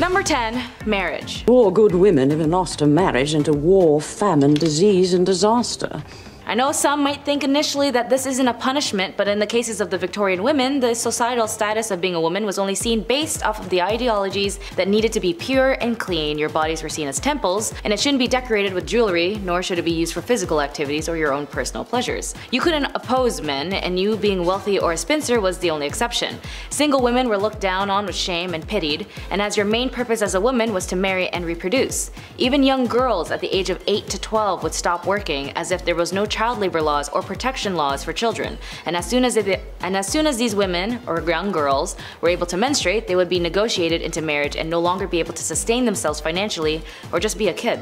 Number 10, marriage. More good women have lost to marriage into war, famine, disease, and disaster. I know some might think initially that this isn't a punishment, but in the cases of the Victorian women, the societal status of being a woman was only seen based off of the ideologies that needed to be pure and clean. Your bodies were seen as temples, and it shouldn't be decorated with jewelry, nor should it be used for physical activities or your own personal pleasures. You couldn't oppose men, and you being wealthy or a spinster was the only exception. Single women were looked down on with shame and pitied, and as your main purpose as a woman was to marry and reproduce. Even young girls at the age of 8 to 12 would stop working as if there was no child labor laws or protection laws for children. And as soon as and as soon as these women or young girls were able to menstruate, they would be negotiated into marriage and no longer be able to sustain themselves financially or just be a kid.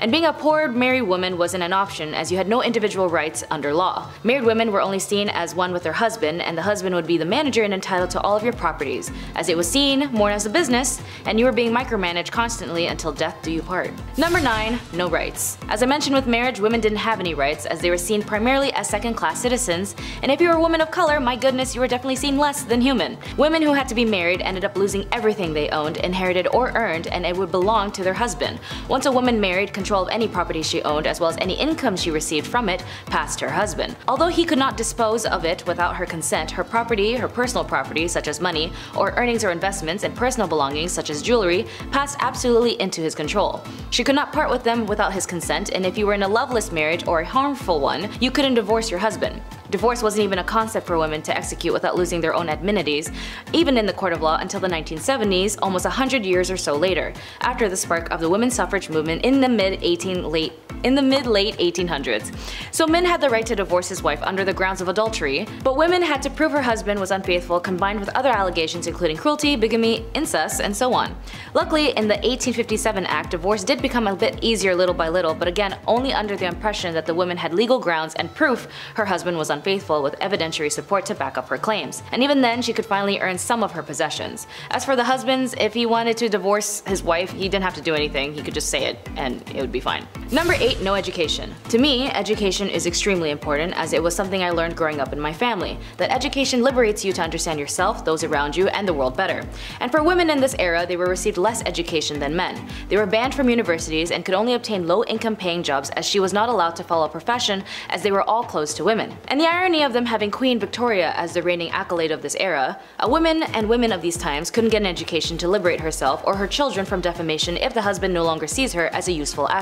And being a poor married woman wasn't an option as you had no individual rights under law. Married women were only seen as one with their husband and the husband would be the manager and entitled to all of your properties, as it was seen more as a business and you were being micromanaged constantly until death do you part. Number 9. No rights. As I mentioned with marriage, women didn't have any rights as they were seen primarily as second class citizens and if you were a woman of color, my goodness you were definitely seen less than human. Women who had to be married ended up losing everything they owned, inherited or earned and it would belong to their husband. Once a woman married, control of any property she owned as well as any income she received from it passed her husband. Although he could not dispose of it without her consent, her property, her personal property such as money, or earnings or investments and personal belongings such as jewelry passed absolutely into his control. She could not part with them without his consent and if you were in a loveless marriage or a harmful one, you couldn't divorce your husband. Divorce wasn't even a concept for women to execute without losing their own amenities, even in the court of law until the 1970s, almost 100 years or so later, after the spark of the women's suffrage movement in the mid-18 late in the mid-late 1800s. So men had the right to divorce his wife under the grounds of adultery, but women had to prove her husband was unfaithful combined with other allegations including cruelty, bigamy, incest, and so on. Luckily, in the 1857 Act, divorce did become a bit easier little by little, but again only under the impression that the woman had legal grounds and proof her husband was unfaithful with evidentiary support to back up her claims. And even then, she could finally earn some of her possessions. As for the husbands, if he wanted to divorce his wife, he didn't have to do anything, he could just say it and it would be fine. Number 8 8. No education. To me, education is extremely important as it was something I learned growing up in my family, that education liberates you to understand yourself, those around you, and the world better. And for women in this era, they were received less education than men. They were banned from universities and could only obtain low-income paying jobs as she was not allowed to follow a profession as they were all closed to women. And the irony of them having Queen Victoria as the reigning accolade of this era, a woman and women of these times couldn't get an education to liberate herself or her children from defamation if the husband no longer sees her as a useful asset.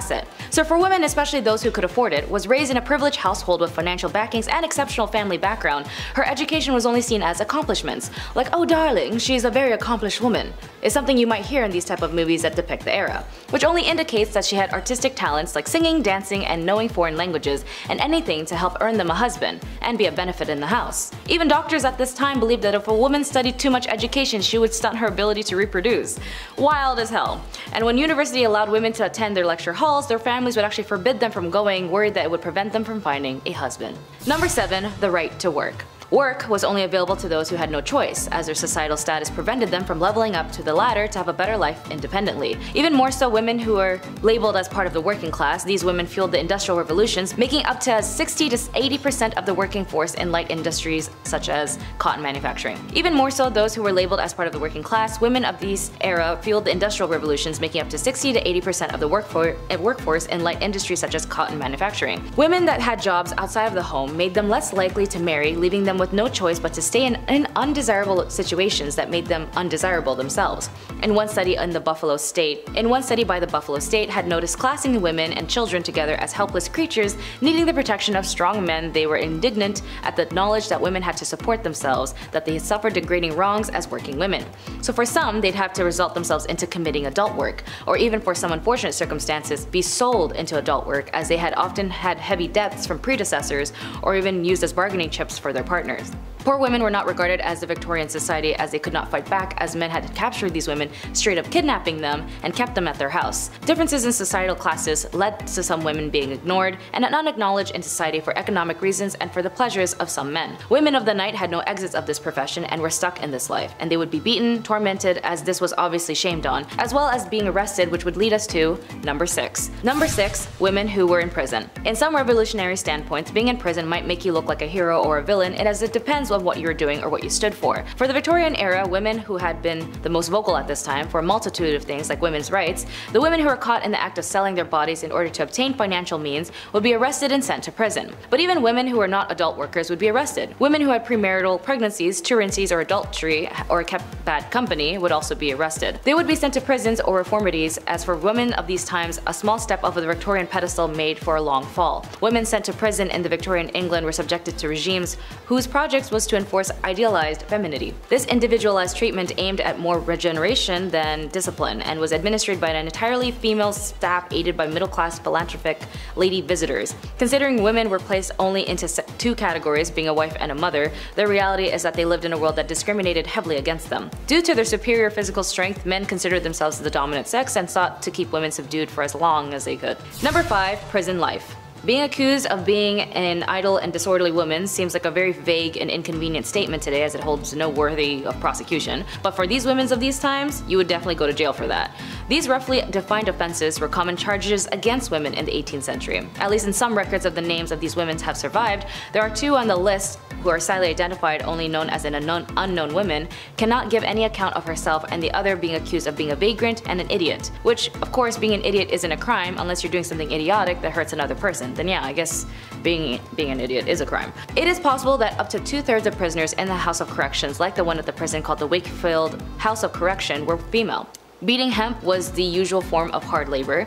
So for women women, especially those who could afford it, was raised in a privileged household with financial backings and exceptional family background, her education was only seen as accomplishments. Like, oh darling, she's a very accomplished woman, is something you might hear in these type of movies that depict the era, which only indicates that she had artistic talents like singing, dancing, and knowing foreign languages, and anything to help earn them a husband, and be a benefit in the house. Even doctors at this time believed that if a woman studied too much education, she would stunt her ability to reproduce. Wild as hell. And when university allowed women to attend their lecture halls, their families would actually forbid them from going worried that it would prevent them from finding a husband. Number 7. The right to work. Work was only available to those who had no choice, as their societal status prevented them from leveling up to the ladder to have a better life independently. Even more so women who were labeled as part of the working class, these women fueled the industrial revolutions, making up to 60 to 80% of the working force in light industries such as cotton manufacturing. Even more so those who were labeled as part of the working class, women of these era fueled the industrial revolutions making up to 60 to 80% of the eh, workforce in light industries such as cotton manufacturing. Women that had jobs outside of the home made them less likely to marry, leaving them with no choice but to stay in, in undesirable situations that made them undesirable themselves. In one study in the Buffalo State, in one study by the Buffalo State had noticed classing women and children together as helpless creatures needing the protection of strong men, they were indignant at the knowledge that women had to support themselves, that they had suffered degrading wrongs as working women. So for some, they'd have to result themselves into committing adult work, or even for some unfortunate circumstances, be sold into adult work as they had often had heavy debts from predecessors or even used as bargaining chips for their partners partners. Poor women were not regarded as the Victorian society as they could not fight back as men had captured these women, straight up kidnapping them, and kept them at their house. Differences in societal classes led to some women being ignored and not acknowledged in society for economic reasons and for the pleasures of some men. Women of the night had no exits of this profession and were stuck in this life, and they would be beaten, tormented, as this was obviously shamed on, as well as being arrested which would lead us to number 6. Number 6. Women who were in prison. In some revolutionary standpoints, being in prison might make you look like a hero or a villain, and as it depends on what you were doing or what you stood for. For the Victorian era, women who had been the most vocal at this time for a multitude of things like women's rights, the women who were caught in the act of selling their bodies in order to obtain financial means would be arrested and sent to prison. But even women who were not adult workers would be arrested. Women who had premarital pregnancies, truancies, or adultery, or kept bad company would also be arrested. They would be sent to prisons or reformatories, as for women of these times, a small step off of the Victorian pedestal made for a long fall. Women sent to prison in the Victorian England were subjected to regimes whose project was to enforce idealized femininity. This individualized treatment aimed at more regeneration than discipline and was administered by an entirely female staff aided by middle-class philanthropic lady visitors. Considering women were placed only into two categories, being a wife and a mother, the reality is that they lived in a world that discriminated heavily against them. Due to their superior physical strength, men considered themselves the dominant sex and sought to keep women subdued for as long as they could. Number 5. Prison Life being accused of being an idle and disorderly woman seems like a very vague and inconvenient statement today as it holds no worthy of prosecution, but for these women of these times, you would definitely go to jail for that. These roughly defined offenses were common charges against women in the 18th century. At least in some records of the names of these women have survived, there are two on the list who are sadly identified only known as an unknown, unknown woman, cannot give any account of herself and the other being accused of being a vagrant and an idiot. Which, of course, being an idiot isn't a crime unless you're doing something idiotic that hurts another person then yeah, I guess being, being an idiot is a crime. It is possible that up to two-thirds of prisoners in the House of Corrections, like the one at the prison called the Wakefield House of Correction, were female. Beating hemp was the usual form of hard labor,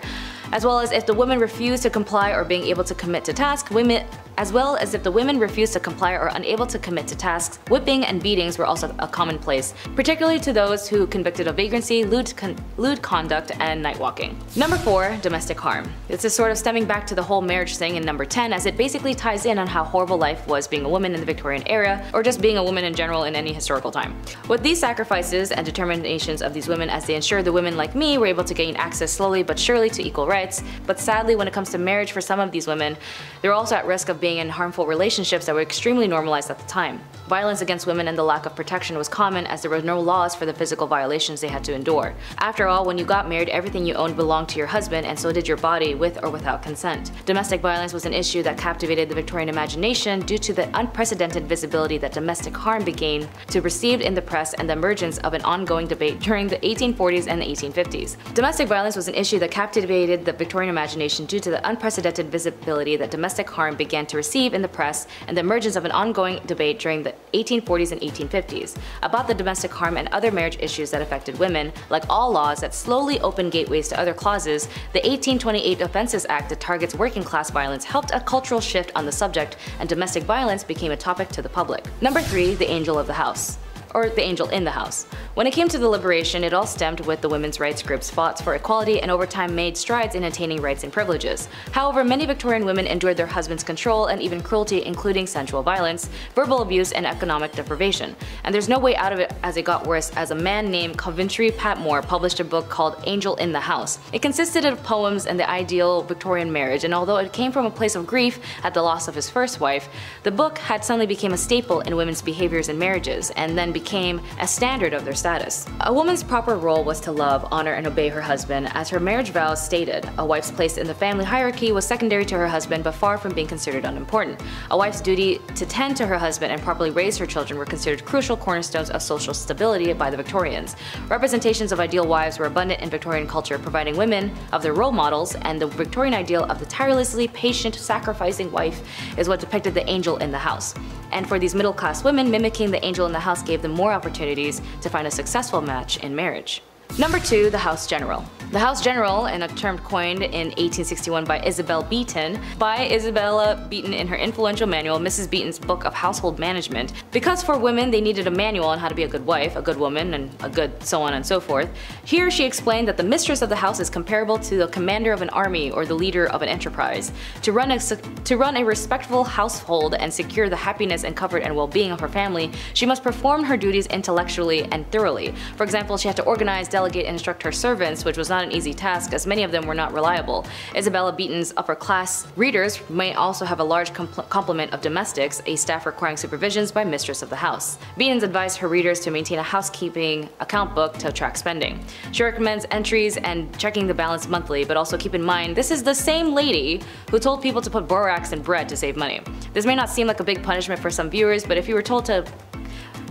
as well as if the women refused to comply or being able to commit to task, women as well as if the women refused to comply or unable to commit to tasks, whipping and beatings were also a commonplace, particularly to those who convicted of vagrancy, lewd, con lewd conduct, and night walking. Number 4. Domestic harm. This is sort of stemming back to the whole marriage thing in number 10 as it basically ties in on how horrible life was being a woman in the Victorian era, or just being a woman in general in any historical time. With these sacrifices and determinations of these women as they ensured the women like me were able to gain access slowly but surely to equal rights, but sadly when it comes to marriage for some of these women, they're also at risk of being being in harmful relationships that were extremely normalized at the time. Violence against women and the lack of protection was common as there were no laws for the physical violations they had to endure. After all, when you got married, everything you owned belonged to your husband and so did your body with or without consent. Domestic violence was an issue that captivated the Victorian imagination due to the unprecedented visibility that domestic harm began to receive in the press and the emergence of an ongoing debate during the 1840s and the 1850s. Domestic violence was an issue that captivated the Victorian imagination due to the unprecedented visibility that domestic harm began to receive in the press and the emergence of an ongoing debate during the 1840s and 1850s about the domestic harm and other marriage issues that affected women. Like all laws that slowly opened gateways to other clauses, the 1828 Offences Act that targets working class violence helped a cultural shift on the subject and domestic violence became a topic to the public. Number 3. The Angel of the House or the angel in the house. When it came to the liberation, it all stemmed with the women's rights groups fought for equality and over time made strides in attaining rights and privileges. However, many Victorian women endured their husband's control and even cruelty including sensual violence, verbal abuse, and economic deprivation. And there's no way out of it as it got worse as a man named Coventry Patmore published a book called Angel in the House. It consisted of poems and the ideal Victorian marriage and although it came from a place of grief at the loss of his first wife, the book had suddenly become a staple in women's behaviors and marriages and then became a standard of their status. A woman's proper role was to love, honor, and obey her husband, as her marriage vows stated. A wife's place in the family hierarchy was secondary to her husband but far from being considered unimportant. A wife's duty to tend to her husband and properly raise her children were considered crucial cornerstones of social stability by the Victorians. Representations of ideal wives were abundant in Victorian culture, providing women of their role models, and the Victorian ideal of the tirelessly patient, sacrificing wife is what depicted the angel in the house. And for these middle class women, mimicking the angel in the house gave them more opportunities to find a successful match in marriage. Number 2. The House General the House General, in a term coined in 1861 by Isabel Beeton, by Isabella Beeton in her influential manual, Mrs. Beeton's Book of Household Management. Because for women they needed a manual on how to be a good wife, a good woman, and a good so on and so forth, here she explained that the mistress of the house is comparable to the commander of an army or the leader of an enterprise. To run a, to run a respectable household and secure the happiness and comfort and well-being of her family, she must perform her duties intellectually and thoroughly. For example, she had to organize, delegate, and instruct her servants, which was not an easy task as many of them were not reliable. Isabella Beeton's upper class readers may also have a large complement of domestics, a staff requiring supervisions by mistress of the house. Beeton's advised her readers to maintain a housekeeping account book to track spending. She recommends entries and checking the balance monthly, but also keep in mind this is the same lady who told people to put borax in bread to save money. This may not seem like a big punishment for some viewers, but if you were told to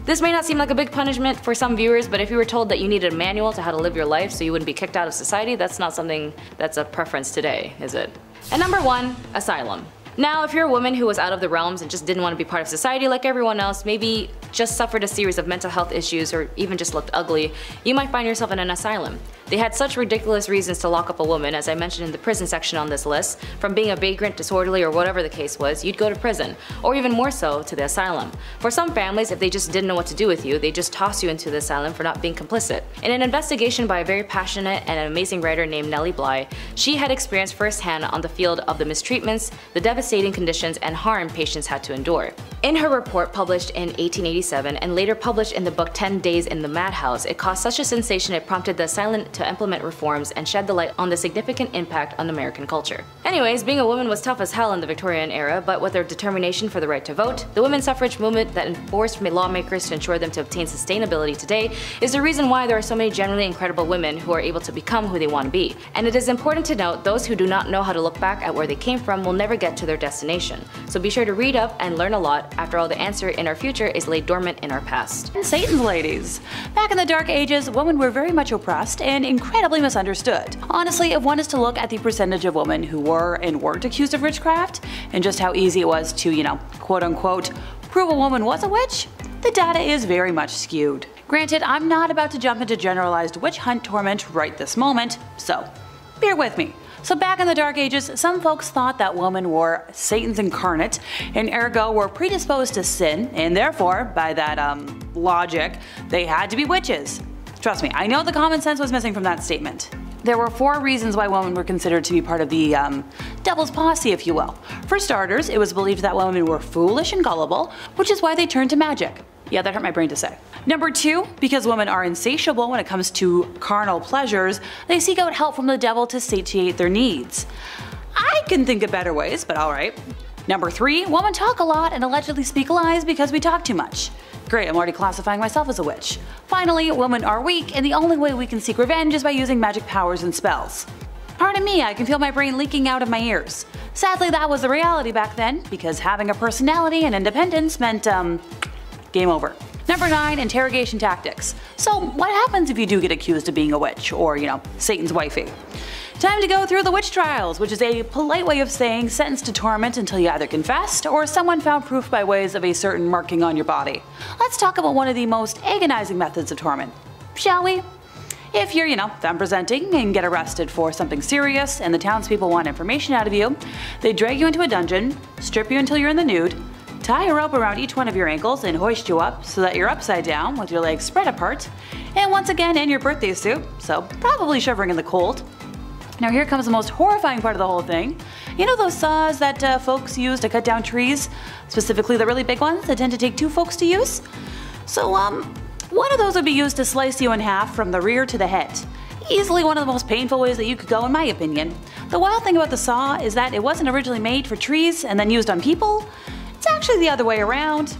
this may not seem like a big punishment for some viewers, but if you were told that you needed a manual to how to live your life so you wouldn't be kicked out of society, that's not something that's a preference today, is it? And number one, asylum. Now, if you're a woman who was out of the realms and just didn't want to be part of society like everyone else, maybe just suffered a series of mental health issues or even just looked ugly, you might find yourself in an asylum. They had such ridiculous reasons to lock up a woman, as I mentioned in the prison section on this list, from being a vagrant, disorderly, or whatever the case was, you'd go to prison, or even more so, to the asylum. For some families, if they just didn't know what to do with you, they just toss you into the asylum for not being complicit. In an investigation by a very passionate and amazing writer named Nellie Bly, she had experienced firsthand on the field of the mistreatments, the devastating conditions, and harm patients had to endure. In her report published in 1887 and later published in the book 10 Days in the Madhouse, it caused such a sensation it prompted the asylum to implement reforms and shed the light on the significant impact on American culture. Anyways, being a woman was tough as hell in the Victorian era, but with their determination for the right to vote, the women's suffrage movement that enforced lawmakers to ensure them to obtain sustainability today is the reason why there are so many generally incredible women who are able to become who they want to be. And it is important to note those who do not know how to look back at where they came from will never get to their destination. So be sure to read up and learn a lot. After all, the answer in our future is laid dormant in our past. Satan's ladies. Back in the Dark Ages, women were very much oppressed and incredibly misunderstood. Honestly, if one is to look at the percentage of women who were and weren't accused of witchcraft, and just how easy it was to, you know, quote unquote, prove a woman was a witch, the data is very much skewed. Granted, I'm not about to jump into generalized witch hunt torment right this moment, so bear with me. So back in the Dark Ages, some folks thought that women were Satan's incarnate, and ergo were predisposed to sin, and therefore, by that um, logic, they had to be witches. Trust me, I know the common sense was missing from that statement. There were four reasons why women were considered to be part of the um, devil's posse, if you will. For starters, it was believed that women were foolish and gullible, which is why they turned to magic. Yeah, that hurt my brain to say. Number two, because women are insatiable when it comes to carnal pleasures, they seek out help from the devil to satiate their needs. I can think of better ways, but alright. Number three, women talk a lot and allegedly speak lies because we talk too much. Great, I'm already classifying myself as a witch. Finally, women are weak and the only way we can seek revenge is by using magic powers and spells. Pardon me, I can feel my brain leaking out of my ears. Sadly, that was the reality back then, because having a personality and independence meant, um, game over. Number 9. Interrogation tactics. So what happens if you do get accused of being a witch, or, you know, Satan's wifey? Time to go through the witch trials, which is a polite way of saying sentenced to torment until you either confessed or someone found proof by ways of a certain marking on your body. Let's talk about one of the most agonizing methods of torment, shall we? If you're, you know, found presenting and get arrested for something serious and the townspeople want information out of you, they drag you into a dungeon, strip you until you're in the nude, tie a rope around each one of your ankles and hoist you up so that you're upside down with your legs spread apart, and once again in your birthday suit, so probably shivering in the cold, now here comes the most horrifying part of the whole thing. You know those saws that uh, folks use to cut down trees? Specifically the really big ones that tend to take two folks to use? So um, one of those would be used to slice you in half from the rear to the head. Easily one of the most painful ways that you could go in my opinion. The wild thing about the saw is that it wasn't originally made for trees and then used on people. It's actually the other way around.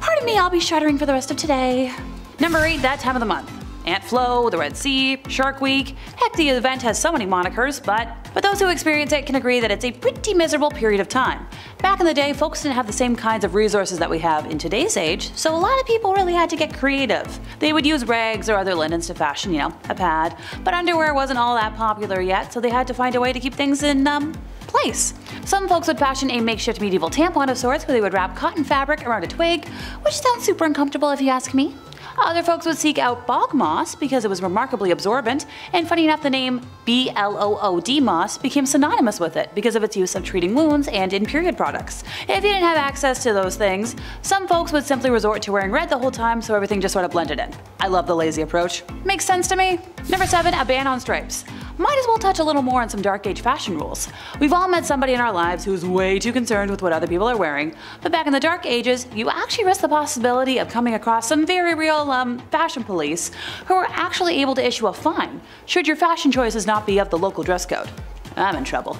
Pardon me, I'll be shuddering for the rest of today. Number 8, that time of the month. Aunt Flo, the Red Sea, Shark Week. Heck, the event has so many monikers, but, but those who experience it can agree that it's a pretty miserable period of time. Back in the day, folks didn't have the same kinds of resources that we have in today's age, so a lot of people really had to get creative. They would use rags or other linens to fashion, you know, a pad, but underwear wasn't all that popular yet, so they had to find a way to keep things in, um, place. Some folks would fashion a makeshift medieval tampon of sorts where they would wrap cotton fabric around a twig, which sounds super uncomfortable if you ask me. Other folks would seek out bog moss because it was remarkably absorbent, and funny enough the name B-L-O-O-D moss became synonymous with it because of its use of treating wounds and in period products. If you didn't have access to those things, some folks would simply resort to wearing red the whole time so everything just sort of blended in. I love the lazy approach. Makes sense to me. Number 7. A ban on stripes. Might as well touch a little more on some dark age fashion rules. We've all met somebody in our lives who's way too concerned with what other people are wearing, but back in the dark ages, you actually risk the possibility of coming across some very real um, fashion police who are actually able to issue a fine should your fashion choices not be of the local dress code. I'm in trouble.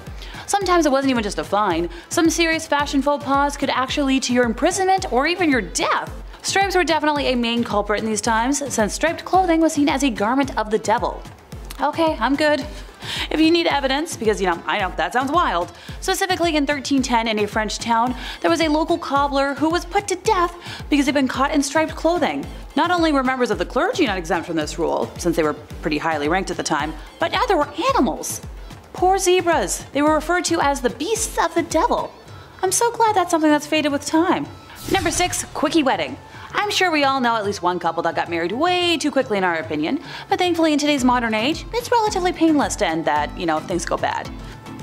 Sometimes it wasn't even just a fine, some serious fashion faux pas could actually lead to your imprisonment or even your death. Stripes were definitely a main culprit in these times, since striped clothing was seen as a garment of the devil. Okay, I'm good. If you need evidence, because you know, I know that sounds wild. Specifically in 1310 in a French town, there was a local cobbler who was put to death because he'd been caught in striped clothing. Not only were members of the clergy not exempt from this rule, since they were pretty highly ranked at the time, but now there were animals. Poor zebras. They were referred to as the beasts of the devil. I'm so glad that's something that's faded with time. Number 6. Quickie Wedding. I'm sure we all know at least one couple that got married way too quickly in our opinion, but thankfully in today's modern age, it's relatively painless to end that, you know, if things go bad.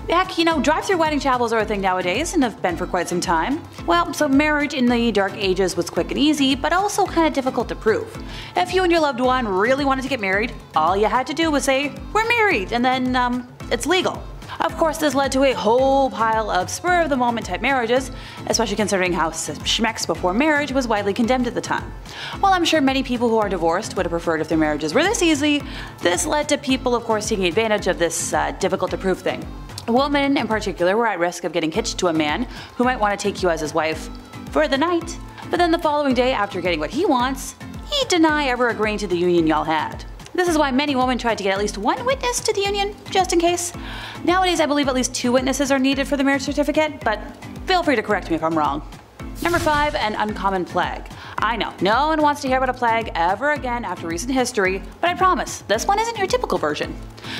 Heck, you know, drive-through wedding chapels are a thing nowadays and have been for quite some time. Well, so marriage in the dark ages was quick and easy, but also kind of difficult to prove. If you and your loved one really wanted to get married, all you had to do was say, we're married, and then, um, it's legal. Of course, this led to a whole pile of spur of the moment type marriages, especially considering how schmex before marriage was widely condemned at the time. While I'm sure many people who are divorced would have preferred if their marriages were this easy, this led to people, of course, taking advantage of this uh, difficult to prove thing. Women, in particular, were at risk of getting hitched to a man who might want to take you as his wife for the night, but then the following day, after getting what he wants, he'd deny ever agreeing to the union y'all had. This is why many women tried to get at least one witness to the union, just in case. Nowadays I believe at least two witnesses are needed for the marriage certificate, but feel free to correct me if I'm wrong. Number 5. An uncommon plague. I know, no one wants to hear about a plague ever again after recent history, but I promise, this one isn't your typical version.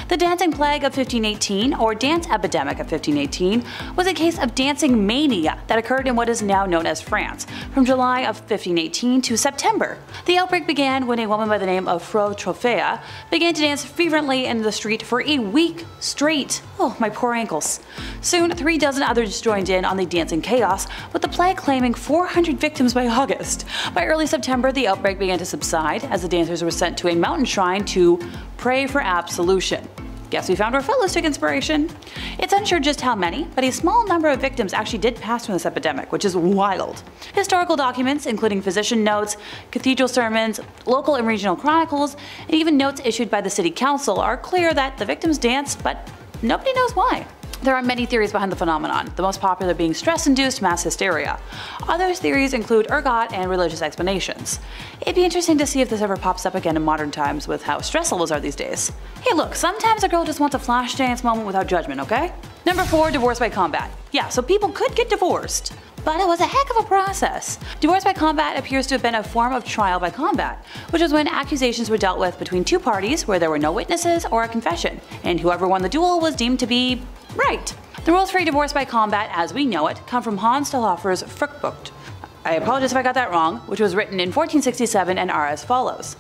The Dancing Plague of 1518, or Dance Epidemic of 1518, was a case of dancing mania that occurred in what is now known as France, from July of 1518 to September. The outbreak began when a woman by the name of Frau Troffea began to dance fervently in the street for a week straight. Oh, my poor ankles. Soon, three dozen others joined in on the dancing chaos, with the plague claiming 400 victims by August. By early September, the outbreak began to subside as the dancers were sent to a mountain shrine to pray for absolution. Guess we found our fellows took inspiration. It's unsure just how many, but a small number of victims actually did pass from this epidemic, which is wild. Historical documents, including physician notes, cathedral sermons, local and regional chronicles, and even notes issued by the city council are clear that the victims danced, but nobody knows why. There are many theories behind the phenomenon, the most popular being stress-induced mass hysteria. Other theories include ergot and religious explanations. It'd be interesting to see if this ever pops up again in modern times with how stress levels are these days. Hey look, sometimes a girl just wants a flash dance moment without judgment, okay? Number 4. Divorce by combat. Yeah, so people could get divorced. But it was a heck of a process. Divorce by combat appears to have been a form of trial by combat, which was when accusations were dealt with between two parties where there were no witnesses or a confession, and whoever won the duel was deemed to be Right. The rules for a divorce by combat, as we know it, come from Hans Talhoffer's Fruchtbucht. I apologize if I got that wrong, which was written in 1467 and are as follows.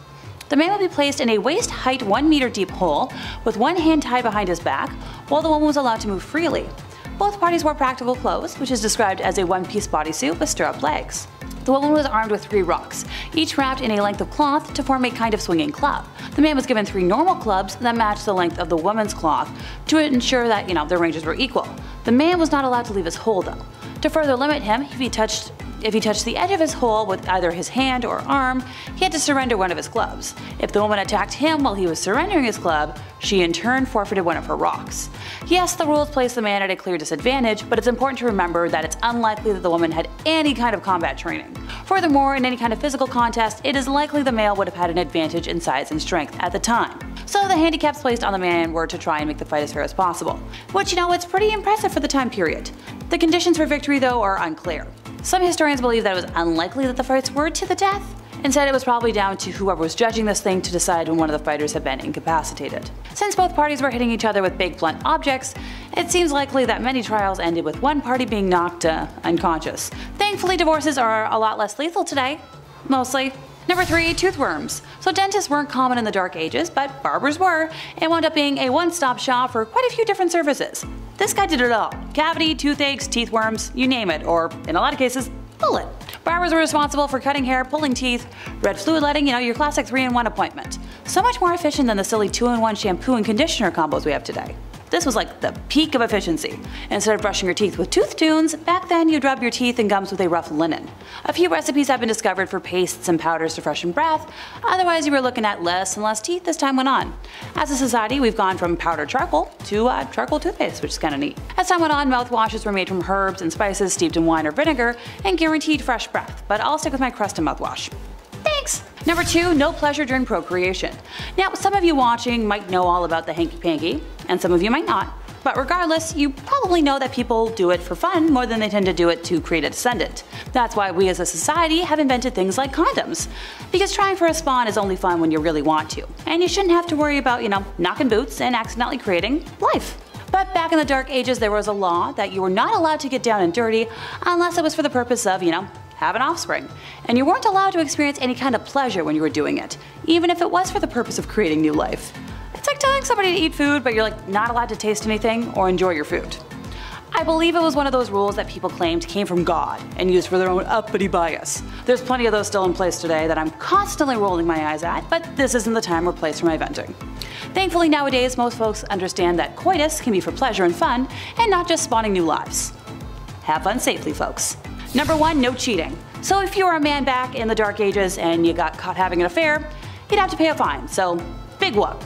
The man would be placed in a waist height 1 meter deep hole with one hand tied behind his back, while the woman was allowed to move freely. Both parties wore practical clothes, which is described as a one piece bodysuit with stirrup legs. The woman was armed with three rocks, each wrapped in a length of cloth to form a kind of swinging club. The man was given three normal clubs that matched the length of the woman's cloth to ensure that, you know, their ranges were equal. The man was not allowed to leave his hole though. To further limit him, if he touched if he touched the edge of his hole with either his hand or arm, he had to surrender one of his clubs. If the woman attacked him while he was surrendering his club, she in turn forfeited one of her rocks. Yes, the rules place the man at a clear disadvantage, but it's important to remember that it's unlikely that the woman had any kind of combat training. Furthermore, in any kind of physical contest, it is likely the male would have had an advantage in size and strength at the time. So the handicaps placed on the man were to try and make the fight as fair as possible. Which, you know, it's pretty impressive for the time period. The conditions for victory, though, are unclear. Some historians believe that it was unlikely that the fights were to the death, Instead, it was probably down to whoever was judging this thing to decide when one of the fighters had been incapacitated. Since both parties were hitting each other with big blunt objects, it seems likely that many trials ended with one party being knocked uh, unconscious. Thankfully, divorces are a lot less lethal today. Mostly. Number 3. Toothworms. So dentists weren't common in the dark ages, but barbers were, and wound up being a one-stop shop for quite a few different services. This guy did it all. Cavity, toothaches, teeth worms, you name it, or in a lot of cases, bullet. Barbers were responsible for cutting hair, pulling teeth, red fluid letting, you know, your classic 3-in-1 appointment. So much more efficient than the silly 2-in-1 shampoo and conditioner combos we have today. This was like the peak of efficiency. Instead of brushing your teeth with tooth tunes, back then you'd rub your teeth and gums with a rough linen. A few recipes have been discovered for pastes and powders to freshen breath, otherwise you were looking at less and less teeth as time went on. As a society, we've gone from powdered charcoal to uh, charcoal toothpaste, which is kinda neat. As time went on, mouthwashes were made from herbs and spices steeped in wine or vinegar and guaranteed fresh breath, but I'll stick with my Crest mouthwash. Thanks! Number 2. No pleasure during procreation. Now, some of you watching might know all about the hanky-panky, and some of you might not. But regardless, you probably know that people do it for fun more than they tend to do it to create a descendant. That's why we as a society have invented things like condoms. Because trying for a spawn is only fun when you really want to. And you shouldn't have to worry about, you know, knocking boots and accidentally creating life. But back in the dark ages there was a law that you were not allowed to get down and dirty unless it was for the purpose of, you know, have an offspring. And you weren't allowed to experience any kind of pleasure when you were doing it, even if it was for the purpose of creating new life. It's like telling somebody to eat food, but you're like not allowed to taste anything or enjoy your food. I believe it was one of those rules that people claimed came from God and used for their own uppity bias. There's plenty of those still in place today that I'm constantly rolling my eyes at, but this isn't the time or place for my venting. Thankfully nowadays most folks understand that coitus can be for pleasure and fun and not just spawning new lives. Have fun safely folks. Number 1. No cheating. So if you were a man back in the dark ages and you got caught having an affair, you'd have to pay a fine, so big whoop.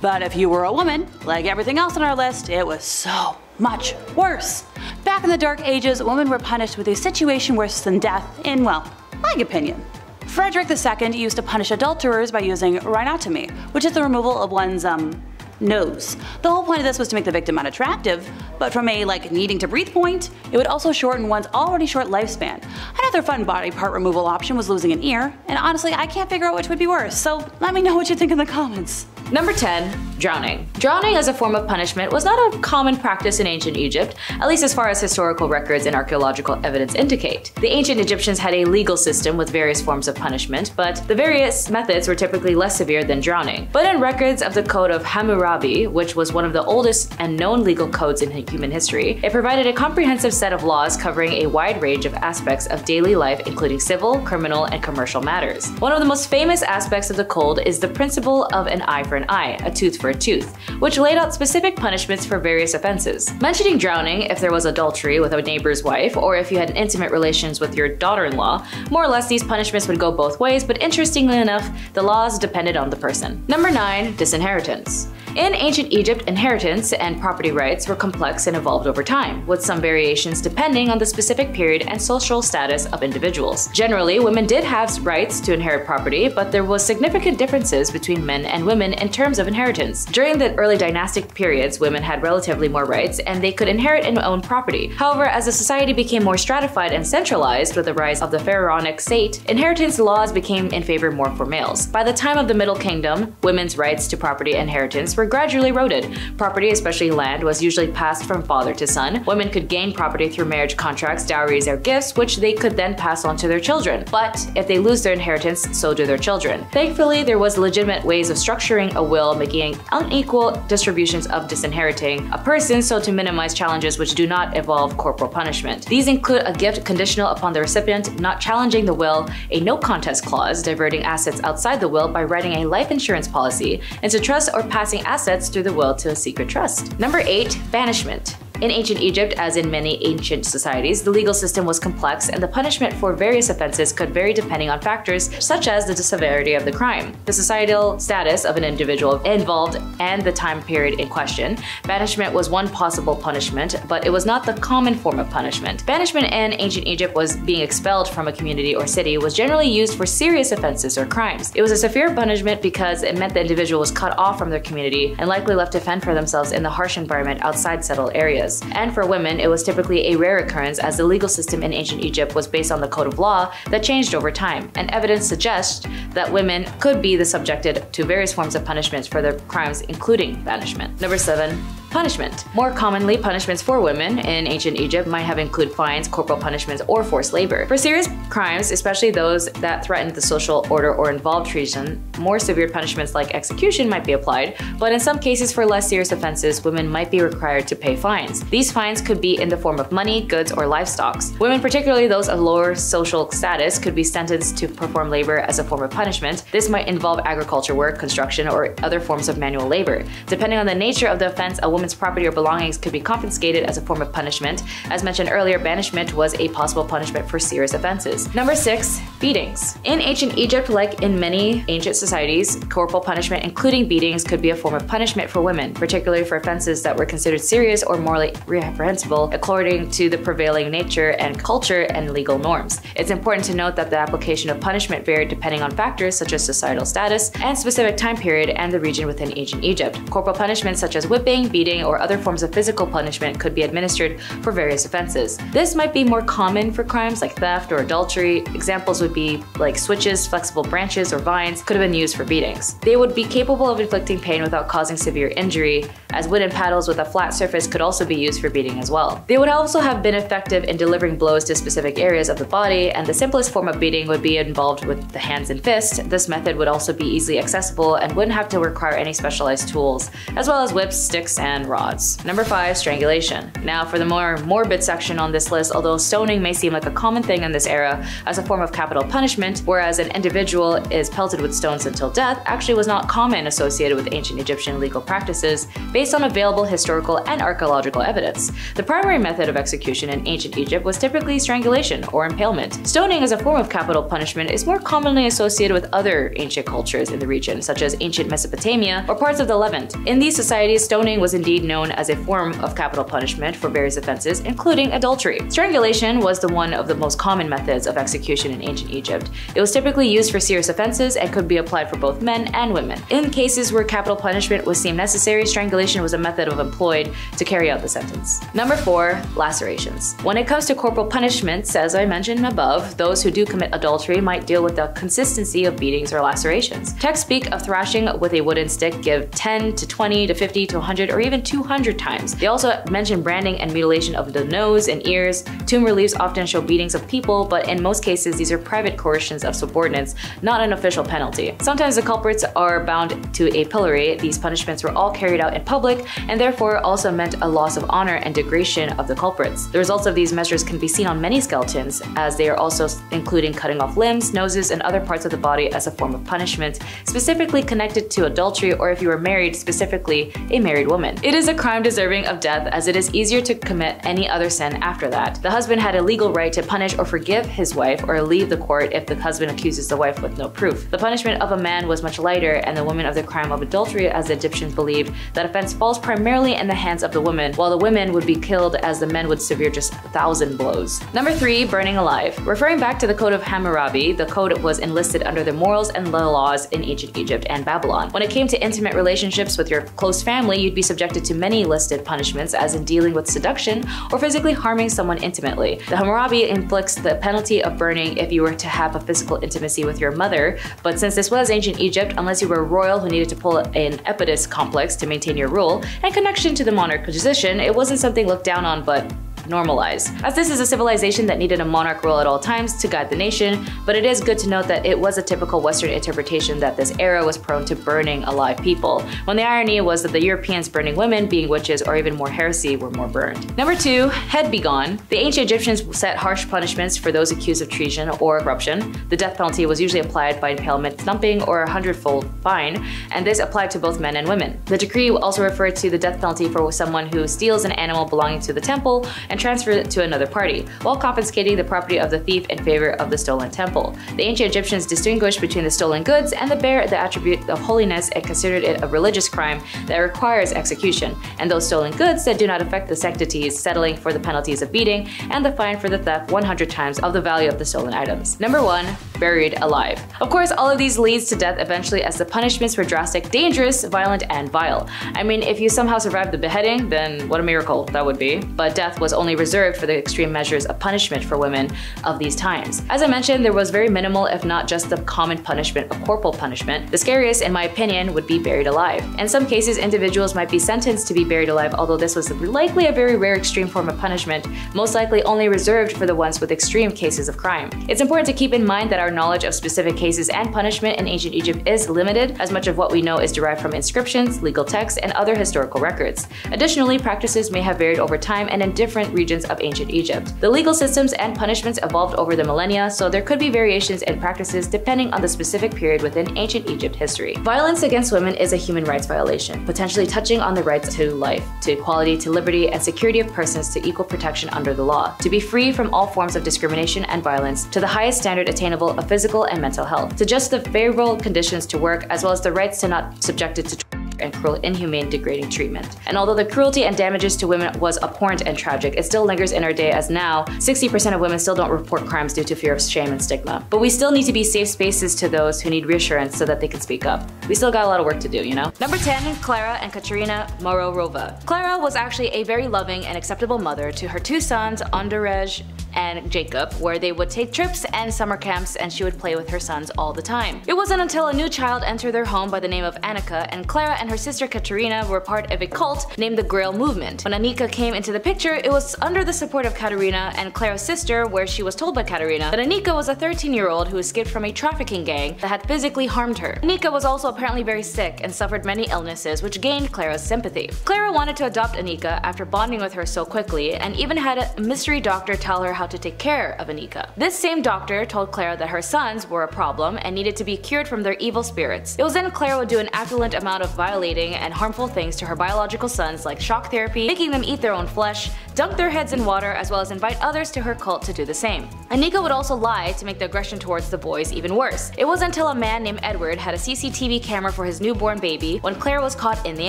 But if you were a woman, like everything else on our list, it was so much worse. Back in the dark ages, women were punished with a situation worse than death in, well, my opinion. Frederick II used to punish adulterers by using rhinotomy, which is the removal of one's, um, nose. The whole point of this was to make the victim unattractive, but from a like needing to breathe point, it would also shorten one's already short lifespan. Another fun body part removal option was losing an ear, and honestly I can't figure out which would be worse, so let me know what you think in the comments. Number 10. Drowning. Drowning as a form of punishment was not a common practice in ancient Egypt, at least as far as historical records and archaeological evidence indicate. The ancient Egyptians had a legal system with various forms of punishment, but the various methods were typically less severe than drowning. But in records of the Code of Hammurabi, which was one of the oldest and known legal codes in human history, it provided a comprehensive set of laws covering a wide range of aspects of daily life including civil, criminal, and commercial matters. One of the most famous aspects of the code is the principle of an eye for for an eye, a tooth for a tooth, which laid out specific punishments for various offenses. Mentioning drowning if there was adultery with a neighbor's wife, or if you had intimate relations with your daughter-in-law, more or less these punishments would go both ways, but interestingly enough, the laws depended on the person. Number 9. Disinheritance. In ancient Egypt, inheritance and property rights were complex and evolved over time, with some variations depending on the specific period and social status of individuals. Generally, women did have rights to inherit property, but there was significant differences between men and women in terms of inheritance. During the early dynastic periods, women had relatively more rights and they could inherit and own property. However, as the society became more stratified and centralized with the rise of the pharaonic state, inheritance laws became in favor more for males. By the time of the Middle Kingdom, women's rights to property inheritance were gradually eroded. Property, especially land, was usually passed from father to son. Women could gain property through marriage contracts, dowries, or gifts, which they could then pass on to their children. But if they lose their inheritance, so do their children. Thankfully, there was legitimate ways of structuring a will, making unequal distributions of disinheriting a person so to minimize challenges which do not involve corporal punishment. These include a gift conditional upon the recipient not challenging the will, a no contest clause diverting assets outside the will by writing a life insurance policy into trust or passing assets through the will to a secret trust. Number 8. Banishment. In ancient Egypt, as in many ancient societies, the legal system was complex and the punishment for various offenses could vary depending on factors such as the severity of the crime, the societal status of an individual involved, and the time period in question. Banishment was one possible punishment, but it was not the common form of punishment. Banishment in ancient Egypt was being expelled from a community or city was generally used for serious offenses or crimes. It was a severe punishment because it meant the individual was cut off from their community and likely left to fend for themselves in the harsh environment outside settled areas And for women, it was typically a rare occurrence as the legal system in ancient Egypt was based on the code of law that changed over time, and evidence suggests that women could be the subjected to various forms of punishments for their crimes including banishment. Number 7 Punishment. More commonly, punishments for women in ancient Egypt might have included fines, corporal punishments, or forced labor. For serious crimes, especially those that threatened the social order or involved treason, more severe punishments like execution might be applied, but in some cases for less serious offenses, women might be required to pay fines. These fines could be in the form of money, goods, or livestock. Women, particularly those of lower social status, could be sentenced to perform labor as a form of punishment. This might involve agriculture work, construction, or other forms of manual labor. Depending on the nature of the offense, a woman property or belongings could be confiscated as a form of punishment. As mentioned earlier, banishment was a possible punishment for serious offenses. Number 6. Beatings. In ancient Egypt, like in many ancient societies, corporal punishment, including beatings, could be a form of punishment for women, particularly for offenses that were considered serious or morally reprehensible according to the prevailing nature and culture and legal norms. It's important to note that the application of punishment varied depending on factors such as societal status and specific time period and the region within ancient Egypt. Corporal punishments such as whipping, beating, beating, or other forms of physical punishment could be administered for various offenses. This might be more common for crimes like theft or adultery. Examples would be like switches, flexible branches, or vines could have been used for beatings. They would be capable of inflicting pain without causing severe injury, as wooden paddles with a flat surface could also be used for beating as well. They would also have been effective in delivering blows to specific areas of the body, and the simplest form of beating would be involved with the hands and fists. This method would also be easily accessible and wouldn't have to require any specialized tools, as well as whips, sticks, and and rods. Number 5. Strangulation. Now for the more morbid section on this list, although stoning may seem like a common thing in this era as a form of capital punishment, whereas an individual is pelted with stones until death actually was not common associated with ancient Egyptian legal practices based on available historical and archaeological evidence. The primary method of execution in ancient Egypt was typically strangulation or impalement. Stoning as a form of capital punishment is more commonly associated with other ancient cultures in the region, such as ancient Mesopotamia or parts of the Levant. In these societies, stoning was indeed indeed known as a form of capital punishment for various offenses, including adultery. Strangulation was the one of the most common methods of execution in ancient Egypt. It was typically used for serious offenses and could be applied for both men and women. In cases where capital punishment was deemed necessary, strangulation was a method of employed to carry out the sentence. Number 4. Lacerations. When it comes to corporal punishments, as I mentioned above, those who do commit adultery might deal with the consistency of beatings or lacerations. Texts speak of thrashing with a wooden stick give 10 to 20 to 50 to 100 or even 200 times. They also mention branding and mutilation of the nose and ears. Tomb reliefs often show beatings of people, but in most cases these are private coercions of subordinates, not an official penalty. Sometimes the culprits are bound to a pillory. These punishments were all carried out in public and therefore also meant a loss of honor and degradation of the culprits. The results of these measures can be seen on many skeletons, as they are also including cutting off limbs, noses, and other parts of the body as a form of punishment, specifically connected to adultery or if you were married, specifically a married woman. It is a crime deserving of death as it is easier to commit any other sin after that. The husband had a legal right to punish or forgive his wife or leave the court if the husband accuses the wife with no proof. The punishment of a man was much lighter and the woman of the crime of adultery as the Egyptians believed that offense falls primarily in the hands of the woman while the women would be killed as the men would severe just a thousand blows. Number 3. Burning alive. Referring back to the Code of Hammurabi, the code was enlisted under the morals and the laws in ancient Egypt and Babylon. When it came to intimate relationships with your close family, you'd be subjected to many listed punishments as in dealing with seduction or physically harming someone intimately. The Hammurabi inflicts the penalty of burning if you were to have a physical intimacy with your mother, but since this was ancient Egypt, unless you were royal who needed to pull an Oedipus complex to maintain your rule and connection to the monarch position, it wasn't something looked down on but normalize. As this is a civilization that needed a monarch rule at all times to guide the nation, but it is good to note that it was a typical Western interpretation that this era was prone to burning alive people, when the irony was that the Europeans burning women, being witches, or even more heresy were more burned. Number 2. Head be gone. The ancient Egyptians set harsh punishments for those accused of treason or corruption. The death penalty was usually applied by impalement, thumping, or a hundredfold fine, and this applied to both men and women. The decree also referred to the death penalty for someone who steals an animal belonging to the temple and transfers it to another party, while confiscating the property of the thief in favor of the stolen temple. The ancient Egyptians distinguished between the stolen goods and the bear the attribute of holiness and considered it a religious crime that requires execution, and those stolen goods that do not affect the sanctities, settling for the penalties of beating and the fine for the theft 100 times of the value of the stolen items. Number 1. Buried alive. Of course, all of these leads to death eventually as the punishments were drastic, dangerous, violent, and vile. I mean, if you somehow survived the beheading, then what a miracle that would be. But death was only only reserved for the extreme measures of punishment for women of these times. As I mentioned, there was very minimal, if not just the common punishment of corporal punishment. The scariest, in my opinion, would be buried alive. In some cases, individuals might be sentenced to be buried alive, although this was likely a very rare extreme form of punishment, most likely only reserved for the ones with extreme cases of crime. It's important to keep in mind that our knowledge of specific cases and punishment in ancient Egypt is limited, as much of what we know is derived from inscriptions, legal texts, and other historical records. Additionally, practices may have varied over time and in different regions of ancient Egypt. The legal systems and punishments evolved over the millennia, so there could be variations in practices depending on the specific period within ancient Egypt history. Violence against women is a human rights violation, potentially touching on the rights to life, to equality, to liberty, and security of persons to equal protection under the law, to be free from all forms of discrimination and violence, to the highest standard attainable of physical and mental health, to just the favorable conditions to work, as well as the rights to not subjected to and cruel, inhumane, degrading treatment. And although the cruelty and damages to women was abhorrent and tragic, it still lingers in our day as now 60% of women still don't report crimes due to fear of shame and stigma. But we still need to be safe spaces to those who need reassurance so that they can speak up. We still got a lot of work to do, you know? Number 10, Clara and Katerina Mauerova. Clara was actually a very loving and acceptable mother to her two sons, Andrzej and Jacob, where they would take trips and summer camps and she would play with her sons all the time. It wasn't until a new child entered their home by the name of Annika and Clara and her sister Katerina were part of a cult named the Grail Movement. When Anika came into the picture, it was under the support of Katerina and Clara's sister where she was told by Katerina that Anika was a 13 year old who escaped from a trafficking gang that had physically harmed her. Anika was also apparently very sick and suffered many illnesses which gained Clara's sympathy. Clara wanted to adopt Anika after bonding with her so quickly and even had a mystery doctor tell her how to take care of Anika. This same doctor told Clara that her sons were a problem and needed to be cured from their evil spirits. It was then Clara would do an affluent amount of violating and harmful things to her biological sons like shock therapy, making them eat their own flesh, dunk their heads in water, as well as invite others to her cult to do the same. Anika would also lie to make the aggression towards the boys even worse. It was until a man named Edward had a CCTV camera for his newborn baby when Claire was caught in the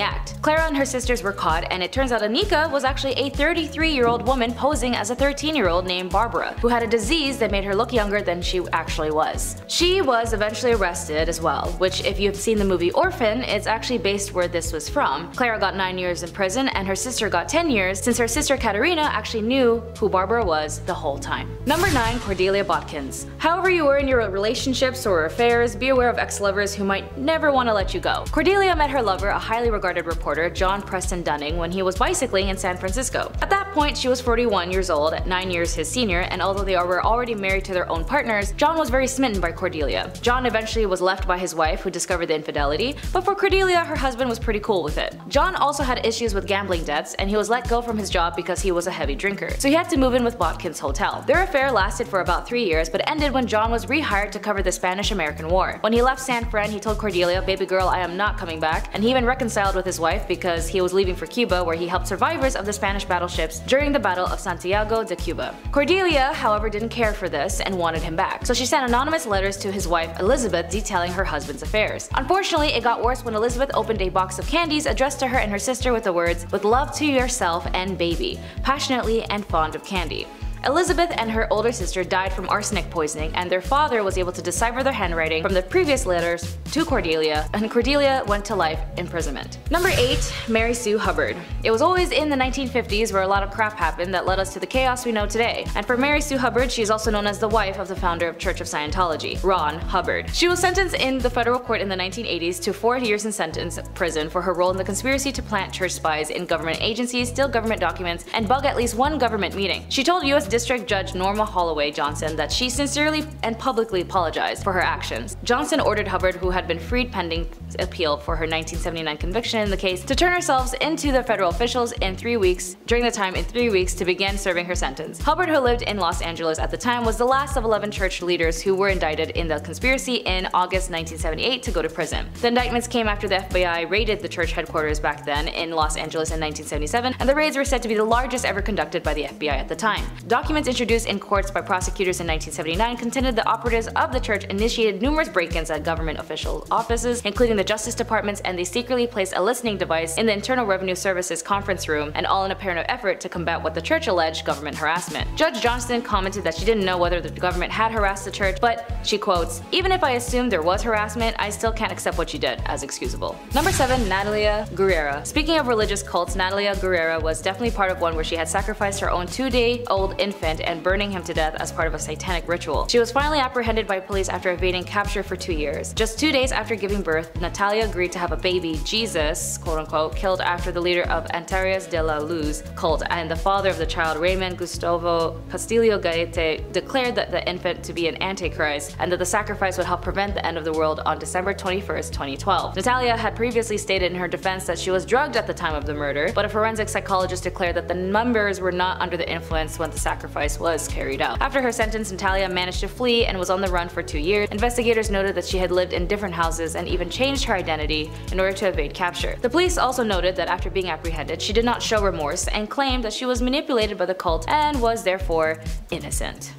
act. Clara and her sisters were caught and it turns out Anika was actually a 33 year old woman posing as a 13 year old named Barbara, who had a disease that made her look younger than she actually was. She was eventually arrested as well, which if you've seen the movie Orphan, it's actually based where this was from. Clara got 9 years in prison and her sister got 10 years since her sister Katerina actually knew who Barbara was the whole time. Number 9. Cordelia Botkins However you were in your relationships or affairs, be aware of ex-lovers who might never want to let you go. Cordelia met her lover, a highly regarded reporter, John Preston Dunning, when he was bicycling in San Francisco. At that point, she was 41 years old, 9 years his senior, and although they were already married to their own partners, John was very smitten by Cordelia. John eventually was left by his wife who discovered the infidelity, but for Cordelia, her husband was pretty cool with it. John also had issues with gambling debts, and he was let go from his job because he was a heavy drinker, so he had to move in with Botkins Hotel. Their affair lasted for about three years, but ended when John was rehired to cover the Spanish-American War. When he left San Fran, he told Cordelia, baby girl, I am not coming back, and he even reconciled with his wife because he was leaving for Cuba where he helped survivors of the Spanish battleships during the Battle of Santiago de Cuba. Cordelia, however, didn't care for this and wanted him back, so she sent anonymous letters to his wife Elizabeth detailing her husband's affairs. Unfortunately, it got worse when Elizabeth opened a box of candies addressed to her and her sister with the words, with love to yourself and baby, passionately and fond of candy. Elizabeth and her older sister died from arsenic poisoning and their father was able to decipher their handwriting from the previous letters to Cordelia and Cordelia went to life imprisonment. Number 8. Mary Sue Hubbard It was always in the 1950s where a lot of crap happened that led us to the chaos we know today. And for Mary Sue Hubbard, she is also known as the wife of the founder of Church of Scientology, Ron Hubbard. She was sentenced in the federal court in the 1980s to 4 years in sentence prison for her role in the conspiracy to plant church spies in government agencies, steal government documents, and bug at least one government meeting. She told US District Judge Norma Holloway Johnson that she sincerely and publicly apologized for her actions. Johnson ordered Hubbard, who had been freed pending appeal for her 1979 conviction in the case, to turn herself into the federal officials in three weeks, during the time in three weeks to begin serving her sentence. Hubbard, who lived in Los Angeles at the time, was the last of 11 church leaders who were indicted in the conspiracy in August 1978 to go to prison. The indictments came after the FBI raided the church headquarters back then in Los Angeles in 1977, and the raids were said to be the largest ever conducted by the FBI at the time. Documents introduced in courts by prosecutors in 1979 contended the operatives of the church initiated numerous break-ins at government official offices, including the Justice Departments, and they secretly placed a listening device in the Internal Revenue Service's conference room, and all in a apparent effort to combat what the church alleged government harassment. Judge Johnson commented that she didn't know whether the government had harassed the church, but she quotes, Even if I assumed there was harassment, I still can't accept what you did as excusable. Number 7. Natalia Guerrera Speaking of religious cults, Natalia Guerrera was definitely part of one where she had sacrificed her own two-day-old infant and burning him to death as part of a satanic ritual. She was finally apprehended by police after evading capture for two years. Just two days after giving birth, Natalia agreed to have a baby, Jesus, quote-unquote, killed after the leader of Antares de la Luz cult and the father of the child, Raymond Gustavo Castillo Gaete, declared that the infant to be an antichrist and that the sacrifice would help prevent the end of the world on December 21, 2012. Natalia had previously stated in her defense that she was drugged at the time of the murder, but a forensic psychologist declared that the members were not under the influence when the sacrifice was carried out. After her sentence, Natalia managed to flee and was on the run for two years. Investigators noted that she had lived in different houses and even changed her identity in order to evade capture. The police also noted that after being apprehended, she did not show remorse and claimed that she was manipulated by the cult and was therefore innocent.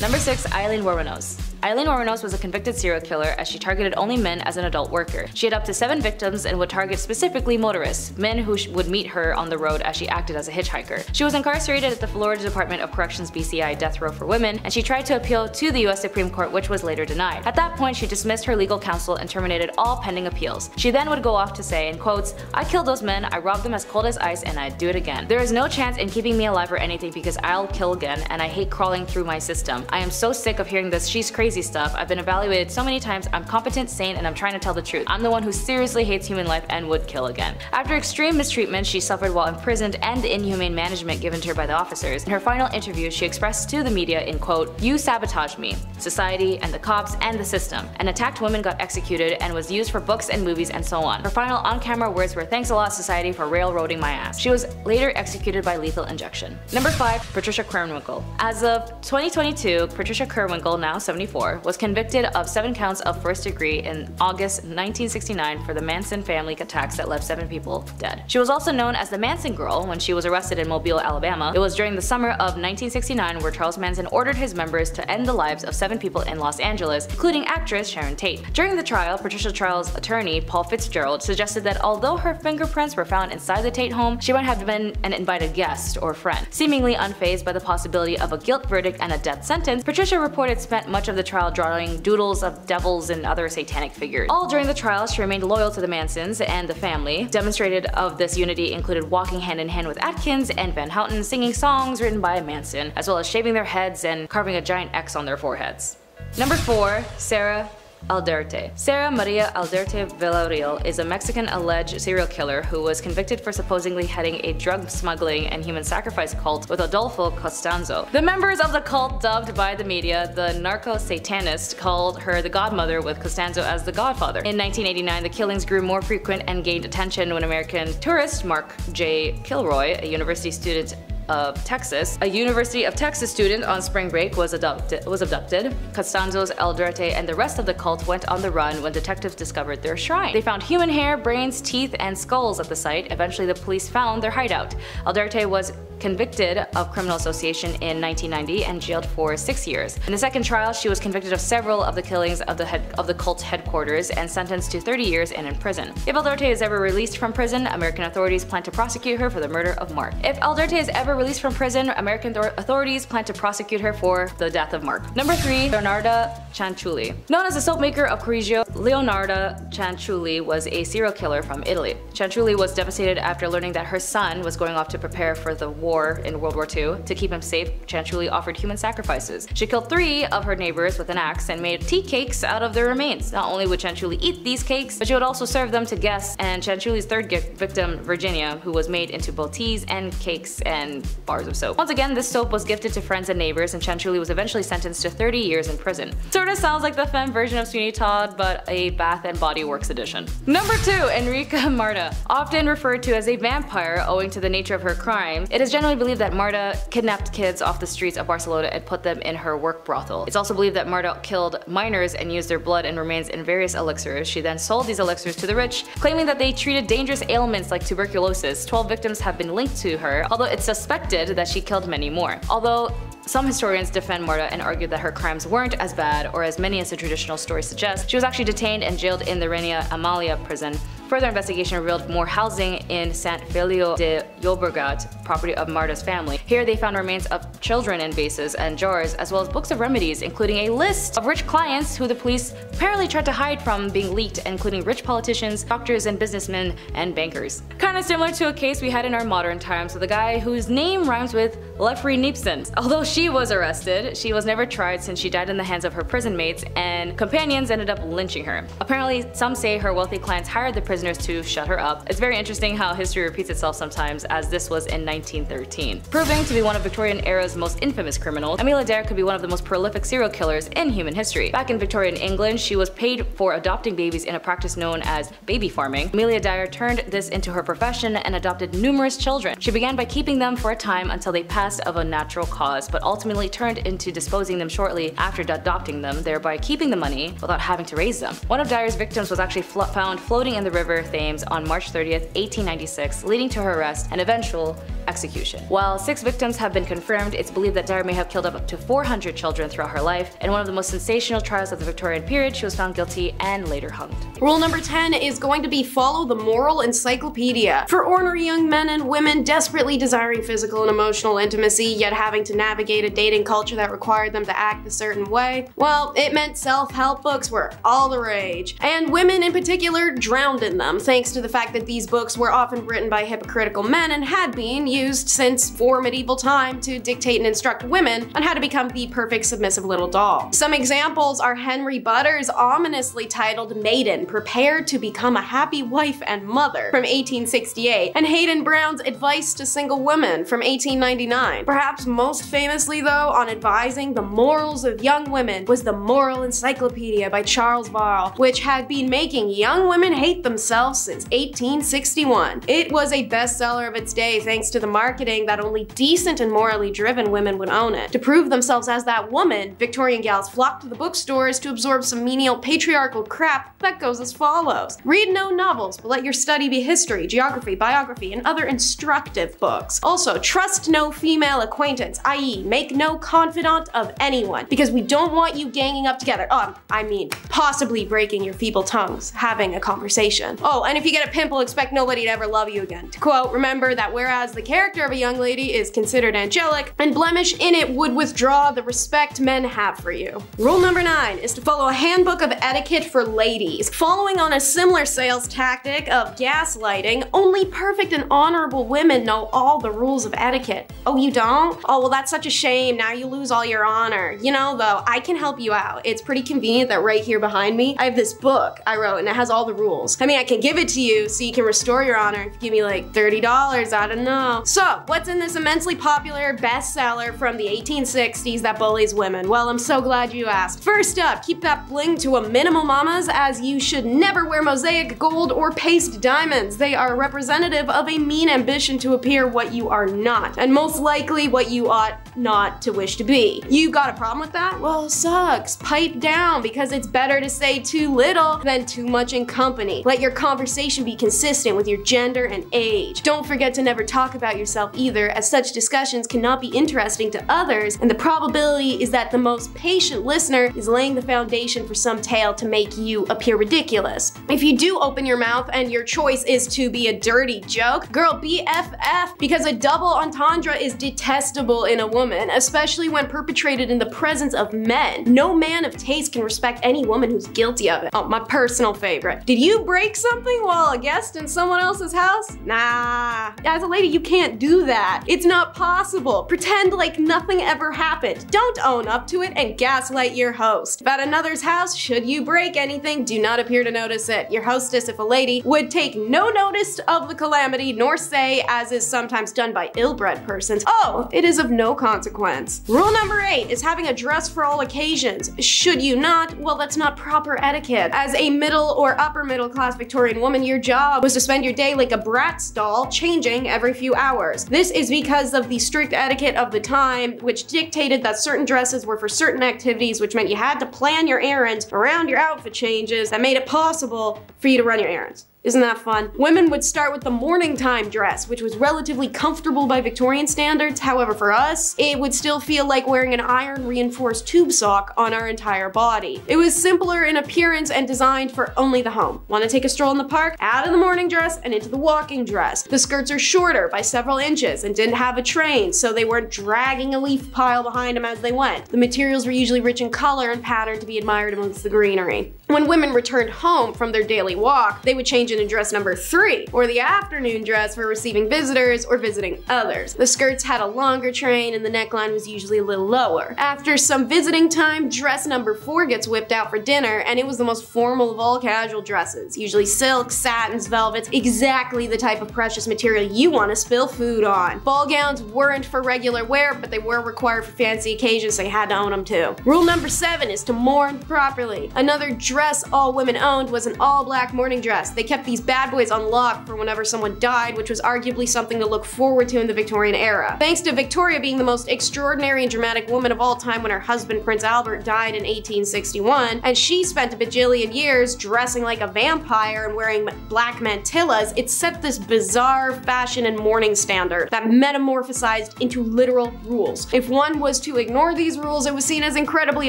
Number 6. Aileen Wuornos Aileen Wuornos was a convicted serial killer as she targeted only men as an adult worker. She had up to seven victims and would target specifically motorists, men who would meet her on the road as she acted as a hitchhiker. She was incarcerated at the Florida Department of Corrections BCI death row for women, and she tried to appeal to the US Supreme Court which was later denied. At that point, she dismissed her legal counsel and terminated all pending appeals. She then would go off to say, in quotes, I killed those men, I robbed them as cold as ice, and I'd do it again. There is no chance in keeping me alive or anything because I'll kill again, and I hate crawling through my system. I am so sick of hearing this she's crazy stuff. I've been evaluated so many times, I'm competent, sane, and I'm trying to tell the truth. I'm the one who seriously hates human life and would kill again. After extreme mistreatment she suffered while imprisoned and the inhumane management given to her by the officers, in her final interview she expressed to the media in quote, You sabotaged me, society, and the cops, and the system. An attacked woman got executed and was used for books and movies and so on. Her final on-camera words were thanks a lot society for railroading my ass. She was later executed by lethal injection. Number 5. Patricia Krenwinkel As of 2022, Patricia Krenwinkel, now 74, was convicted of 7 counts of first degree in August 1969 for the Manson family attacks that left 7 people dead. She was also known as the Manson Girl when she was arrested in Mobile, Alabama. It was during the summer of 1969 where Charles Manson ordered his members to end the lives of 7 people in Los Angeles, including actress Sharon Tate. During the trial, Patricia Trial's attorney, Paul Fitzgerald, suggested that although her fingerprints were found inside the Tate home, she might have been an invited guest or friend. Seemingly unfazed by the possibility of a guilt verdict and a death sentence, Patricia reported spent much of the trial drawing doodles of devils and other satanic figures. All during the trial, she remained loyal to the Mansons and the family. Demonstrated of this unity included walking hand in hand with Atkins and Van Houten, singing songs written by Manson, as well as shaving their heads and carving a giant X on their foreheads. Number 4. Sarah Aldrete. Sarah Maria Aldrete Villarreal is a Mexican alleged serial killer who was convicted for supposedly heading a drug smuggling and human sacrifice cult with Adolfo Costanzo. The members of the cult, dubbed by the media the narco-satanist, called her the godmother with Costanzo as the godfather. In 1989, the killings grew more frequent and gained attention when American tourist Mark J. Kilroy, a university student of Texas. A University of Texas student on spring break was, adopted, was abducted. Costanzo's Aldrete and the rest of the cult went on the run when detectives discovered their shrine. They found human hair, brains, teeth, and skulls at the site. Eventually the police found their hideout. Aldrete was convicted of criminal association in 1990 and jailed for six years. In the second trial, she was convicted of several of the killings of the, head, of the cult's headquarters and sentenced to 30 years and in prison. If Aldrete is ever released from prison, American authorities plan to prosecute her for the murder of Mark. If Aldrete is ever released from prison, American authorities plan to prosecute her for the death of Mark. Number 3. Leonarda Cianciulli Known as the soap maker of Correggio, Leonarda Cianciulli was a serial killer from Italy. Cianciulli was devastated after learning that her son was going off to prepare for the war war in World War II. To keep him safe, Cianciulli offered human sacrifices. She killed three of her neighbors with an axe and made tea cakes out of their remains. Not only would Cianciulli eat these cakes, but she would also serve them to guests and Cianciulli's third victim, Virginia, who was made into both teas and cakes and bars of soap. Once again, this soap was gifted to friends and neighbors and Cianciulli was eventually sentenced to 30 years in prison. Sorta sounds like the femme version of Sweeney Todd, but a Bath and Body Works edition. Number 2. Enrica Marta Often referred to as a vampire owing to the nature of her crime, it is generally believed that Marta kidnapped kids off the streets of Barcelona and put them in her work brothel. It's also believed that Marta killed minors and used their blood and remains in various elixirs. She then sold these elixirs to the rich, claiming that they treated dangerous ailments like tuberculosis. 12 victims have been linked to her, although it's suspected that she killed many more. Although Some historians defend Marta and argue that her crimes weren't as bad or as many as the traditional story suggests. She was actually detained and jailed in the Reina Amalia prison Further investigation revealed more housing in Sant Feliu de Llobregat, property of Marta's family. Here they found remains of children in vases and jars, as well as books of remedies, including a list of rich clients who the police apparently tried to hide from being leaked, including rich politicians, doctors, and businessmen, and bankers. Kinda similar to a case we had in our modern times with a guy whose name rhymes with Lefri Nipson. Although she was arrested, she was never tried since she died in the hands of her prison mates, and companions ended up lynching her. Apparently, some say her wealthy clients hired the prison prisoners to shut her up. It's very interesting how history repeats itself sometimes, as this was in 1913. Proving to be one of Victorian era's most infamous criminals, Amelia Dyer could be one of the most prolific serial killers in human history. Back in Victorian England, she was paid for adopting babies in a practice known as baby farming. Amelia Dyer turned this into her profession and adopted numerous children. She began by keeping them for a time until they passed of a natural cause, but ultimately turned into disposing them shortly after adopting them, thereby keeping the money without having to raise them. One of Dyer's victims was actually found floating in the river River Thames on March 30th, 1896, leading to her arrest and eventual execution. While six victims have been confirmed, it's believed that Dyer may have killed up to 400 children throughout her life. In one of the most sensational trials of the Victorian period, she was found guilty and later hung. Rule number 10 is going to be follow the moral encyclopedia. For ornery young men and women desperately desiring physical and emotional intimacy, yet having to navigate a dating culture that required them to act a certain way, well, it meant self-help books were all the rage. And women in particular drowned in them, thanks to the fact that these books were often written by hypocritical men and had been used since for medieval time to dictate and instruct women on how to become the perfect submissive little doll. Some examples are Henry Butter's ominously titled Maiden, Prepared to Become a Happy Wife and Mother from 1868, and Hayden Brown's Advice to Single Women from 1899. Perhaps most famously though, on advising the morals of young women was the Moral Encyclopedia by Charles Varl, which had been making young women hate themselves since 1861. It was a bestseller of its day thanks to the marketing that only decent and morally driven women would own it. To prove themselves as that woman, Victorian gals flocked to the bookstores to absorb some menial patriarchal crap that goes as follows. Read no novels, but let your study be history, geography, biography, and other instructive books. Also, trust no female acquaintance, i.e. make no confidant of anyone, because we don't want you ganging up together. Oh, I mean, possibly breaking your feeble tongues, having a conversation. Oh, and if you get a pimple, expect nobody to ever love you again. To quote, remember that whereas the character of a young lady is considered angelic, and blemish in it would withdraw the respect men have for you. Rule number nine is to follow a handbook of etiquette for ladies. Following on a similar sales tactic of gaslighting, only perfect and honorable women know all the rules of etiquette. Oh, you don't? Oh, well, that's such a shame. Now you lose all your honor. You know, though, I can help you out. It's pretty convenient that right here behind me, I have this book I wrote and it has all the rules. I mean, can give it to you so you can restore your honor if you give me like $30, I don't know. So, what's in this immensely popular bestseller from the 1860s that bullies women? Well, I'm so glad you asked. First up, keep that bling to a minimal mamas as you should never wear mosaic gold or paste diamonds. They are representative of a mean ambition to appear what you are not, and most likely what you ought not to wish to be. You got a problem with that? Well, sucks. Pipe down because it's better to say too little than too much in company. Let your conversation be consistent with your gender and age. Don't forget to never talk about yourself either as such discussions cannot be interesting to others and the probability is that the most patient listener is laying the foundation for some tale to make you appear ridiculous. If you do open your mouth and your choice is to be a dirty joke, girl, BFF because a double entendre is detestable in a woman woman, especially when perpetrated in the presence of men. No man of taste can respect any woman who's guilty of it. Oh, my personal favorite. Did you break something while a guest in someone else's house? Nah. As a lady, you can't do that. It's not possible. Pretend like nothing ever happened. Don't own up to it and gaslight your host. If at another's house, should you break anything, do not appear to notice it. Your hostess, if a lady, would take no notice of the calamity, nor say, as is sometimes done by ill-bred persons, oh, it is of no consequence consequence. Rule number eight is having a dress for all occasions. Should you not? Well, that's not proper etiquette. As a middle or upper middle class Victorian woman, your job was to spend your day like a brat's doll, changing every few hours. This is because of the strict etiquette of the time, which dictated that certain dresses were for certain activities, which meant you had to plan your errands around your outfit changes that made it possible for you to run your errands. Isn't that fun? Women would start with the morning time dress, which was relatively comfortable by Victorian standards. However, for us, it would still feel like wearing an iron reinforced tube sock on our entire body. It was simpler in appearance and designed for only the home. Want to take a stroll in the park? Out of the morning dress and into the walking dress. The skirts are shorter by several inches and didn't have a train, so they weren't dragging a leaf pile behind them as they went. The materials were usually rich in color and pattern to be admired amongst the greenery. When women returned home from their daily walk, they would change into dress number three, or the afternoon dress for receiving visitors or visiting others. The skirts had a longer train and the neckline was usually a little lower. After some visiting time, dress number four gets whipped out for dinner, and it was the most formal of all casual dresses. Usually silks, satins, velvets, exactly the type of precious material you want to spill food on. Ball gowns weren't for regular wear, but they were required for fancy occasions, so you had to own them too. Rule number seven is to mourn properly. Another dress all women owned was an all black mourning dress. They kept these bad boys on lock for whenever someone died, which was arguably something to look forward to in the Victorian era. Thanks to Victoria being the most extraordinary and dramatic woman of all time when her husband Prince Albert died in 1861, and she spent a bajillion years dressing like a vampire and wearing black mantillas, it set this bizarre fashion and mourning standard that metamorphosized into literal rules. If one was to ignore these rules, it was seen as incredibly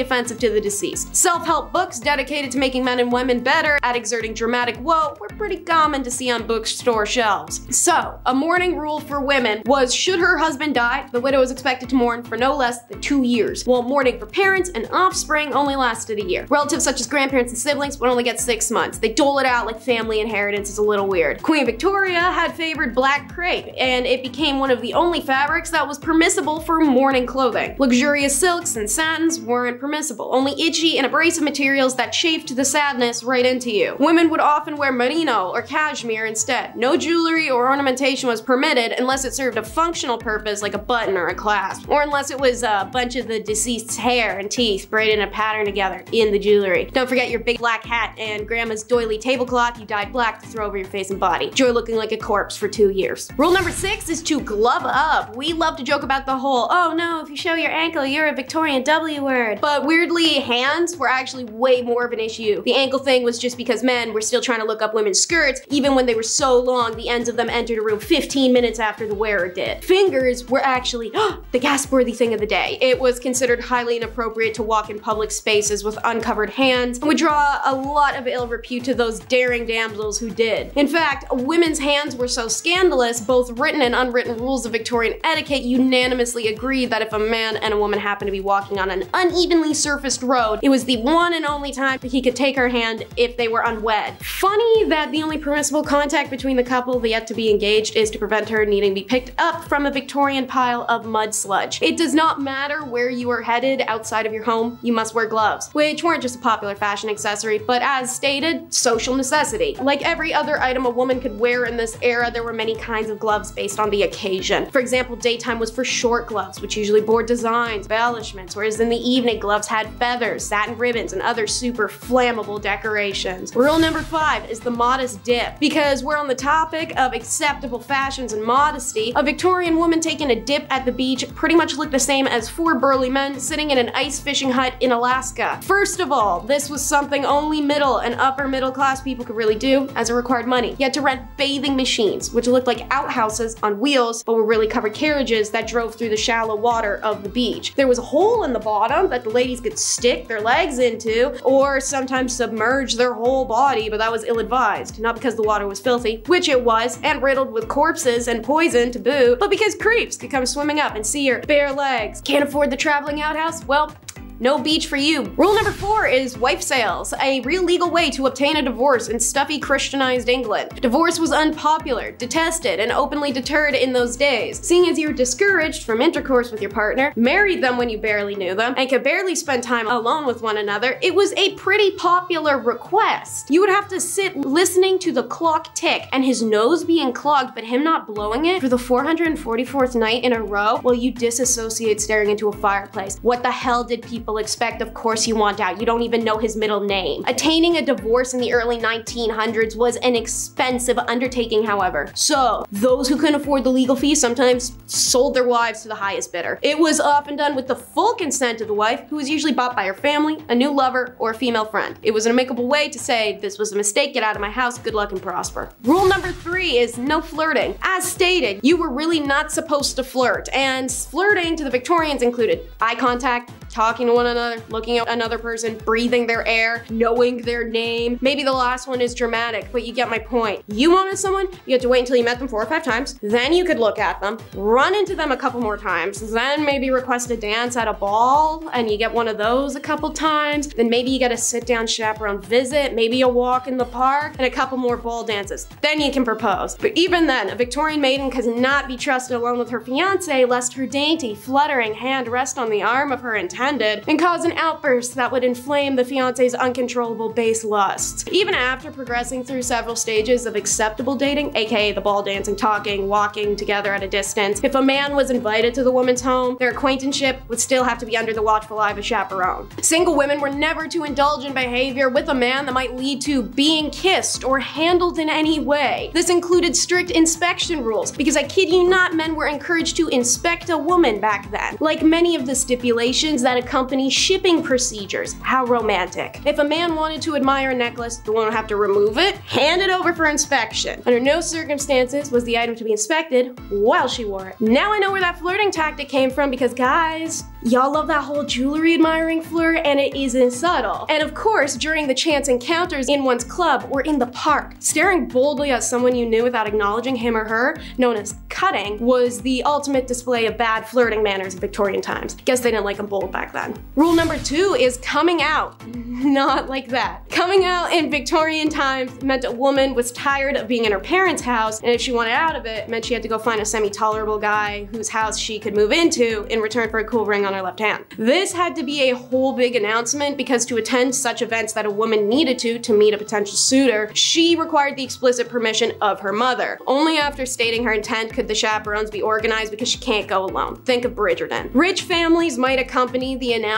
offensive to the deceased. Self-help books dedicated to making men and women better at exerting dramatic woe were pretty common to see on bookstore shelves. So, a mourning rule for women was should her husband die, the widow is expected to mourn for no less than two years, while mourning for parents and offspring only lasted a year. Relatives such as grandparents and siblings would only get six months. They dole it out like family inheritance is a little weird. Queen Victoria had favored black crepe, and it became one of the only fabrics that was permissible for mourning clothing. Luxurious silks and satins weren't permissible, only itchy and abrasive materials that chafed the sadness right into you. Women would often wear merino or cashmere instead. No jewelry or ornamentation was permitted unless it served a functional purpose like a button or a clasp, or unless it was a bunch of the deceased's hair and teeth braided in a pattern together in the jewelry. Don't forget your big black hat and grandma's doily tablecloth you dyed black to throw over your face and body. Joy looking like a corpse for two years. Rule number six is to glove up. We love to joke about the whole, oh no, if you show your ankle, you're a Victorian W word. But weirdly, hands were actually way more of an issue. The ankle thing was just because men were still trying to look up women's skirts, even when they were so long the ends of them entered a room 15 minutes after the wearer did. Fingers were actually the gasp-worthy thing of the day. It was considered highly inappropriate to walk in public spaces with uncovered hands and would draw a lot of ill repute to those daring damsels who did. In fact, women's hands were so scandalous, both written and unwritten rules of Victorian etiquette unanimously agreed that if a man and a woman happened to be walking on an unevenly surfaced road, it was the one and only time that he could take her hand if they were unwed. Funny that the only permissible contact between the couple the yet to be engaged is to prevent her needing to be picked up from a Victorian pile of mud sludge. It does not matter where you are headed outside of your home, you must wear gloves, which weren't just a popular fashion accessory, but as stated, social necessity. Like every other item a woman could wear in this era, there were many kinds of gloves based on the occasion. For example, daytime was for short gloves, which usually bore designs, embellishments, whereas in the evening, gloves had feathers, satin ribbons, and other super flammable decorations. Rule number five is the modest dip. Because we're on the topic of acceptable fashions and modesty, a Victorian woman taking a dip at the beach pretty much looked the same as four burly men sitting in an ice fishing hut in Alaska. First of all, this was something only middle and upper middle class people could really do as it required money. You had to rent bathing machines, which looked like outhouses on wheels, but were really covered carriages that drove through the shallow water of the beach. There was a hole in the bottom that the ladies could stick their legs into, or sometimes submerge their whole body, but that was ill-advised. Not because the water was filthy, which it was, and riddled with corpses and poison to boot, but because creeps could come swimming up and see your bare legs. Can't afford the traveling outhouse? Well, no beach for you. Rule number four is wife sales, a real legal way to obtain a divorce in stuffy Christianized England. Divorce was unpopular, detested, and openly deterred in those days. Seeing as you were discouraged from intercourse with your partner, married them when you barely knew them, and could barely spend time alone with one another, it was a pretty popular request. You would have to sit listening to the clock tick and his nose being clogged but him not blowing it for the 444th night in a row while you disassociate staring into a fireplace. What the hell did people people expect, of course you want out. You don't even know his middle name. Attaining a divorce in the early 1900s was an expensive undertaking, however. So, those who couldn't afford the legal fees sometimes sold their wives to the highest bidder. It was often done with the full consent of the wife, who was usually bought by her family, a new lover, or a female friend. It was an amicable way to say, this was a mistake, get out of my house, good luck and prosper. Rule number three is no flirting. As stated, you were really not supposed to flirt, and flirting to the Victorians included eye contact, talking to one another, looking at another person, breathing their air, knowing their name. Maybe the last one is dramatic, but you get my point. You wanted someone, you had to wait until you met them four or five times, then you could look at them, run into them a couple more times, then maybe request a dance at a ball, and you get one of those a couple times, then maybe you get a sit down chaperone visit, maybe a walk in the park, and a couple more ball dances. Then you can propose. But even then, a Victorian maiden could not be trusted alone with her fiance lest her dainty, fluttering hand rest on the arm of her intended and cause an outburst that would inflame the fiance's uncontrollable base lusts. Even after progressing through several stages of acceptable dating, aka the ball dancing, talking, walking together at a distance, if a man was invited to the woman's home, their acquaintanceship would still have to be under the watchful eye of a chaperone. Single women were never to indulge in behavior with a man that might lead to being kissed or handled in any way. This included strict inspection rules, because I kid you not, men were encouraged to inspect a woman back then. Like many of the stipulations that that accompany shipping procedures. How romantic. If a man wanted to admire a necklace, the would have to remove it, hand it over for inspection. Under no circumstances was the item to be inspected while she wore it. Now I know where that flirting tactic came from because guys, Y'all love that whole jewelry admiring flirt and it isn't subtle. And of course, during the chance encounters in one's club or in the park, staring boldly at someone you knew without acknowledging him or her, known as cutting, was the ultimate display of bad flirting manners in Victorian times. Guess they didn't like them bold back then. Rule number two is coming out. Not like that. Coming out in Victorian times meant a woman was tired of being in her parents' house, and if she wanted out of it, meant she had to go find a semi-tolerable guy whose house she could move into in return for a cool ring on her left hand. This had to be a whole big announcement because to attend such events that a woman needed to to meet a potential suitor, she required the explicit permission of her mother. Only after stating her intent could the chaperones be organized because she can't go alone. Think of Bridgerton. Rich families might accompany the announcement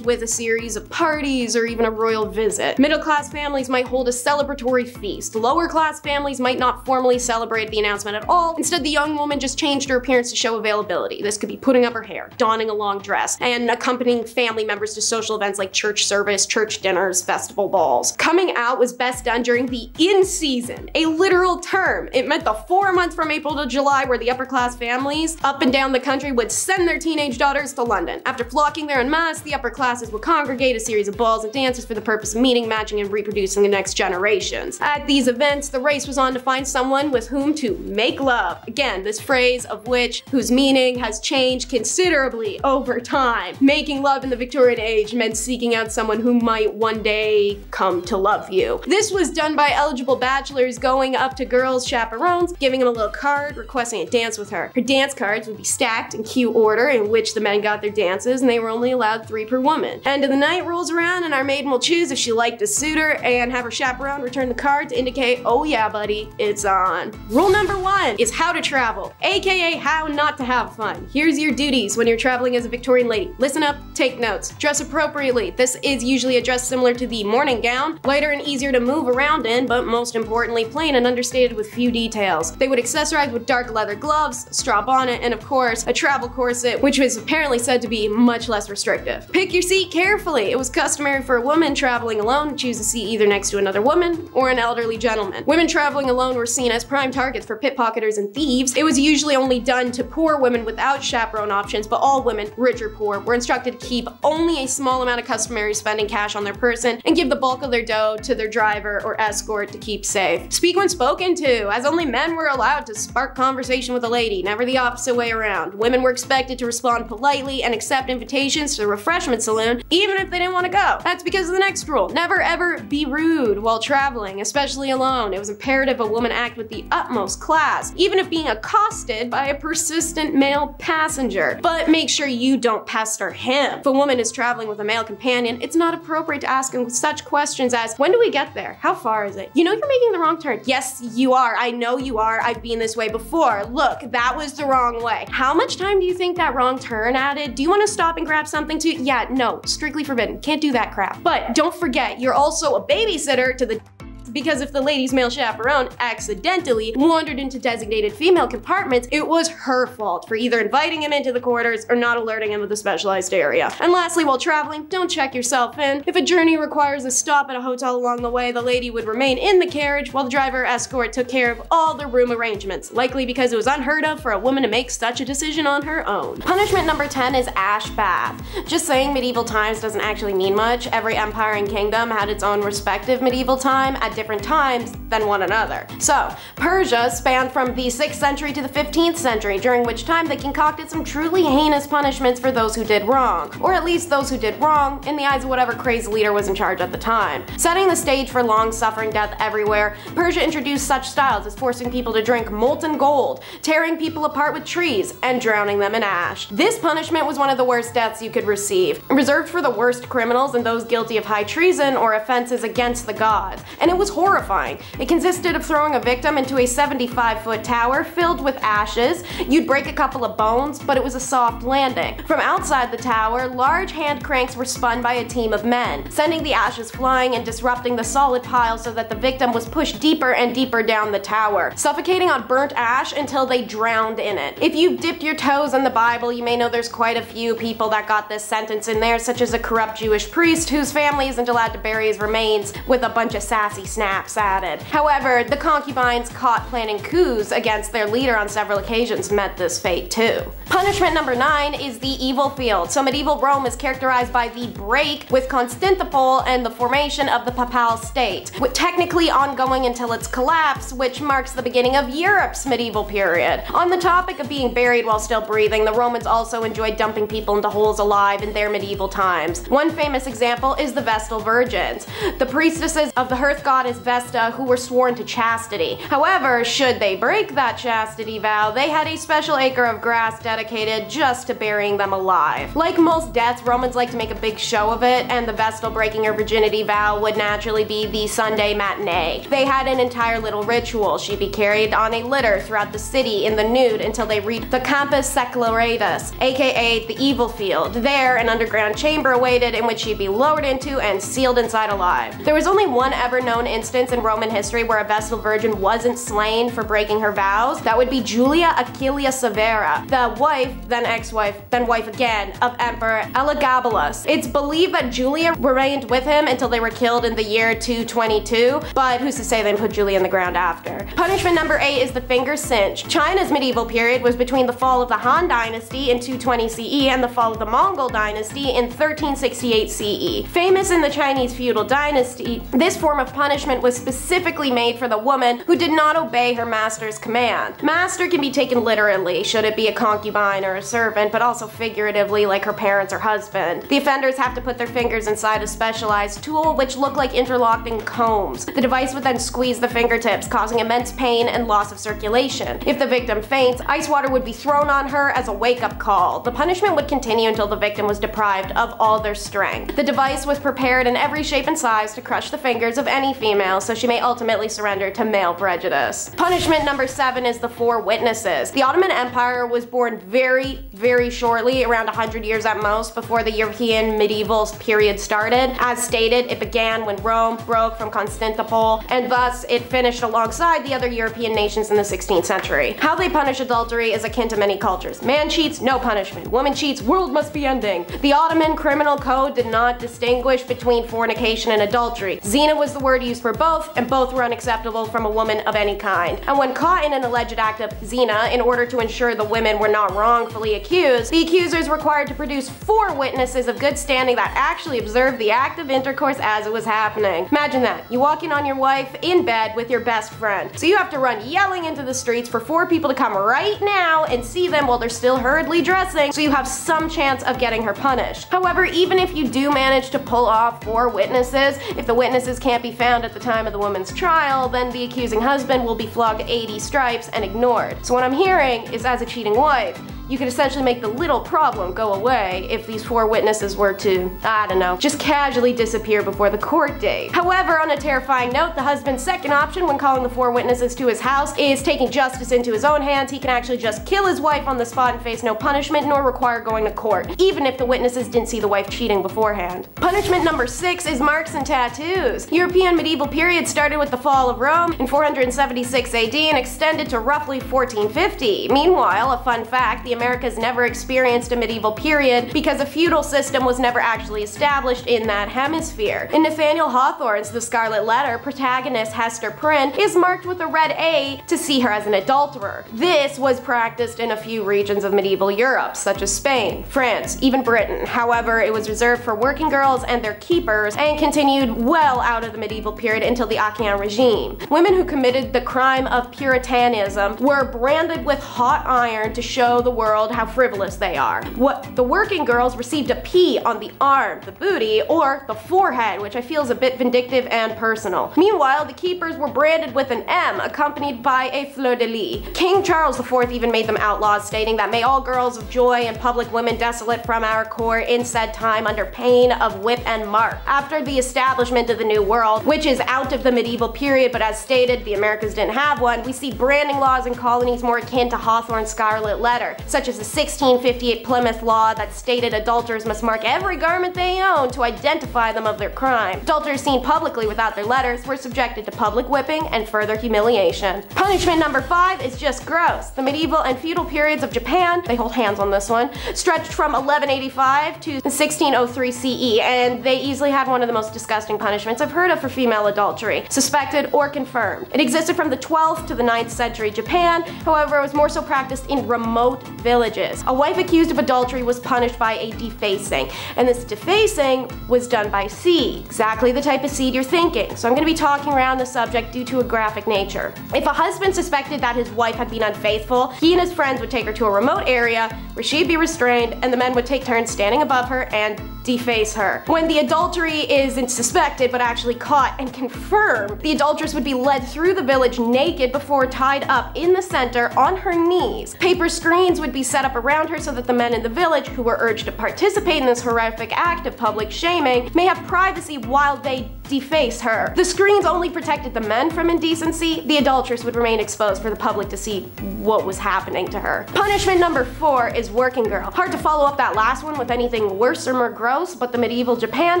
with a series of parties or even a royal visit. Middle class families might hold a celebratory feast. Lower class families might not formally celebrate the announcement at all. Instead, the young woman just changed her appearance to show availability. This could be putting up her hair, donning a long dress, and accompanying family members to social events like church service, church dinners, festival balls. Coming out was best done during the in season, a literal term. It meant the four months from April to July where the upper class families up and down the country would send their teenage daughters to London. After flocking there en the upper classes would congregate a series of balls and dances for the purpose of meeting, matching, and reproducing the next generations. At these events, the race was on to find someone with whom to make love. Again, this phrase of which whose meaning has changed considerably over time. Making love in the Victorian age meant seeking out someone who might one day come to love you. This was done by eligible bachelors going up to girls' chaperones, giving them a little card, requesting a dance with her. Her dance cards would be stacked in cue order in which the men got their dances, and they were only allowed three per woman. End of the night rolls around, and our maiden will choose if she liked a suitor and have her chaperone return the card to indicate, oh yeah, buddy, it's on. Rule number one is how to travel, aka how not to have fun. Here's your duties when you're traveling as a Victorian Victorian lady. Listen up, take notes. Dress appropriately. This is usually a dress similar to the morning gown, lighter and easier to move around in, but most importantly, plain and understated with few details. They would accessorize with dark leather gloves, straw bonnet, and of course, a travel corset, which was apparently said to be much less restrictive. Pick your seat carefully. It was customary for a woman traveling alone to choose a seat either next to another woman or an elderly gentleman. Women traveling alone were seen as prime targets for pickpocketers and thieves. It was usually only done to poor women without chaperone options, but all women, rich or poor, were instructed to keep only a small amount of customary spending cash on their person and give the bulk of their dough to their driver or escort to keep safe. Speak when spoken to, as only men were allowed to spark conversation with a lady, never the opposite way around. Women were expected to respond politely and accept invitations to the refreshment saloon, even if they didn't want to go. That's because of the next rule. Never ever be rude while traveling, especially alone. It was imperative a woman act with the utmost class, even if being accosted by a persistent male passenger. But make sure you don't pester him. If a woman is traveling with a male companion, it's not appropriate to ask him such questions as, when do we get there? How far is it? You know you're making the wrong turn. Yes, you are. I know you are. I've been this way before. Look, that was the wrong way. How much time do you think that wrong turn added? Do you want to stop and grab something to, yeah, no, strictly forbidden. Can't do that crap. But don't forget, you're also a babysitter to the because if the lady's male chaperone accidentally wandered into designated female compartments, it was her fault for either inviting him into the quarters or not alerting him of the specialized area. And lastly, while traveling, don't check yourself in. If a journey requires a stop at a hotel along the way, the lady would remain in the carriage while the driver escort took care of all the room arrangements, likely because it was unheard of for a woman to make such a decision on her own. Punishment number 10 is ash bath. Just saying medieval times doesn't actually mean much. Every empire and kingdom had its own respective medieval time at different times than one another. So, Persia spanned from the 6th century to the 15th century, during which time they concocted some truly heinous punishments for those who did wrong, or at least those who did wrong in the eyes of whatever crazy leader was in charge at the time. Setting the stage for long suffering death everywhere, Persia introduced such styles as forcing people to drink molten gold, tearing people apart with trees, and drowning them in ash. This punishment was one of the worst deaths you could receive, reserved for the worst criminals and those guilty of high treason or offenses against the gods. And it was was horrifying. It consisted of throwing a victim into a 75 foot tower filled with ashes. You'd break a couple of bones, but it was a soft landing. From outside the tower, large hand cranks were spun by a team of men, sending the ashes flying and disrupting the solid pile so that the victim was pushed deeper and deeper down the tower, suffocating on burnt ash until they drowned in it. If you've dipped your toes in the Bible, you may know there's quite a few people that got this sentence in there, such as a corrupt Jewish priest whose family isn't allowed to bury his remains with a bunch of sassy snaps added. However, the concubines caught planning coups against their leader on several occasions met this fate too. Punishment number 9 is the evil field. So medieval Rome is characterized by the break with Constantinople and the formation of the Papal State, with technically ongoing until its collapse, which marks the beginning of Europe's medieval period. On the topic of being buried while still breathing, the Romans also enjoyed dumping people into holes alive in their medieval times. One famous example is the Vestal Virgins, the priestesses of the hearth goddess goddess Vesta who were sworn to chastity. However, should they break that chastity vow, they had a special acre of grass dedicated just to burying them alive. Like most deaths, Romans like to make a big show of it, and the Vestal breaking her virginity vow would naturally be the Sunday matinee. They had an entire little ritual. She'd be carried on a litter throughout the city in the nude until they reached the Campus Secularis, aka the Evil Field. There, an underground chamber awaited in which she'd be lowered into and sealed inside alive. There was only one ever known instance in Roman history where a Vestal Virgin wasn't slain for breaking her vows, that would be Julia Aquilia Severa, the wife, then ex-wife, then wife again, of Emperor Elagabalus. It's believed that Julia remained with him until they were killed in the year 222, but who's to say they put Julia in the ground after. Punishment number 8 is the finger cinch. China's medieval period was between the fall of the Han Dynasty in 220 CE and the fall of the Mongol Dynasty in 1368 CE. Famous in the Chinese feudal dynasty, this form of punishment punishment was specifically made for the woman who did not obey her master's command. Master can be taken literally, should it be a concubine or a servant, but also figuratively like her parents or husband. The offenders have to put their fingers inside a specialized tool which look like interlocking combs. The device would then squeeze the fingertips, causing immense pain and loss of circulation. If the victim faints, ice water would be thrown on her as a wake-up call. The punishment would continue until the victim was deprived of all their strength. The device was prepared in every shape and size to crush the fingers of any female female, so she may ultimately surrender to male prejudice. Punishment number seven is the four witnesses. The Ottoman Empire was born very, very shortly, around 100 years at most, before the European medieval period started. As stated, it began when Rome broke from Constantinople, and thus it finished alongside the other European nations in the 16th century. How they punish adultery is akin to many cultures. Man cheats, no punishment. Woman cheats, world must be ending. The Ottoman criminal code did not distinguish between fornication and adultery. Zina was the word used for both, and both were unacceptable from a woman of any kind. And when caught in an alleged act of zina, in order to ensure the women were not wrongfully accused, the accusers required to produce four witnesses of good standing that actually observed the act of intercourse as it was happening. Imagine that. You walk in on your wife in bed with your best friend. So you have to run yelling into the streets for four people to come right now and see them while they're still hurriedly dressing so you have some chance of getting her punished. However, even if you do manage to pull off four witnesses, if the witnesses can't be found at the time of the woman's trial, then the accusing husband will be flogged 80 stripes and ignored. So what I'm hearing is as a cheating wife, you could essentially make the little problem go away if these four witnesses were to, I don't know, just casually disappear before the court date. However, on a terrifying note, the husband's second option when calling the four witnesses to his house is taking justice into his own hands. He can actually just kill his wife on the spot and face no punishment nor require going to court, even if the witnesses didn't see the wife cheating beforehand. Punishment number six is marks and tattoos. European medieval period started with the fall of Rome in 476 AD and extended to roughly 1450. Meanwhile, a fun fact, the Americas never experienced a medieval period because a feudal system was never actually established in that hemisphere. In Nathaniel Hawthorne's The Scarlet Letter, protagonist Hester Prynne is marked with a red A to see her as an adulterer. This was practiced in a few regions of medieval Europe, such as Spain, France, even Britain. However, it was reserved for working girls and their keepers and continued well out of the medieval period until the Ancien regime. Women who committed the crime of puritanism were branded with hot iron to show the world how frivolous they are. What the working girls received a P on the arm, the booty, or the forehead, which I feel is a bit vindictive and personal. Meanwhile, the keepers were branded with an M, accompanied by a fleur-de-lis. King Charles IV even made them outlaws, stating that may all girls of joy and public women desolate from our court in said time under pain of whip and mark. After the establishment of the New World, which is out of the medieval period, but as stated, the Americas didn't have one, we see branding laws in colonies more akin to Hawthorne's Scarlet Letter, such as the 1658 Plymouth Law that stated adulterers must mark every garment they own to identify them of their crime. Adulterers seen publicly without their letters were subjected to public whipping and further humiliation. Punishment number five is just gross. The medieval and feudal periods of Japan, they hold hands on this one, stretched from 1185 to 1603 CE, and they easily had one of the most disgusting punishments I've heard of for female adultery, suspected or confirmed. It existed from the 12th to the 9th century Japan, however it was more so practiced in remote villages. A wife accused of adultery was punished by a defacing, and this defacing was done by seed, exactly the type of seed you're thinking. So I'm going to be talking around the subject due to a graphic nature. If a husband suspected that his wife had been unfaithful, he and his friends would take her to a remote area where she'd be restrained and the men would take turns standing above her and deface her. When the adultery isn't suspected but actually caught and confirmed, the adulteress would be led through the village naked before tied up in the center on her knees. Paper screens would be set up around her so that the men in the village who were urged to participate in this horrific act of public shaming may have privacy while they deface her. The screens only protected the men from indecency, the adulteress would remain exposed for the public to see what was happening to her. Punishment number four is working girl. Hard to follow up that last one with anything worse or more gross, but the medieval Japan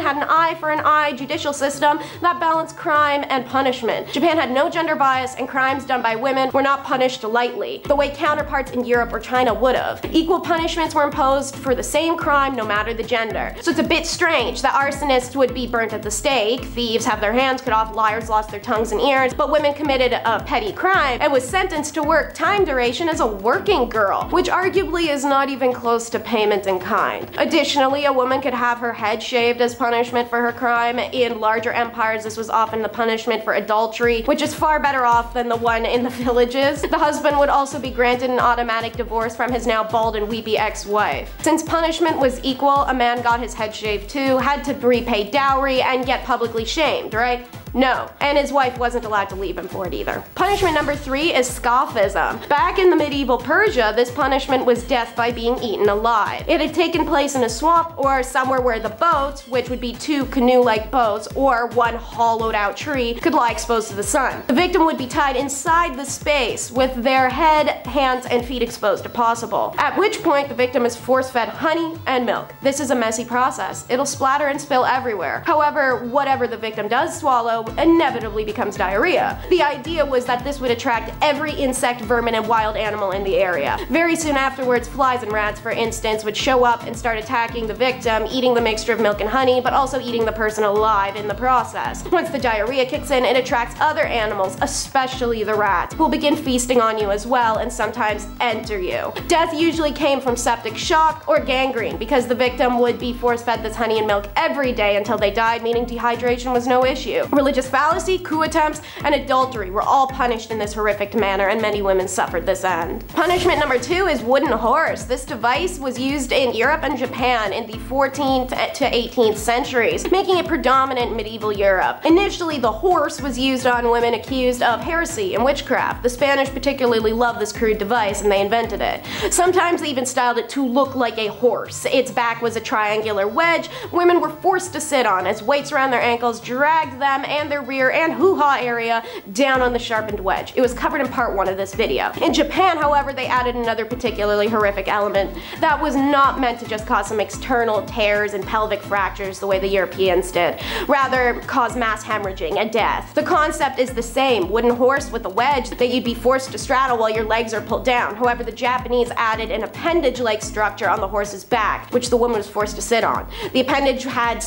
had an eye for an eye judicial system that balanced crime and punishment. Japan had no gender bias and crimes done by women were not punished lightly, the way counterparts in Europe or China would have. Equal punishments were imposed for the same crime no matter the gender. So it's a bit strange that arsonists would be burnt at the stake, thieves have their hands cut off, liars lost their tongues and ears, but women committed a petty crime and was sentenced to work time duration as a working girl, which arguably is not even close to payment in kind. Additionally, a woman could have her head shaved as punishment for her crime. In larger empires, this was often the punishment for adultery, which is far better off than the one in the villages. The husband would also be granted an automatic divorce from his now bald and weepy ex-wife. Since punishment was equal, a man got his head shaved too, had to repay dowry, and get publicly shamed, right? No, and his wife wasn't allowed to leave him for it either. Punishment number three is scaphism. Back in the medieval Persia, this punishment was death by being eaten alive. It had taken place in a swamp or somewhere where the boats, which would be two canoe-like boats or one hollowed out tree, could lie exposed to the sun. The victim would be tied inside the space with their head, hands, and feet exposed if possible. At which point the victim is force-fed honey and milk. This is a messy process. It'll splatter and spill everywhere. However, whatever the victim does swallow inevitably becomes diarrhea. The idea was that this would attract every insect, vermin, and wild animal in the area. Very soon afterwards, flies and rats, for instance, would show up and start attacking the victim, eating the mixture of milk and honey, but also eating the person alive in the process. Once the diarrhea kicks in, it attracts other animals, especially the rats, who will begin feasting on you as well and sometimes enter you. Death usually came from septic shock or gangrene because the victim would be force-fed this honey and milk every day until they died, meaning dehydration was no issue Religious fallacy, coup attempts, and adultery were all punished in this horrific manner, and many women suffered this end. Punishment number two is wooden horse. This device was used in Europe and Japan in the 14th to 18th centuries, making it predominant in medieval Europe. Initially, the horse was used on women accused of heresy and witchcraft. The Spanish particularly loved this crude device and they invented it. Sometimes they even styled it to look like a horse. Its back was a triangular wedge women were forced to sit on as weights around their ankles dragged them and their rear and hoo-ha area down on the sharpened wedge. It was covered in part one of this video. In Japan, however, they added another particularly horrific element that was not meant to just cause some external tears and pelvic fractures the way the Europeans did, rather cause mass hemorrhaging and death. The concept is the same, wooden horse with a wedge that you'd be forced to straddle while your legs are pulled down. However, the Japanese added an appendage-like structure on the horse's back, which the woman was forced to sit on. The appendage had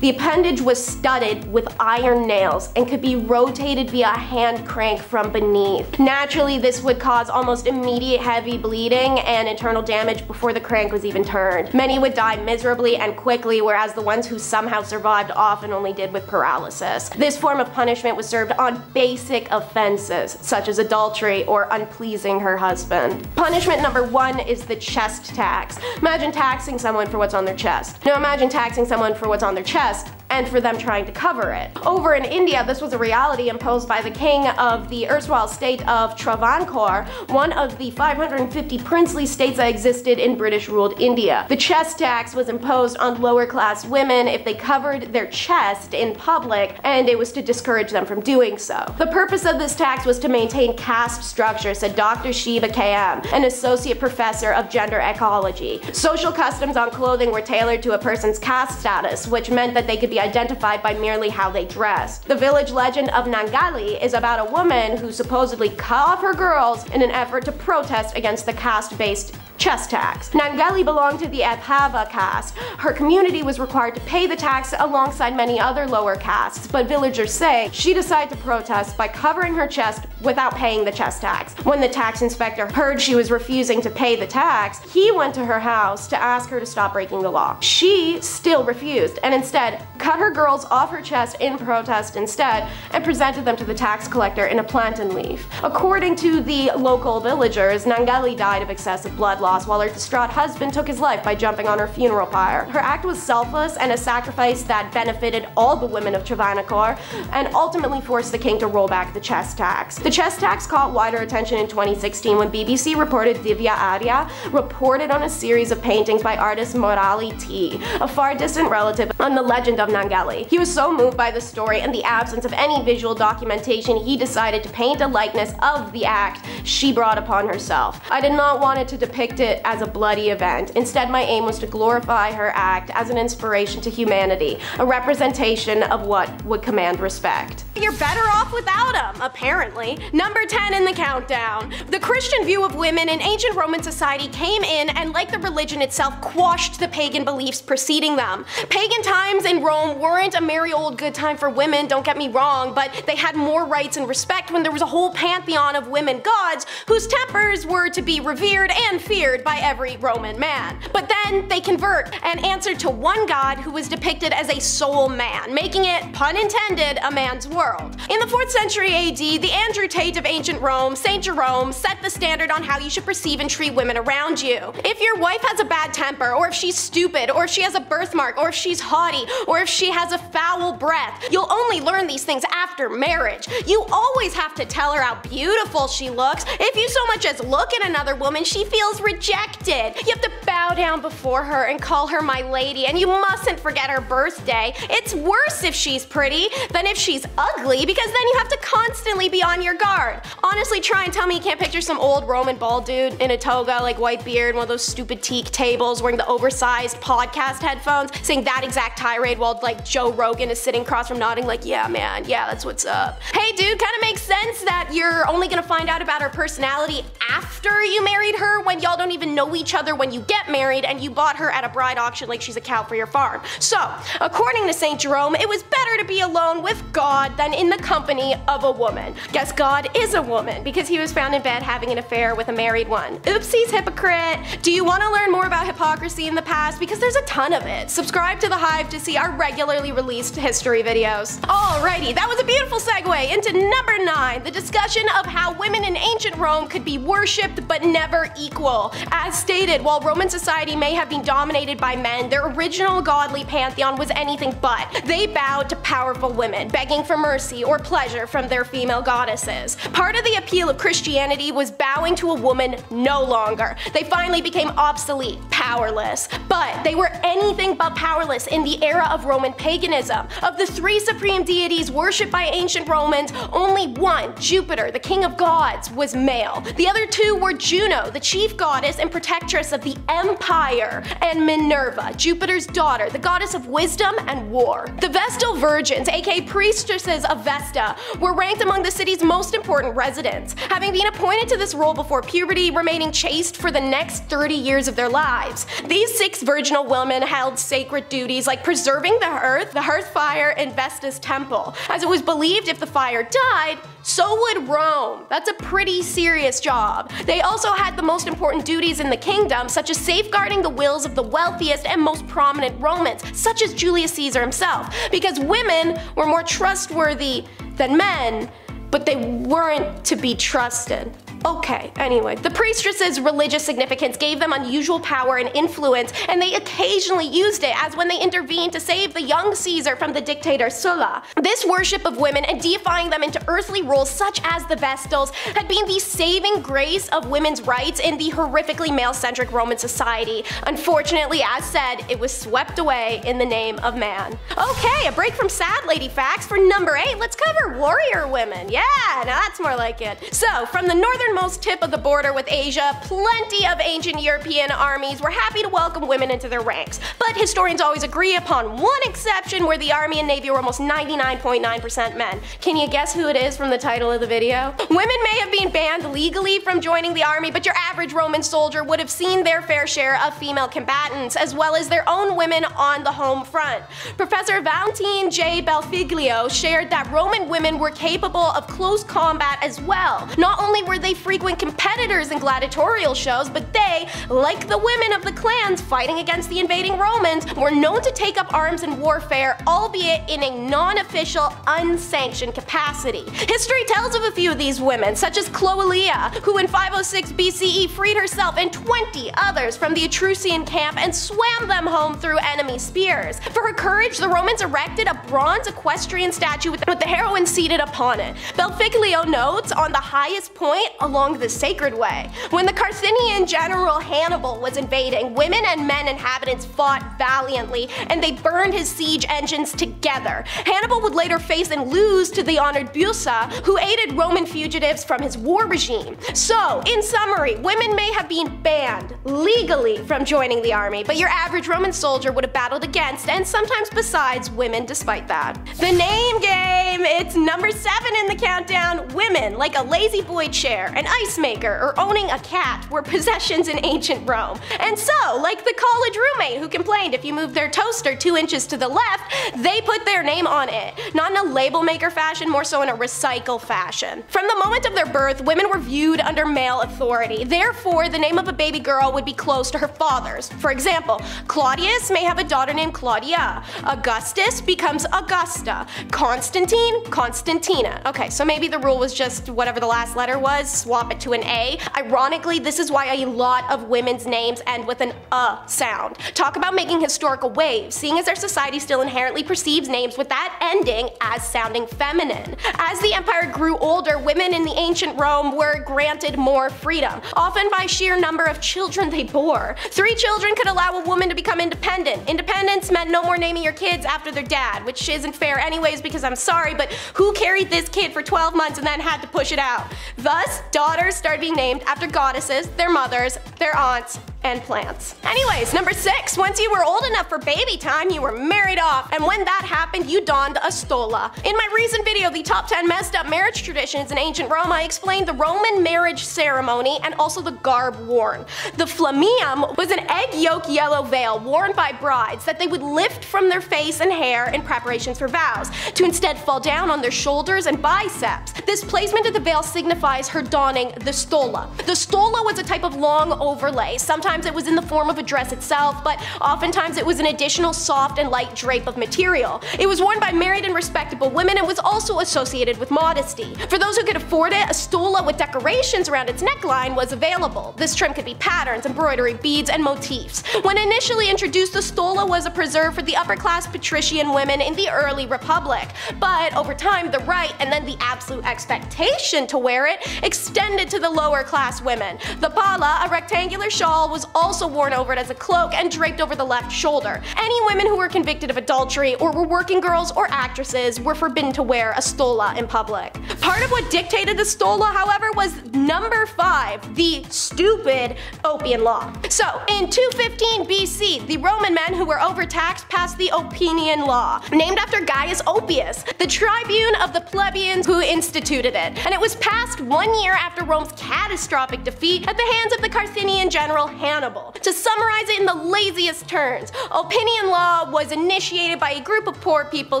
the appendage was studded with iron nails and could be rotated via a hand crank from beneath. Naturally, this would cause almost immediate heavy bleeding and internal damage before the crank was even turned. Many would die miserably and quickly, whereas the ones who somehow survived often only did with paralysis. This form of punishment was served on basic offenses, such as adultery or unpleasing her husband. Punishment number one is the chest tax. Imagine taxing someone for what's on their chest. Now imagine taxing someone for what's on their chest and for them trying to cover it. Over in India, this was a reality imposed by the king of the erstwhile state of Travancore, one of the 550 princely states that existed in British-ruled India. The chest tax was imposed on lower-class women if they covered their chest in public, and it was to discourage them from doing so. The purpose of this tax was to maintain caste structure, said Dr. Sheeba KM, an associate professor of gender ecology. Social customs on clothing were tailored to a person's caste status, which meant that they could be identified by merely how they dressed. The village legend of Nangali is about a woman who supposedly cut off her girls in an effort to protest against the caste-based chest tax. Nangali belonged to the Abhava caste. Her community was required to pay the tax alongside many other lower castes, but villagers say she decided to protest by covering her chest without paying the chest tax. When the tax inspector heard she was refusing to pay the tax, he went to her house to ask her to stop breaking the law. She still refused and instead cut her girls off her chest in protest instead and presented them to the tax collector in a plantain leaf. According to the local villagers, Nangali died of excessive blood loss while her distraught husband took his life by jumping on her funeral pyre. Her act was selfless and a sacrifice that benefited all the women of Travancore and ultimately forced the king to roll back the chest tax. The chest tax caught wider attention in 2016 when BBC reported Divya Arya reported on a series of paintings by artist Murali T, a far distant relative on the legend of Nangali. He was so moved by the story and the absence of any visual documentation he decided to paint a likeness of the act she brought upon herself. I did not want it to depict it as a bloody event. Instead, my aim was to glorify her act as an inspiration to humanity, a representation of what would command respect. You're better off without them, apparently. Number 10 in the countdown. The Christian view of women in ancient Roman society came in and, like the religion itself, quashed the pagan beliefs preceding them. Pagan times in Rome weren't a merry old good time for women, don't get me wrong, but they had more rights and respect when there was a whole pantheon of women gods whose tempers were to be revered and feared by every Roman man. But then they convert and answer to one god who was depicted as a soul man, making it, pun intended, a man's world. In the 4th century AD, the Andrew Tate of ancient Rome, St. Jerome, set the standard on how you should perceive and treat women around you. If your wife has a bad temper, or if she's stupid, or if she has a birthmark, or if she's haughty, or if she has a foul breath, you'll only learn these things after marriage. You always have to tell her how beautiful she looks. If you so much as look at another woman, she feels rejected. You have to bow down before her and call her my lady, and you mustn't forget her birthday. It's worse if she's pretty than if she's ugly because then you have to constantly be on your guard. Honestly, try and tell me you can't picture some old Roman bald dude in a toga, like white beard, one of those stupid teak tables, wearing the oversized podcast headphones, saying that exact tirade while like Joe Rogan is sitting across from nodding like, yeah man, yeah that's what's up. Hey dude, kinda makes sense that you're only gonna find out about her personality after you married her when y'all don't even know each other when you get married and you bought her at a bride auction like she's a cow for your farm. So, according to St. Jerome, it was better to be alone with God than in the company of a woman. Guess God is a woman because he was found in bed having an affair with a married one. Oopsies, hypocrite. Do you want to learn more about hypocrisy in the past? Because there's a ton of it. Subscribe to The Hive to see our regularly released history videos. Alrighty, that was a beautiful segue into number 9, the discussion of how women in ancient Rome could be worshipped but never equal. As stated, while Roman society may have been dominated by men, their original godly pantheon was anything but. They bowed to powerful women, begging for mercy or pleasure from their female goddesses. Part of the appeal of Christianity was bowing to a woman no longer. They finally became obsolete, powerless. But they were anything but powerless in the era of Roman paganism. Of the three supreme deities worshipped by ancient Romans, only one, Jupiter, the king of gods, was male. The other two were Juno, the chief goddess and protectress of the empire, and Minerva, Jupiter's daughter, the goddess of wisdom and war. The Vestal Virgins, aka priestesses of Vesta, were ranked among the city's most important residents, having been appointed to this role before puberty, remaining chaste for the next 30 years of their lives. These six virginal women held sacred duties like preserving the earth, the hearth fire, and Vesta's temple, as it was believed if the fire died, so would Rome. That's a pretty serious job. They also had the most important duties in the kingdom, such as safeguarding the wills of the wealthiest and most prominent Romans, such as Julius Caesar himself, because women were more trustworthy than men, but they weren't to be trusted. Okay, anyway, the priestesses' religious significance gave them unusual power and influence, and they occasionally used it as when they intervened to save the young Caesar from the dictator Sulla. This worship of women and deifying them into earthly roles such as the Vestals had been the saving grace of women's rights in the horrifically male-centric Roman society. Unfortunately, as said, it was swept away in the name of man. Okay, a break from sad lady facts. For number 8, let's cover warrior women. Yeah, now that's more like it. So, from the northern northernmost tip of the border with Asia, plenty of ancient European armies were happy to welcome women into their ranks. But historians always agree upon one exception where the army and navy were almost 99.9% men. Can you guess who it is from the title of the video? Women may have been banned legally from joining the army, but your average Roman soldier would have seen their fair share of female combatants, as well as their own women on the home front. Professor Valentine J. Belfiglio shared that Roman women were capable of close combat as well. Not only were they frequent competitors in gladiatorial shows, but they, like the women of the clans fighting against the invading Romans, were known to take up arms in warfare, albeit in a non-official, unsanctioned capacity. History tells of a few of these women, such as Cloelia, who in 506 BCE freed herself and 20 others from the Etruscan camp and swam them home through enemy spears. For her courage, the Romans erected a bronze equestrian statue with the heroine seated upon it. Belfiglio notes, on the highest point, along the sacred way. When the Carthaginian general Hannibal was invading, women and men inhabitants fought valiantly, and they burned his siege engines together. Hannibal would later face and lose to the honored Busa, who aided Roman fugitives from his war regime. So, in summary, women may have been banned legally from joining the army, but your average Roman soldier would have battled against and sometimes besides women despite that. The name game! It's number 7 in the countdown. Women, like a La-Z-Boy chair, an ice maker, or owning a cat were possessions in ancient Rome. And so, like the college roommate who complained if you moved their toaster two inches to the left, they put their name on it. Not in a label maker fashion, more so in a recycle fashion. From the moment of their birth, women were viewed under male authority. Therefore, the name of a baby girl would be close to her father's. For example, Claudius may have a daughter named Claudia. Augustus becomes Augusta. Constantine, Constantina. Okay, so maybe the rule was just whatever the last letter was, swap it to an A. Ironically, this is why a lot of women's names end with an uh sound. Talk about making historical waves, seeing as our society still inherently perceives names with that ending as sounding feminine. As the empire grew older, women in the ancient Rome were granted more freedom, often by sheer number of children they bore. Three children could allow a woman to become independent. Independence meant no more naming your kids after their dad, which isn't fair anyways because I'm sorry, but who carried this kid for 12 months and then had to push it out? Thus, daughters started being named after goddesses, their mothers, their aunts, and plants. Anyways, number six, once you were old enough for baby time, you were married off, and when that happened, you donned a stola. In my recent video, the top 10 messed up marriage traditions in ancient Rome, I explained the Roman marriage ceremony and also the garb worn. The flammeum was an egg yolk yellow veil worn by brides that they would lift from their face and hair in preparations for vows, to instead fall down on their shoulders and biceps. This placement of the veil signifies her donning the stola. The stola was a type of long overlay. Sometimes it was in the form of a dress itself, but oftentimes it was an additional soft and light drape of material. It was worn by married and respectable women and was also associated with modesty. For those who could afford it, a stola with decorations around its neckline was available. This trim could be patterns, embroidery, beads, and motifs. When initially introduced, the stola was a preserve for the upper class patrician women in the early republic. But over time, the right and then the absolute expectation to wear it extended to the lower class women. The palla, a rectangular shawl, was also worn over it as a cloak and draped over the left shoulder. Any women who were convicted of adultery or were working girls or actresses were forbidden to wear a stola in public. Part of what dictated the stola, however, was number 5, the stupid Oppian Law. So, in 215 BC, the Roman men who were overtaxed passed the Oppian Law, named after Gaius Oppius, the tribune of the plebeians who instituted it. And it was passed one year after Rome's catastrophic defeat at the hands of the Carthaginian general Hannibal. To summarize it in the laziest terms, Oppian Law was initiated by a group of poor people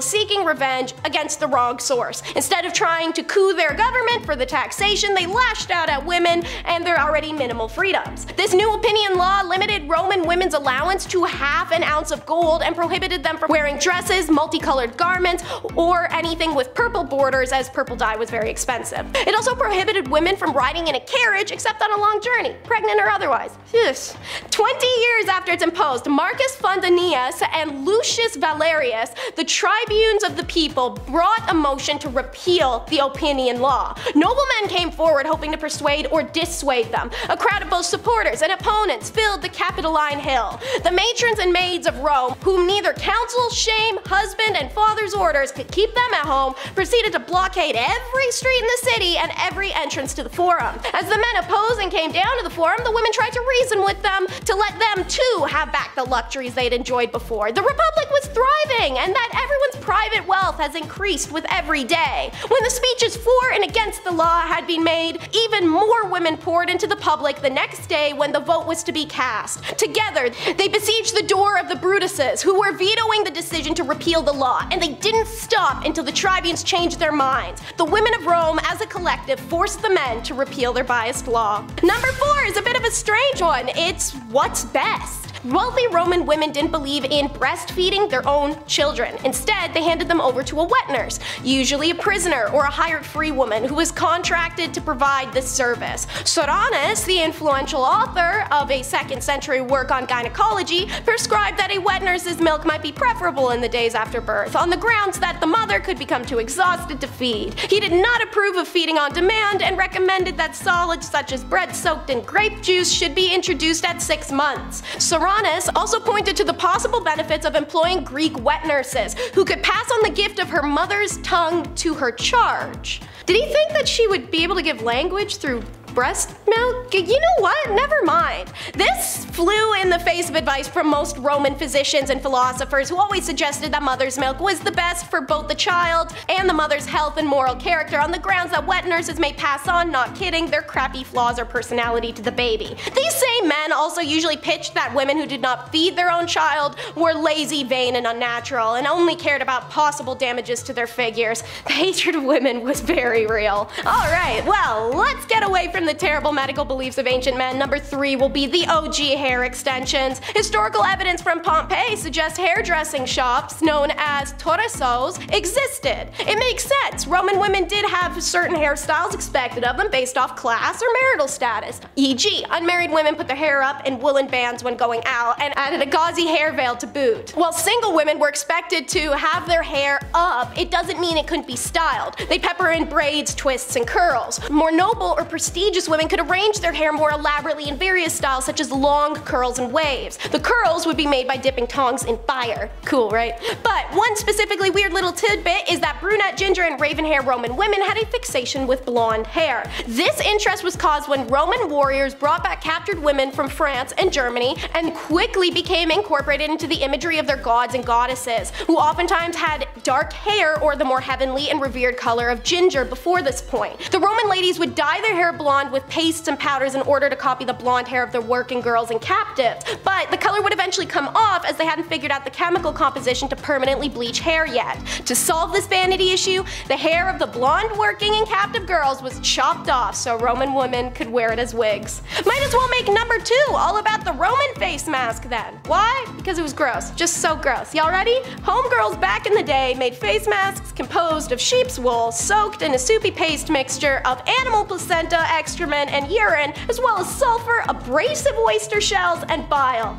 seeking revenge against the wrong source. Instead of trying to coup their government for the taxation, they lashed out at women and their already minimal freedoms. This new Oppian Law limited Roman women's allowance to half an ounce of gold and prohibited them from wearing dresses, multicolored garments, or anything with purple borders as purple dye was very expensive. It also prohibited women from riding in a carriage except on a long journey, pregnant or otherwise. Yes. 20 years after it's imposed, Marcus Fundanius and Lucius Valerius, the tribunes of the people, brought a motion to repeal the Oppian Law. Noblemen came forward hoping to persuade or dissuade them. A crowd of both supporters and opponents filled the Capitoline Hill. The matrons and maids of Rome, whom neither council, shame, husband, and father's orders could keep them at home, proceeded to blockade every street in the city and every entrance to the forum. As the men opposed and came down to the forum, the women tried to reason with them to let them too have back the luxuries they'd enjoyed before. The republic was thriving, and that everyone's private wealth has increased with every day. When the speeches for and against the law had been made, even more women poured into the public the next day when the vote was to be cast. Together, they besieged the door of the Brutuses, who were vetoing the decision to repeal the law, and they didn't stop until the tribunes changed their minds. The women of Rome, as a collective, forced the men to repeal their biased law. Number four is a bit of a strange one. It's what's best. Wealthy Roman women didn't believe in breastfeeding their own children. Instead, they handed them over to a wet nurse, usually a prisoner or a hired free woman who was contracted to provide this service. Soranus, the influential author of a 2nd century work on gynecology, prescribed that a wet nurse's milk might be preferable in the days after birth, on the grounds that the mother could become too exhausted to feed. He did not approve of feeding on demand and recommended that solids such as bread soaked in grape juice should be introduced at 6 months. Soranus also pointed to the possible benefits of employing Greek wet nurses, who could pass on the gift of her mother's tongue to her charge. Did he think that she would be able to give language through breast milk? You know what? Never mind. This flew in the face of advice from most Roman physicians and philosophers who always suggested that mother's milk was the best for both the child and the mother's health and moral character on the grounds that wet nurses may pass on, not kidding, their crappy flaws or personality to the baby. These same men also usually pitched that women who did not feed their own child were lazy, vain, and unnatural, and only cared about possible damages to their figures. The hatred of women was very real. Alright, well, let's get away from the terrible medical beliefs of ancient men, number three will be the OG hair extensions. Historical evidence from Pompeii suggests hairdressing shops known as torresos existed. It makes sense. Roman women did have certain hairstyles expected of them based off class or marital status. E.g., unmarried women put their hair up in woolen bands when going out and added a gauzy hair veil to boot. While single women were expected to have their hair up, it doesn't mean it couldn't be styled. They pepper in braids, twists, and curls. More noble or prestigious women could arrange their hair more elaborately in various styles such as long curls and waves. The curls would be made by dipping tongs in fire. Cool, right? But one specifically weird little tidbit is that brunette, ginger, and raven hair Roman women had a fixation with blonde hair. This interest was caused when Roman warriors brought back captured women from France and Germany and quickly became incorporated into the imagery of their gods and goddesses, who oftentimes had dark hair or the more heavenly and revered color of ginger before this point. The Roman ladies would dye their hair blonde blonde with pastes and powders in order to copy the blonde hair of their working girls and captives, but the color would eventually come off as they hadn't figured out the chemical composition to permanently bleach hair yet. To solve this vanity issue, the hair of the blonde working and captive girls was chopped off so Roman women could wear it as wigs. Might as well make number two all about the Roman face mask then. Why? Because it was gross. Just so gross. Y'all ready? Homegirls back in the day made face masks composed of sheep's wool soaked in a soupy paste mixture of animal placenta, excrement, and urine, as well as sulfur, abrasive oyster shells, and bile.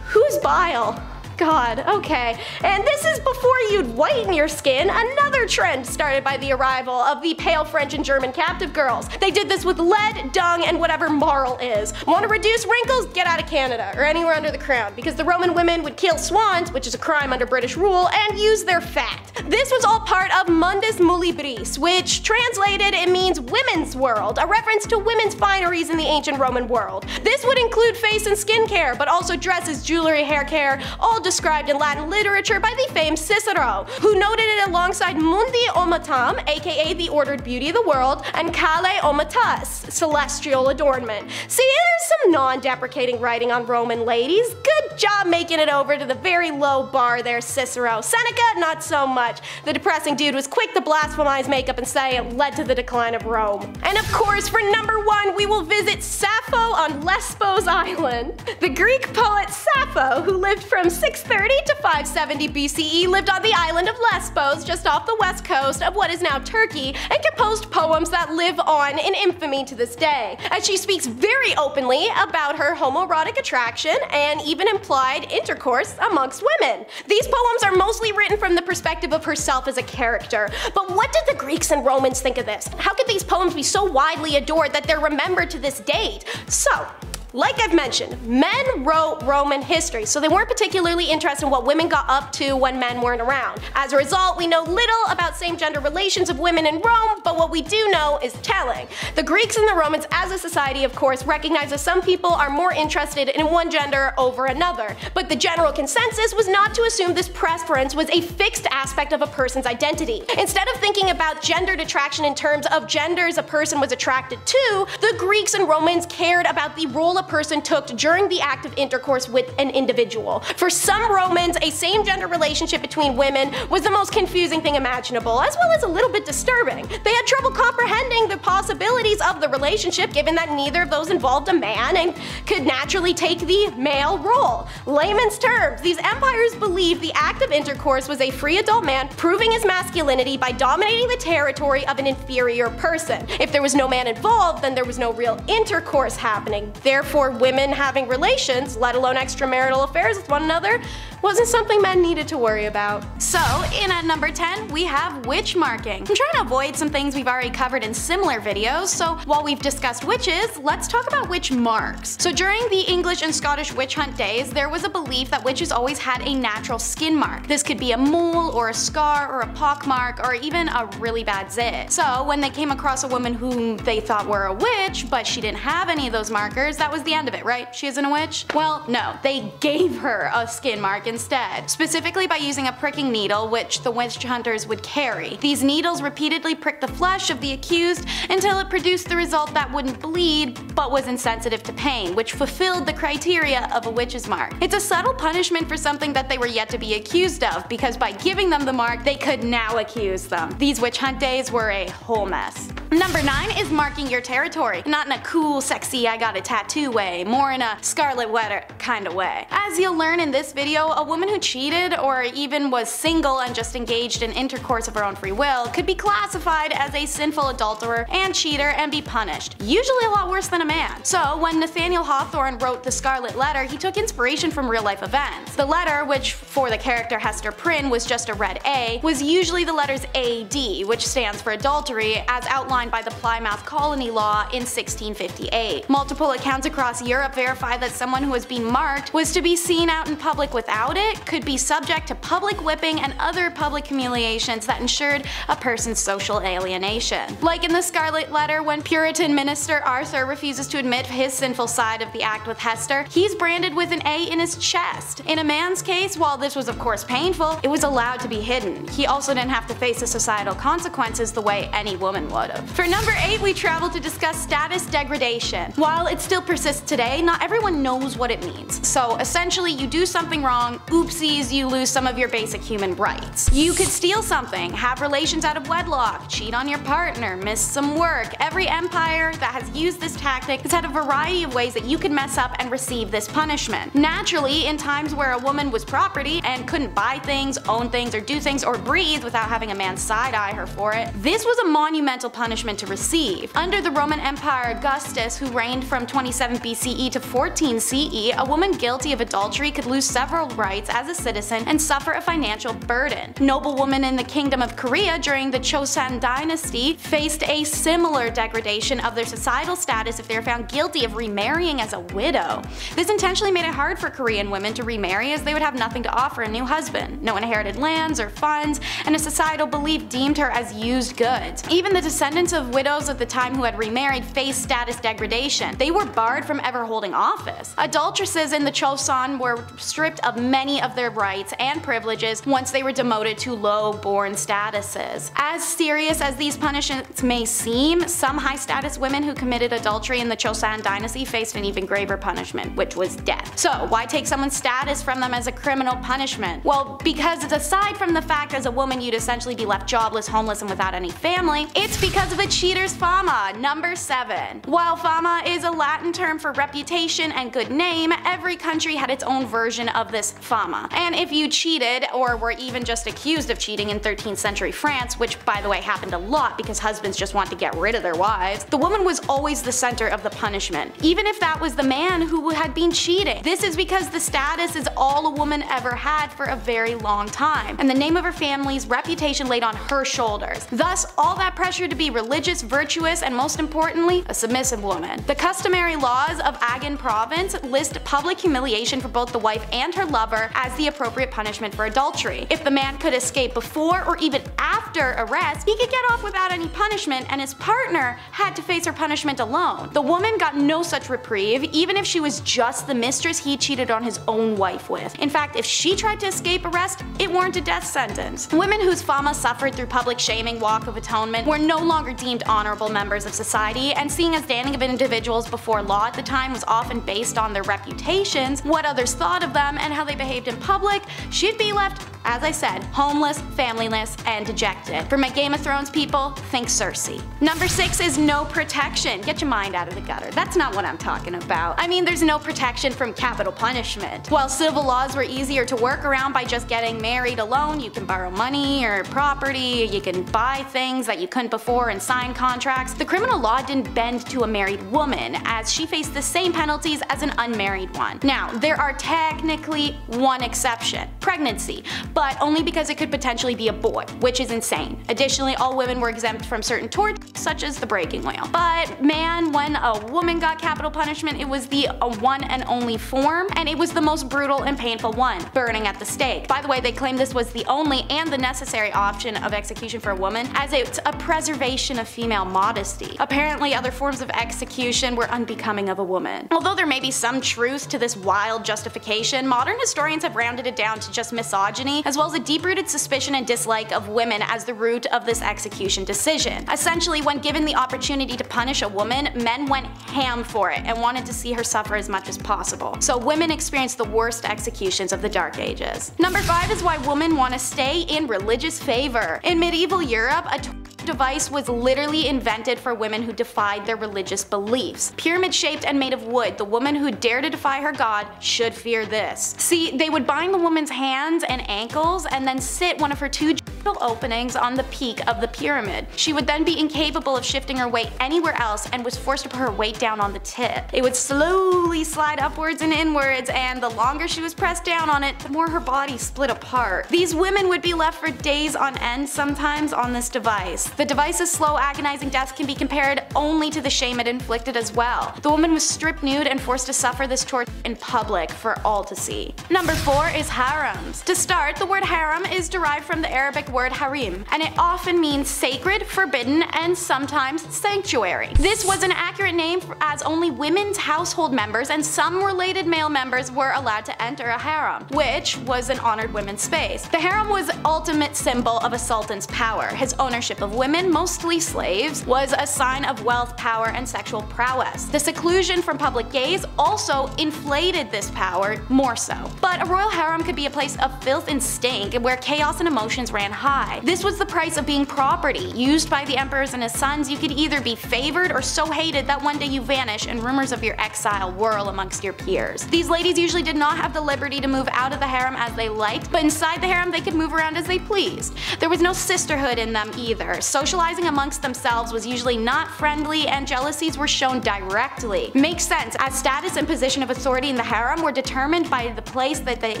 Who's bile? God, okay. And this is before you'd whiten your skin, another trend started by the arrival of the pale French and German captive girls. They did this with lead, dung, and whatever marl is. Want to reduce wrinkles? Get out of Canada, or anywhere under the crown, because the Roman women would kill swans, which is a crime under British rule, and use their fat. This was all part of Mundus Muliebris, which translated it means women's world, a reference to women's fineries in the ancient Roman world. This would include face and skin care, but also dresses, jewelry, hair care, all described in Latin literature by the famed Cicero, who noted it alongside Mundi Omatum, aka the ordered beauty of the world, and Kale Omatus, celestial adornment. See, there's some non-deprecating writing on Roman ladies. Good job making it over to the very low bar there, Cicero. Seneca, not so much. The depressing dude was quick to blasphemize makeup and say it led to the decline of Rome. And of course, for number one, we will visit Sappho on Lesbos Island. The Greek poet Sappho, who lived from 630 to 570 BCE, lived on the island of Lesbos, just off the west coast of what is now Turkey, and composed poems that live on in infamy to this day, as she speaks very openly about her homoerotic attraction and even implied intercourse amongst women. These poems are mostly written from the perspective of herself as a character, but what did the Greeks and Romans think of this? How could these poems be so widely adored that they're remembered to this date? So, like I've mentioned, men wrote Roman history, so they weren't particularly interested in what women got up to when men weren't around. As a result, we know little about same-gender relations of women in Rome, but what we do know is telling. The Greeks and the Romans as a society, of course, recognize that some people are more interested in one gender over another, but the general consensus was not to assume this preference was a fixed aspect of a person's identity. Instead of thinking about gendered attraction in terms of genders a person was attracted to, the Greeks and Romans cared about the role a person took during the act of intercourse with an individual. For some Romans, a same-gender relationship between women was the most confusing thing imaginable, as well as a little bit disturbing. They had trouble comprehending the possibilities of the relationship given that neither of those involved a man and could naturally take the male role. Layman's terms, these empires believed the act of intercourse was a free adult man proving his masculinity by dominating the territory of an inferior person. If there was no man involved, then there was no real intercourse happening. Therefore, women having relations, let alone extramarital affairs with one another, wasn't something men needed to worry about. So, in at number 10, we have witch marking. I'm trying to avoid some things we've already covered in similar videos, so while we've discussed witches, let's talk about witch marks. So during the English and Scottish witch hunt days, there was a belief that witches always had a natural skin mark. This could be a mole, or a scar, or a pock mark, or even a really bad zit. So when they came across a woman whom they thought were a witch, but she didn't have any of those markers, that was the end of it, right? She isn't a witch? Well, no, they gave her a skin mark instead, specifically by using a pricking needle which the witch hunters would carry. These needles repeatedly pricked the flesh of the accused until it produced the result that wouldn't bleed but was insensitive to pain, which fulfilled the criteria of a witch's mark. It's a subtle punishment for something that they were yet to be accused of because by giving them the mark they could now accuse them. These witch hunt days were a whole mess. Number 9 is marking your territory. Not in a cool, sexy, I got a tattoo way, more in a Scarlet Letter kinda way. As you'll learn in this video, a woman who cheated or even was single and just engaged in intercourse of her own free will could be classified as a sinful adulterer and cheater and be punished, usually a lot worse than a man. So when Nathaniel Hawthorne wrote The Scarlet Letter, he took inspiration from real life events. The letter, which for the character Hester Prynne was just a red A, was usually the letters AD, which stands for adultery, as outlined by the Plymouth Colony Law in 1658. Multiple accounts across Europe verify that someone who was being marked was to be seen out in public without it, could be subject to public whipping and other public humiliations that ensured a person's social alienation. Like in the Scarlet Letter, when Puritan minister Arthur refuses to admit his sinful side of the act with Hester, he's branded with an A in his chest. In a man's case, while this was of course painful, it was allowed to be hidden. He also didn't have to face the societal consequences the way any woman would have. For number 8, we travel to discuss status degradation. While it still persists today, not everyone knows what it means. So essentially, you do something wrong, oopsies, you lose some of your basic human rights. You could steal something, have relations out of wedlock, cheat on your partner, miss some work. Every empire that has used this tactic has had a variety of ways that you could mess up and receive this punishment. Naturally, in times where a woman was property and couldn't buy things, own things, or do things, or breathe without having a man side-eye her for it, this was a monumental punishment to receive. Under the Roman Empire Augustus, who reigned from 27 BCE to 14 CE, a woman guilty of adultery could lose several rights as a citizen and suffer a financial burden. Noblewomen in the Kingdom of Korea during the Chosun dynasty faced a similar degradation of their societal status if they were found guilty of remarrying as a widow. This intentionally made it hard for Korean women to remarry as they would have nothing to offer a new husband, no inherited lands or funds, and a societal belief deemed her as used goods. Even the descendants of widows at the time who had remarried faced status degradation. They were barred from ever holding office. Adulteresses in the Chosun were stripped of many of their rights and privileges once they were demoted to low-born statuses. As serious as these punishments may seem, some high-status women who committed adultery in the Chosun dynasty faced an even graver punishment, which was death. So why take someone's status from them as a criminal punishment? Well, because aside from the fact as a woman you'd essentially be left jobless, homeless, and without any family, it's because of a cheater's fama, number 7. While fama is a Latin term for reputation and good name, every country had its own version of this fama. And if you cheated, or were even just accused of cheating in 13th century France, which by the way happened a lot because husbands just want to get rid of their wives, the woman was always the center of the punishment, even if that was the man who had been cheating. This is because the status is all a woman ever had for a very long time, and the name of her family's reputation laid on her shoulders. Thus, all that pressure to be religious, virtuous, and most importantly, a submissive woman. The customary laws of Agan province list public humiliation for both the wife and her lover as the appropriate punishment for adultery. If the man could escape before or even after arrest, he could get off without any punishment and his partner had to face her punishment alone. The woman got no such reprieve, even if she was just the mistress he cheated on his own wife with. In fact, if she tried to escape arrest, it warranted a death sentence. Women whose fama suffered through public shaming walk of atonement were no longer deemed honorable members of society, and seeing as standing of individuals before law at the time was often based on their reputations, what others thought of them, and how they behaved in public, she'd be left as I said, homeless, familyless, and dejected. For my Game of Thrones people, think Cersei. Number 6 is no protection. Get your mind out of the gutter. That's not what I'm talking about. I mean there's no protection from capital punishment. While civil laws were easier to work around by just getting married alone, you can borrow money or property, you can buy things that you couldn't before and sign contracts, the criminal law didn't bend to a married woman as she faced the same penalties as an unmarried one. Now, there are technically one exception, pregnancy, but only because it could potentially be a boy, which is insane. Additionally, all women were exempt from certain torts, such as the breaking wheel. But man, when a woman got capital punishment, it was the uh, one and only form, and it was the most brutal and painful one, burning at the stake. By the way, they claim this was the only and the necessary option of execution for a woman, as it's a preservation of female modesty. Apparently, other forms of execution were unbecoming of a woman. Although there may be some truth to this wild justification, modern historians have rounded it down to just misogyny as well as a deep-rooted suspicion and dislike of women as the root of this execution decision. Essentially, when given the opportunity to punish a woman, men went ham for it and wanted to see her suffer as much as possible. So women experienced the worst executions of the Dark Ages. Number 5 is why women want to stay in religious favor. In medieval Europe, a device was literally invented for women who defied their religious beliefs. Pyramid shaped and made of wood, the woman who dared to defy her god should fear this. See, they would bind the woman's hands and ankles and then sit one of her two openings on the peak of the pyramid. She would then be incapable of shifting her weight anywhere else and was forced to put her weight down on the tip. It would slowly slide upwards and inwards and the longer she was pressed down on it, the more her body split apart. These women would be left for days on end sometimes on this device. The device's slow agonizing death can be compared only to the shame it inflicted as well. The woman was stripped nude and forced to suffer this torture in public for all to see. Number 4 is harems. To start, the word harem is derived from the Arabic Word harim, and it often means sacred, forbidden, and sometimes sanctuary. This was an accurate name as only women's household members and some related male members were allowed to enter a harem, which was an honored women's space. The harem was the ultimate symbol of a sultan's power. His ownership of women, mostly slaves, was a sign of wealth, power, and sexual prowess. The seclusion from public gaze also inflated this power more so. But a royal harem could be a place of filth and stink where chaos and emotions ran high. This was the price of being property, used by the emperors and his sons. You could either be favored or so hated that one day you vanish and rumors of your exile whirl amongst your peers. These ladies usually did not have the liberty to move out of the harem as they liked, but inside the harem they could move around as they pleased. There was no sisterhood in them either. Socializing amongst themselves was usually not friendly and jealousies were shown directly. Makes sense, as status and position of authority in the harem were determined by the place that they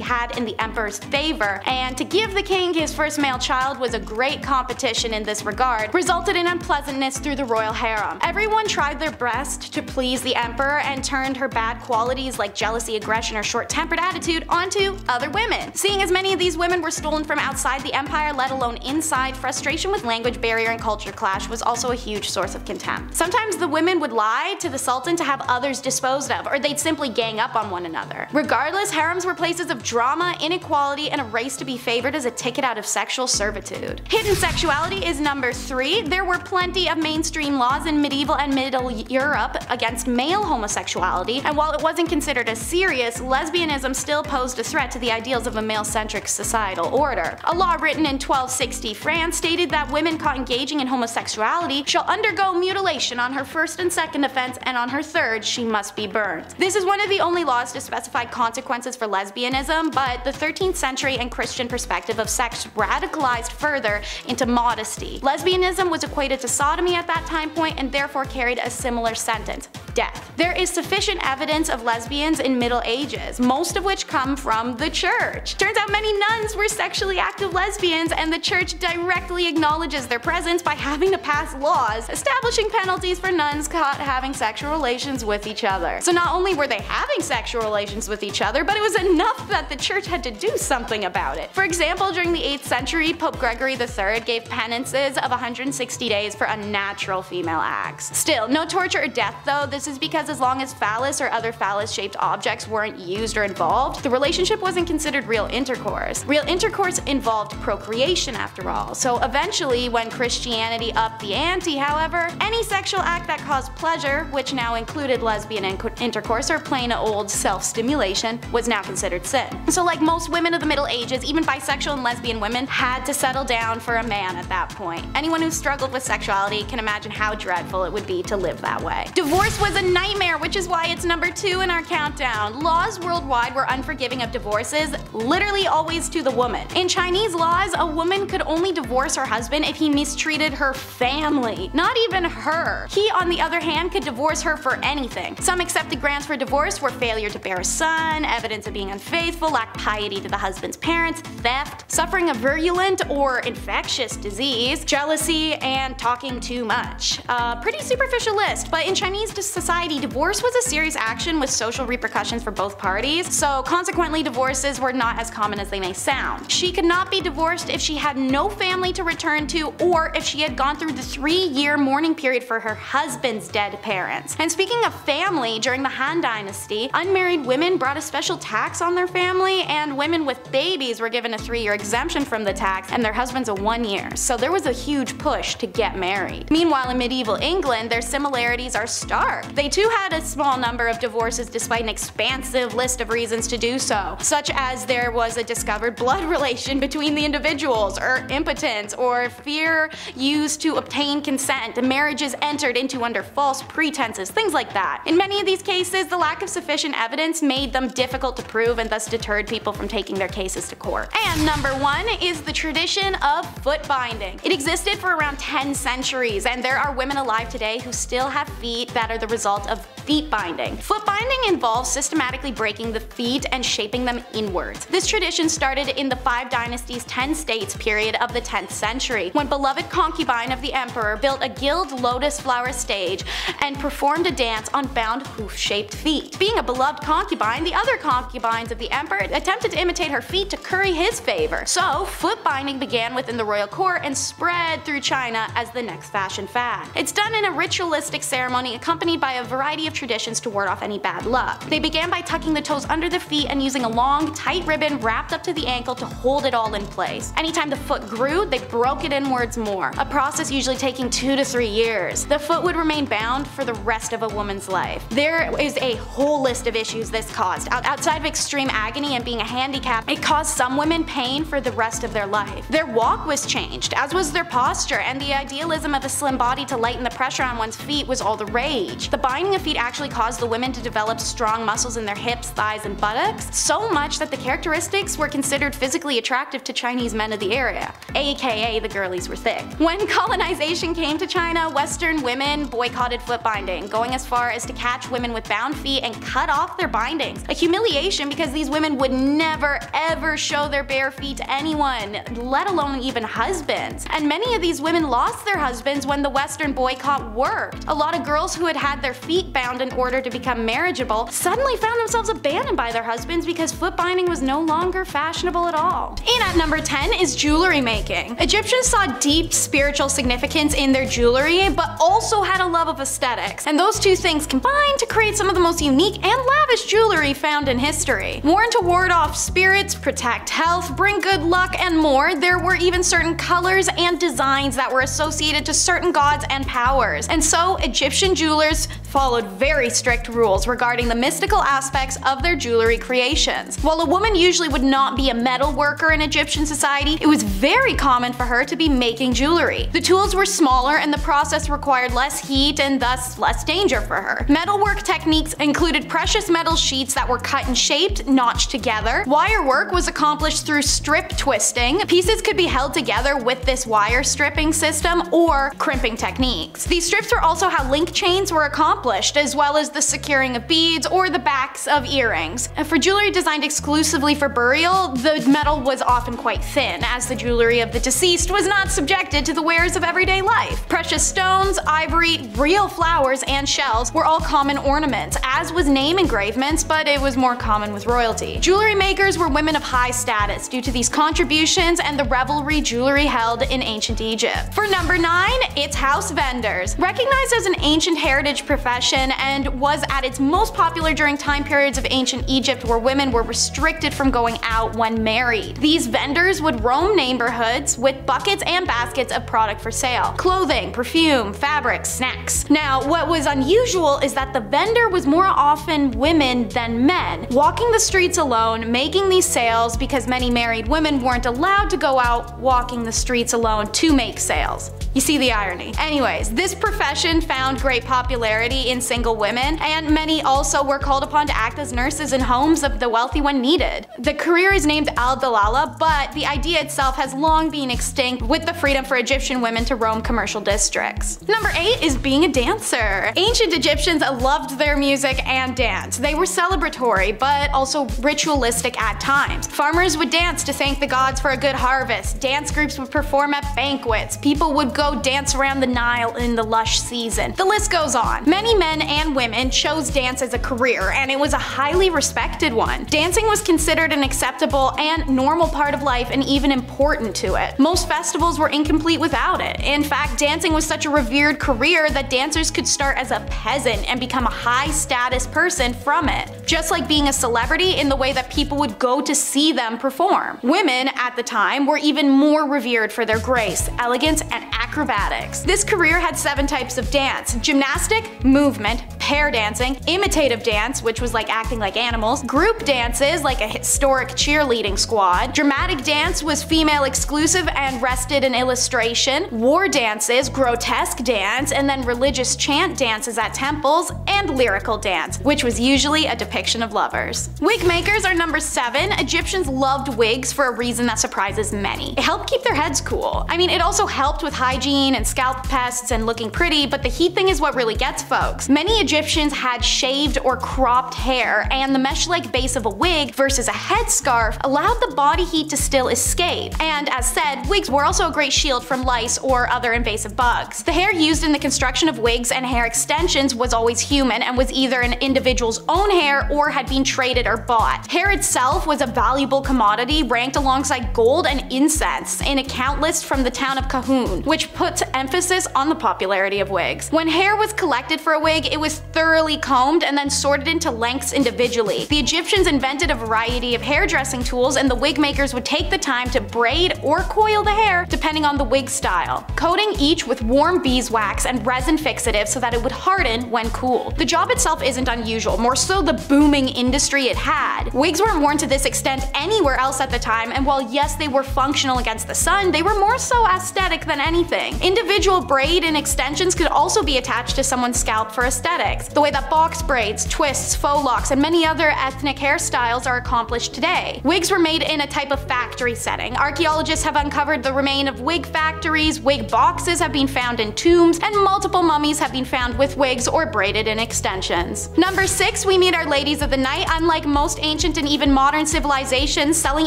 had in the emperor's favor, and to give the king his first male child was a great competition in this regard, resulted in unpleasantness through the royal harem. Everyone tried their best to please the emperor and turned her bad qualities like jealousy, aggression, or short-tempered attitude onto other women. Seeing as many of these women were stolen from outside the empire, let alone inside, frustration with language barrier and culture clash was also a huge source of contempt. Sometimes the women would lie to the sultan to have others disposed of, or they'd simply gang up on one another. Regardless, harems were places of drama, inequality, and a race to be favored as a ticket out of sexual servitude. Hidden sexuality is number 3. There were plenty of mainstream laws in medieval and middle Europe against male homosexuality, and while it wasn't considered as serious, lesbianism still posed a threat to the ideals of a male-centric societal order. A law written in 1260 France stated that women caught engaging in homosexuality shall undergo mutilation on her first and second offense, and on her third she must be burned. This is one of the only laws to specify consequences for lesbianism, but the 13th century and Christian perspective of sex radicalized further into modesty. Lesbianism was equated to sodomy at that time point and therefore carried a similar sentence death. There is sufficient evidence of lesbians in Middle Ages, most of which come from the church. Turns out many nuns were sexually active lesbians and the church directly acknowledges their presence by having to pass laws establishing penalties for nuns caught having sexual relations with each other. So not only were they having sexual relations with each other, but it was enough that the church had to do something about it. For example, during the 8th century, Pope Gregory III gave penances of 160 days for unnatural female acts. Still, no torture or death though, this is because as long as phallus or other phallus-shaped objects weren't used or involved, the relationship wasn't considered real intercourse. Real intercourse involved procreation after all, so eventually when Christianity upped the ante however, any sexual act that caused pleasure, which now included lesbian intercourse or plain old self-stimulation, was now considered sin. So like most women of the Middle Ages, even bisexual and lesbian women had to settle down for a man at that point. Anyone who struggled with sexuality can imagine how dreadful it would be to live that way. Divorce was a nightmare, which is why it's number 2 in our countdown. Laws worldwide were unforgiving of divorces, literally always to the woman. In Chinese laws, a woman could only divorce her husband if he mistreated her family, not even her. He, on the other hand, could divorce her for anything. Some accepted grounds for divorce were failure to bear a son, evidence of being unfaithful, lack piety to the husband's parents, theft, suffering a virulent or infectious disease, jealousy, and talking too much. A pretty superficial list, but in Chinese society, divorce was a serious action with social repercussions for both parties, so consequently divorces were not as common as they may sound. She could not be divorced if she had no family to return to or if she had gone through the three year mourning period for her husband's dead parents. And speaking of family, during the Han Dynasty, unmarried women brought a special tax on their family and women with babies were given a three year exemption from the tax and their husbands a one year, so there was a huge push to get married. Meanwhile in medieval England, their similarities are stark. They too had a small number of divorces despite an expansive list of reasons to do so, such as there was a discovered blood relation between the individuals, or impotence, or fear used to obtain consent, marriages entered into under false pretenses, things like that. In many of these cases, the lack of sufficient evidence made them difficult to prove and thus deterred people from taking their cases to court. And number one is the tradition of foot binding. It existed for around 10 centuries, and there are women alive today who still have feet that are the result of feet binding. Foot binding involves systematically breaking the feet and shaping them inwards. This tradition started in the Five Dynasties 10 states period of the 10th century, when beloved concubine of the emperor built a gilt lotus flower stage and performed a dance on bound hoof-shaped feet. Being a beloved concubine, the other concubines of the emperor attempted to imitate her feet to curry his favor. So, foot binding began within the royal court and spread through China as the next fashion fad. It's done in a ritualistic ceremony accompanied by a variety of traditions to ward off any bad luck. They began by tucking the toes under the feet and using a long, tight ribbon wrapped up to the ankle to hold it all in place. Anytime the foot grew, they broke it inwards more, a process usually taking two to three years. The foot would remain bound for the rest of a woman's life. There is a whole list of issues this caused. Outside of extreme agony and being a handicap, it caused some women pain for the rest of their life. Their walk was changed, as was their posture, and the idealism of a slim body to lighten the pressure on one's feet was all the rage. The binding of feet actually caused the women to develop strong muscles in their hips, thighs, and buttocks, so much that the characteristics were considered physically attractive to Chinese men of the area, aka the girlies were thick. When colonization came to China, Western women boycotted foot binding, going as far as to catch women with bound feet and cut off their bindings. A humiliation because these women would never ever show their bare feet to anyone, let alone even husbands. And many of these women lost their husbands when the Western boycott worked. A lot of girls who had had their feet bound in order to become marriageable suddenly found themselves abandoned by their husbands because foot binding was no longer fashionable at all. And at number 10 is jewelry making. Egyptians saw deep spiritual significance in their jewelry, but also had a love of aesthetics, and those two things combined to create some of the most unique and lavish jewelry found in history. Worn to ward off spirits, protect health, bring good luck, and more, there were even certain colors and designs that were associated to certain gods and powers. And so, Egyptian jewelers followed very strict rules regarding the mystical aspects of their jewelry creations. While a woman usually would not be a metal worker in Egyptian society, it was very common for her to be making jewelry. The tools were smaller and the process required less heat and thus less danger for her. Metalwork techniques included precious metal sheets that were cut and shaped, notched together. Wire work was accomplished through strip twisting. Pieces could be held together with this wire stripping system or crimping techniques. These strips were also how link chains were accomplished, as well as the securing of beads or the backs of earrings. For jewelry designed exclusively for burial, the metal was often quite thin, as the jewelry of the deceased was not subjected to the wares of everyday life. Precious stones, ivory, real flowers, and shells were all common ornaments, as was name engravements, but it was more common with royalty. Jewelry makers were women of high status due to these contributions and the revelry jewelry held in ancient Egypt. For number 9, it's house vendors. Recognized as an ancient heritage profession and was at its most popular during time periods of ancient Egypt where women were restricted from going out when married. These vendors would roam neighborhoods with buckets and baskets of product for sale. Clothing, perfume, fabrics, snacks. Now, what was unusual is that the vendor was more often women than men, walking the streets alone, making these sales because many married women weren't allowed to go out walking the streets alone to make sales. You see the irony. Anyways, this profession found great popularity in single women, and many also were called upon to act as nurses in homes of the wealthy when needed. The career is named al-Dalala, but the idea itself has long been extinct with the freedom for Egyptian women to roam commercial districts. Number 8 is being a dancer. Ancient Egyptians loved their music and dance. They were celebratory, but also ritualistic at times. Farmers would dance to thank the gods for a good harvest. Dance groups would perform at banquets. People would go dance around the Nile in the lush season. The list goes on. Many men and women chose dance as a career, and it was a highly respected one. Dancing was considered an acceptable and normal part of life and even important to it. Most festivals were incomplete without it. In fact, dancing was such a revered career that dancers could start as a peasant and become a high status person from it. Just like being a celebrity in the way that people would go to see them perform. Women, at the time, were even more revered for their grace, elegance, and acrobatics. This career had seven types of dance. Gymnastic, movement, pair dancing, imitative dance, which was like acting like animals, group dances, like a historic cheerleading squad, dramatic dance was female exclusive and rested in illustration, war dances, grotesque dance, and then religious chant dances at temples, and lyrical dance, which was usually a depiction of lovers. Wig makers are number 7. Egyptians loved wigs for a reason that surprises many. It helped keep their heads cool. I mean, it also helped with hygiene and scalp pests and looking pretty, but the heat thing is what really gets folks. Many Egyptians had shaved or cropped hair, and the mesh-like base of a wig versus a headscarf allowed the body heat to still escape. And as said, wigs were also a great shield from lice or other invasive bugs. The hair used in the construction of wigs and hair extensions was always human and was either an individual's own hair or had been traded or bought. Hair itself was a valuable commodity ranked alongside gold and incense in a count list from the town of Kahun, which puts emphasis on the popularity of wigs. When hair was collected for a wig, it was thoroughly combed and then sorted into lengths individually. The Egyptians invented a variety of hairdressing tools and the wig makers would take the time to braid or coil the hair depending on the wig style, coating each with warm beeswax and resin fixative so that it would harden when cooled. The job itself isn't unusual, more so the booming industry it had. Wigs weren't worn to this extent anywhere else at the time, and while yes they were functional against the sun, they were more so aesthetic than anything. Individual braid and extensions could also be attached to someone's scalp for aesthetics, the way that box braids, twists, faux locks, and many other ethnic hairstyles are accomplished today. Wigs were made in a type of factory setting. Archaeologists have uncovered the remain of wig factories, wig boxes have been found in tombs, and multiple mummies have been found with wigs or braided in extensions. Number 6, we meet our ladies of the night. Unlike most ancient and even modern civilizations, selling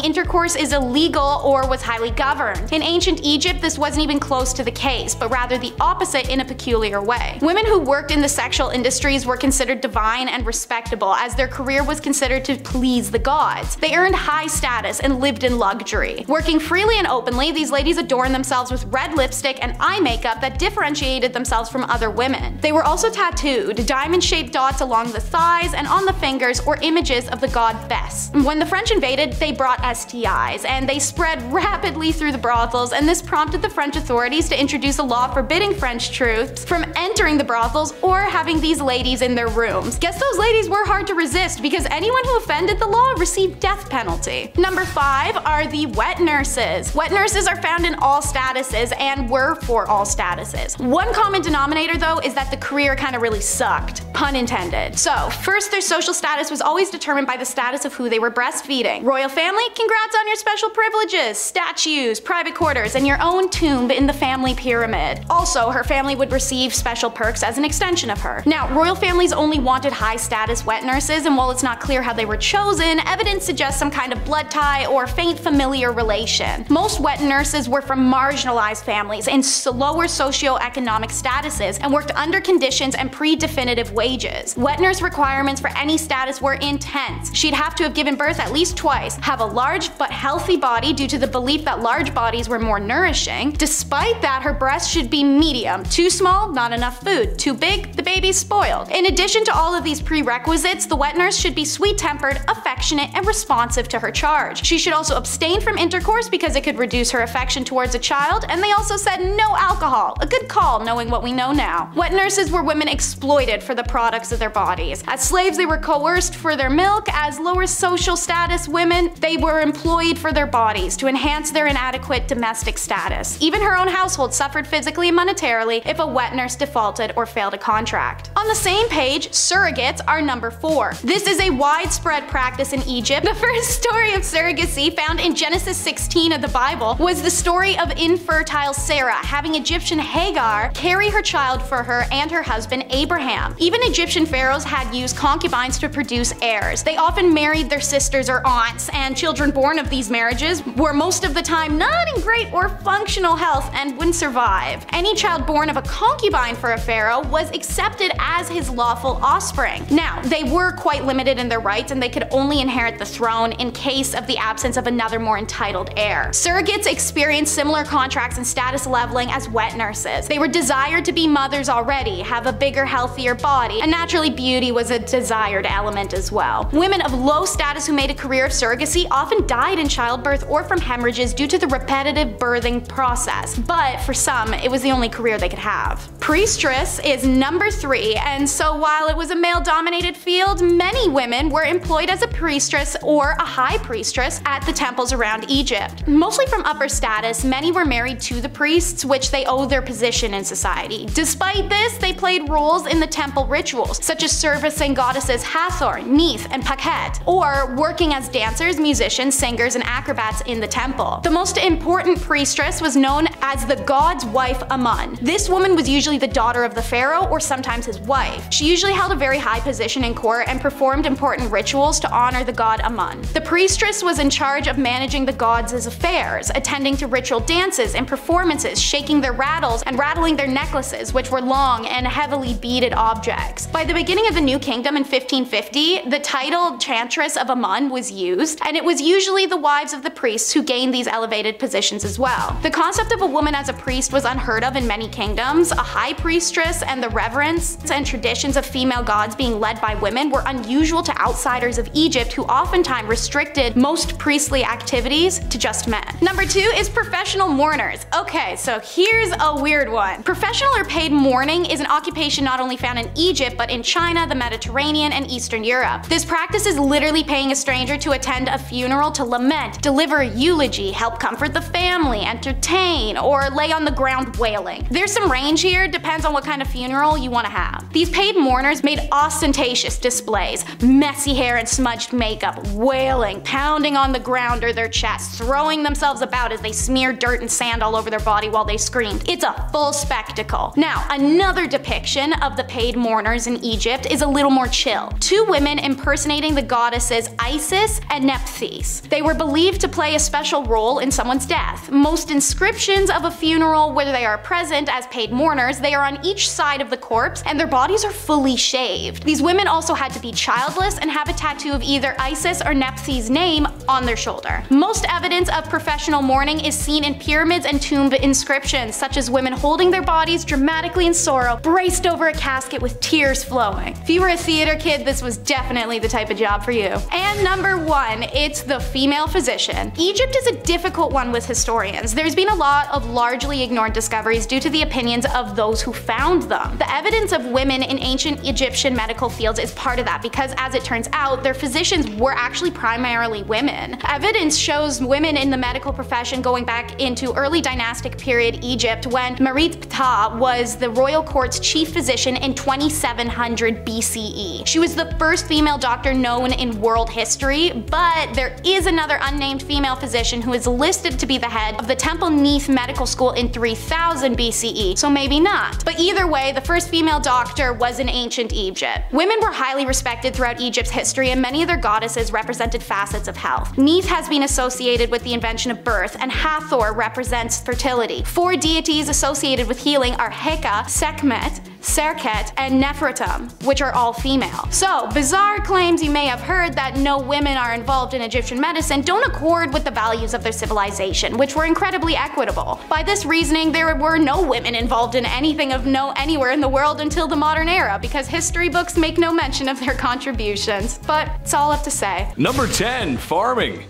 intercourse is illegal or was highly governed. In ancient Egypt, this wasn't even close to the case, but rather the opposite in a peculiar way. Women who worked in the sexual industries were considered divine and respectable, as their career was considered to please the gods. They earned high status and lived in luxury. Working freely and openly, these ladies adorned themselves with red lipstick and eye makeup that differentiated themselves from other women. They were also tattooed, diamond-shaped dots along the thighs and on the fingers or images of the god Bes. When the French invaded, they brought STIs, and they spread rapidly through the brothels, and this prompted the French authorities to introduce a law forbidding French troops from entering the brothels or having these ladies in their rooms. Guess those ladies were hard to resist because anyone who offended the law received death penalty. Number 5 are the wet nurses. Wet nurses are found in all statuses and were for all statuses. One common denominator though is that the career kind of really sucked, pun intended. So first their social status was always determined by the status of who they were breastfeeding. Royal family, congrats on your special privileges, statues, private quarters, and your own tomb in the family pyramid. Also, her family would receive special perks as an extension of her. Now, royal families only wanted high status wet nurses, and while it's not clear how they were chosen, evidence suggests some kind of blood tie or faint familiar relation. Most wet nurses were from marginalized families in lower socioeconomic statuses and worked under conditions and pre-definitive wages. Wet nurse requirements for any status were intense. She'd have to have given birth at least twice, have a large but healthy body due to the belief that large bodies were more nourishing. Despite that, her breasts should be medium. Too small, not enough food. Too big, the baby's spoiled. In addition to all of these prerequisites, the wet nurse should be sweet-tempered, affectionate, and responsive to her charge. She should also abstain from intercourse because it could reduce her affection towards a child, and they also said no alcohol. A good call knowing what we know now. Wet nurses were women exploited for the products of their bodies. As slaves, they were coerced for their milk. As lower social status women, they were employed for their bodies to enhance their inadequate domestic status. Even her own household suffered physically and monetarily if a wet nurse defaulted or failed a contract. On the same page, surrogates are number 4. This is a widespread practice in Egypt. The first story of surrogacy found in Genesis 16 of the Bible was the story of infertile Sarah having Egyptian Hagar carry her child for her and her husband Abraham. Even Egyptian pharaohs had used concubines to produce heirs. They often married their sisters or aunts, and children born of these marriages were most of the time not in great or functional health and wouldn't survive. Any child born of a concubine for a pharaoh was accepted as his lawful offspring. Now, they were quite limited in their rights and they could only inherit the throne in case of the absence of another more entitled heir. Surrogates experienced similar contracts and status leveling as wet nurses. They were desired to be mothers already, have a bigger, healthier body, and naturally beauty was a desired element as well. Women of low status who made a career of surrogacy often died in childbirth or from hemorrhages due to the repetitive birthing process, but for some, it was the only career they could have. Priestess is number 3, and so while it was a male-dominated field, many women were employed as a priestess or a high priestess at the temples around Egypt. Mostly from upper status, many were married to the priests, which they owed their position in society. Despite this, they played roles in the temple rituals, such as servicing goddesses Hathor, Neith, and Pakhet, or working as dancers, musicians, singers, and acrobats in the temple. The most important priestess was known as the god's wife Amun. This woman was usually the daughter of the pharaoh or sometimes his wife. She usually held a very high position in court and performed important rituals to honor the god Amun. The priestess was in charge of managing the gods' affairs, attending to ritual dances and performances, shaking their rattles and rattling their necklaces, which were long and heavily beaded objects. By the beginning of the New Kingdom in 1550, the title Chantress of Amun was used, and it was usually the wives of the priests who gained these elevated positions as well. The concept of a woman as a priest was unheard of in many kingdoms. A high priestress and the reverence and traditions of female gods being led by women were unusual to outsiders of Egypt who oftentimes restricted most priestly activities to just men. Number two is professional mourners. Okay, so here's a weird one. Professional or paid mourning is an occupation not only found in Egypt, but in China, the Mediterranean, and Eastern Europe. This practice is literally paying a stranger to attend a funeral to lament, deliver eulogy, help comfort the family, entertain, or lay on the ground wailing. There's some range here, depends on what kind of funeral you want to have. These paid mourners made ostentatious displays, messy hair and smudged makeup, wailing, pounding on the ground or their chests, throwing themselves about as they smeared dirt and sand all over their body while they screamed. It's a full spectacle. Now, another depiction of the paid mourners in Egypt is a little more chill. Two women impersonating the goddesses Isis and Nephthys. They were believed to play a special role in someone's death. Most inscriptions of a funeral where they are present as paid mourners, they are on each side of the corpse and their bodies are fully shaved. These women also had to be childless and have a tattoo of either Isis or Nephthys' name on their shoulder. Most evidence of professional mourning is seen in pyramids and tomb inscriptions, such as women holding their bodies dramatically in sorrow, braced over a casket with tears flowing. If you were a theater kid, this was definitely the type of job for you. And number one, it's the female physician. Egypt is a difficult one with historians. There's been a lot of largely ignored discoveries due to the opinions of those who found them. The evidence of women in ancient Egyptian medical fields is part of that because as it turns out, their physicians were actually primarily women. Evidence shows women in the medical profession going back into early dynastic period Egypt when Merit Ptah was the royal court's chief physician in 2700 BCE. She was the first female doctor known in world history, but there is another unnamed female physician who is listed to be the head of the Temple Neith Medical School in 3000 BCE, so maybe not. But either way, the first female doctor was in ancient Egypt. Women were highly respected throughout Egypt's history and many of their goddesses represented facets of health. Neith has been associated with the invention of birth and Hathor represents fertility. Four deities associated with healing are Heka, Sekhmet, Serket, and Nefertum, which are all female. So, bizarre claims you may have heard that no women are involved in Egyptian medicine don't accord with the values of their civilization, which were incredibly equitable. By this reasoning, there were no women involved in anything of note anywhere in the world until the modern era, because history books make no mention of their contributions. But it's all up to say. Number 10, farming.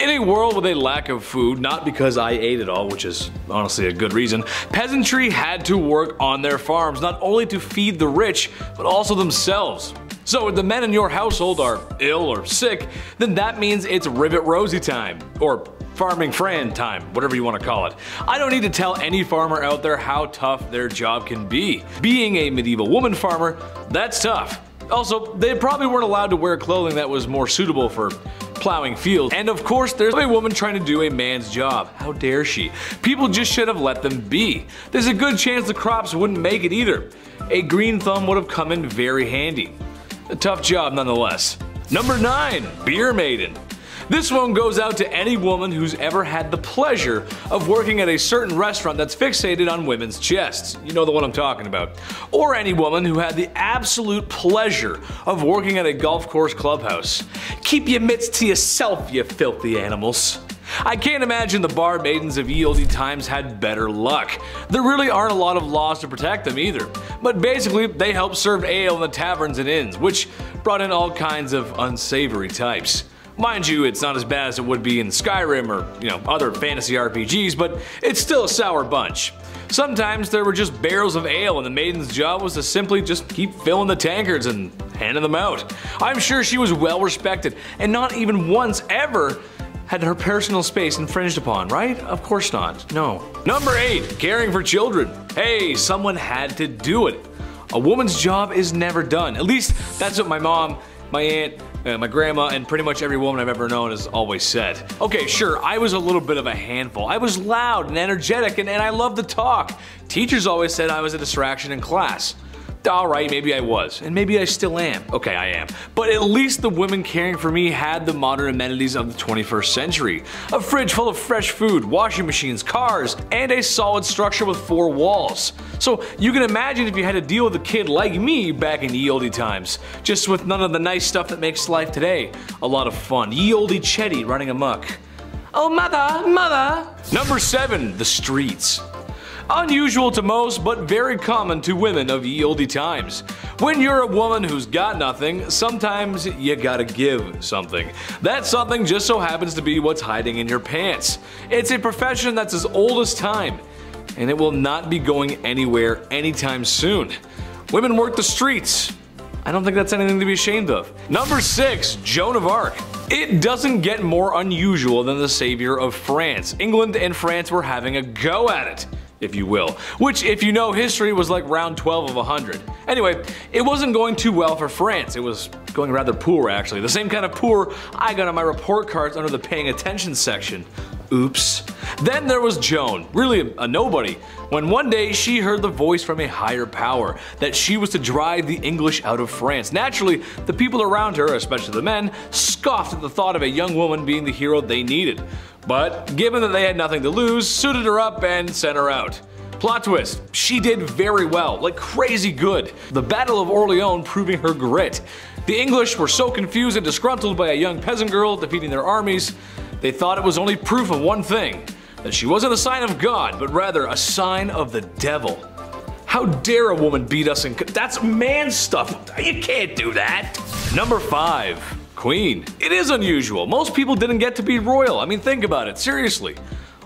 In a world with a lack of food, not because I ate it all, which is honestly a good reason, peasantry had to work on their farms, not only to feed the rich, but also themselves. So if the men in your household are ill or sick, then that means it's Rivet Rosie time, or farming Fran time, whatever you want to call it. I don't need to tell any farmer out there how tough their job can be. Being a medieval woman farmer, that's tough. Also, they probably weren't allowed to wear clothing that was more suitable for plowing fields. And of course, there's a woman trying to do a man's job. How dare she? People just should have let them be. There's a good chance the crops wouldn't make it either. A green thumb would have come in very handy. A tough job nonetheless. Number 9. Beer Maiden. This one goes out to any woman who's ever had the pleasure of working at a certain restaurant that's fixated on women's chests. You know the one I'm talking about. Or any woman who had the absolute pleasure of working at a golf course clubhouse. Keep your mitts to yourself, you filthy animals. I can't imagine the bar maidens of ye olde times had better luck. There really aren't a lot of laws to protect them either. But basically, they helped serve ale in the taverns and inns, which brought in all kinds of unsavory types. Mind you, it's not as bad as it would be in Skyrim or, you know, other fantasy RPGs, but it's still a sour bunch. Sometimes there were just barrels of ale and the maiden's job was to simply just keep filling the tankards and handing them out. I'm sure she was well respected and not even once ever had her personal space infringed upon, right? Of course not, no. Number 8. Caring for children. Hey, someone had to do it. A woman's job is never done. At least that's what my mom, my aunt, uh, my grandma and pretty much every woman I've ever known has always said. Okay, sure, I was a little bit of a handful. I was loud and energetic and, and I loved to talk. Teachers always said I was a distraction in class. Alright, maybe I was, and maybe I still am. Okay, I am. But at least the women caring for me had the modern amenities of the 21st century. A fridge full of fresh food, washing machines, cars, and a solid structure with four walls. So you can imagine if you had to deal with a kid like me back in ye olde times, just with none of the nice stuff that makes life today. A lot of fun. Ye olde Chetty running amok. Oh mother, mother! Number 7. The streets. Unusual to most, but very common to women of ye olde times. When you're a woman who's got nothing, sometimes you gotta give something. That something just so happens to be what's hiding in your pants. It's a profession that's as old as time, and it will not be going anywhere anytime soon. Women work the streets. I don't think that's anything to be ashamed of. Number 6. Joan of Arc. It doesn't get more unusual than the savior of France. England and France were having a go at it if you will, which if you know history was like round 12 of 100. Anyway, it wasn't going too well for France, it was going rather poor actually, the same kind of poor I got on my report cards under the paying attention section. Oops. Then there was Joan, really a nobody, when one day she heard the voice from a higher power, that she was to drive the English out of France. Naturally, the people around her, especially the men, scoffed at the thought of a young woman being the hero they needed. But given that they had nothing to lose, suited her up and sent her out. Plot twist, she did very well, like crazy good. The Battle of Orleans proving her grit. The English were so confused and disgruntled by a young peasant girl defeating their armies, they thought it was only proof of one thing, that she wasn't a sign of God, but rather a sign of the devil. How dare a woman beat us in- that's man stuff, you can't do that. Number 5. Queen. It is unusual. Most people didn't get to be royal. I mean, think about it, seriously.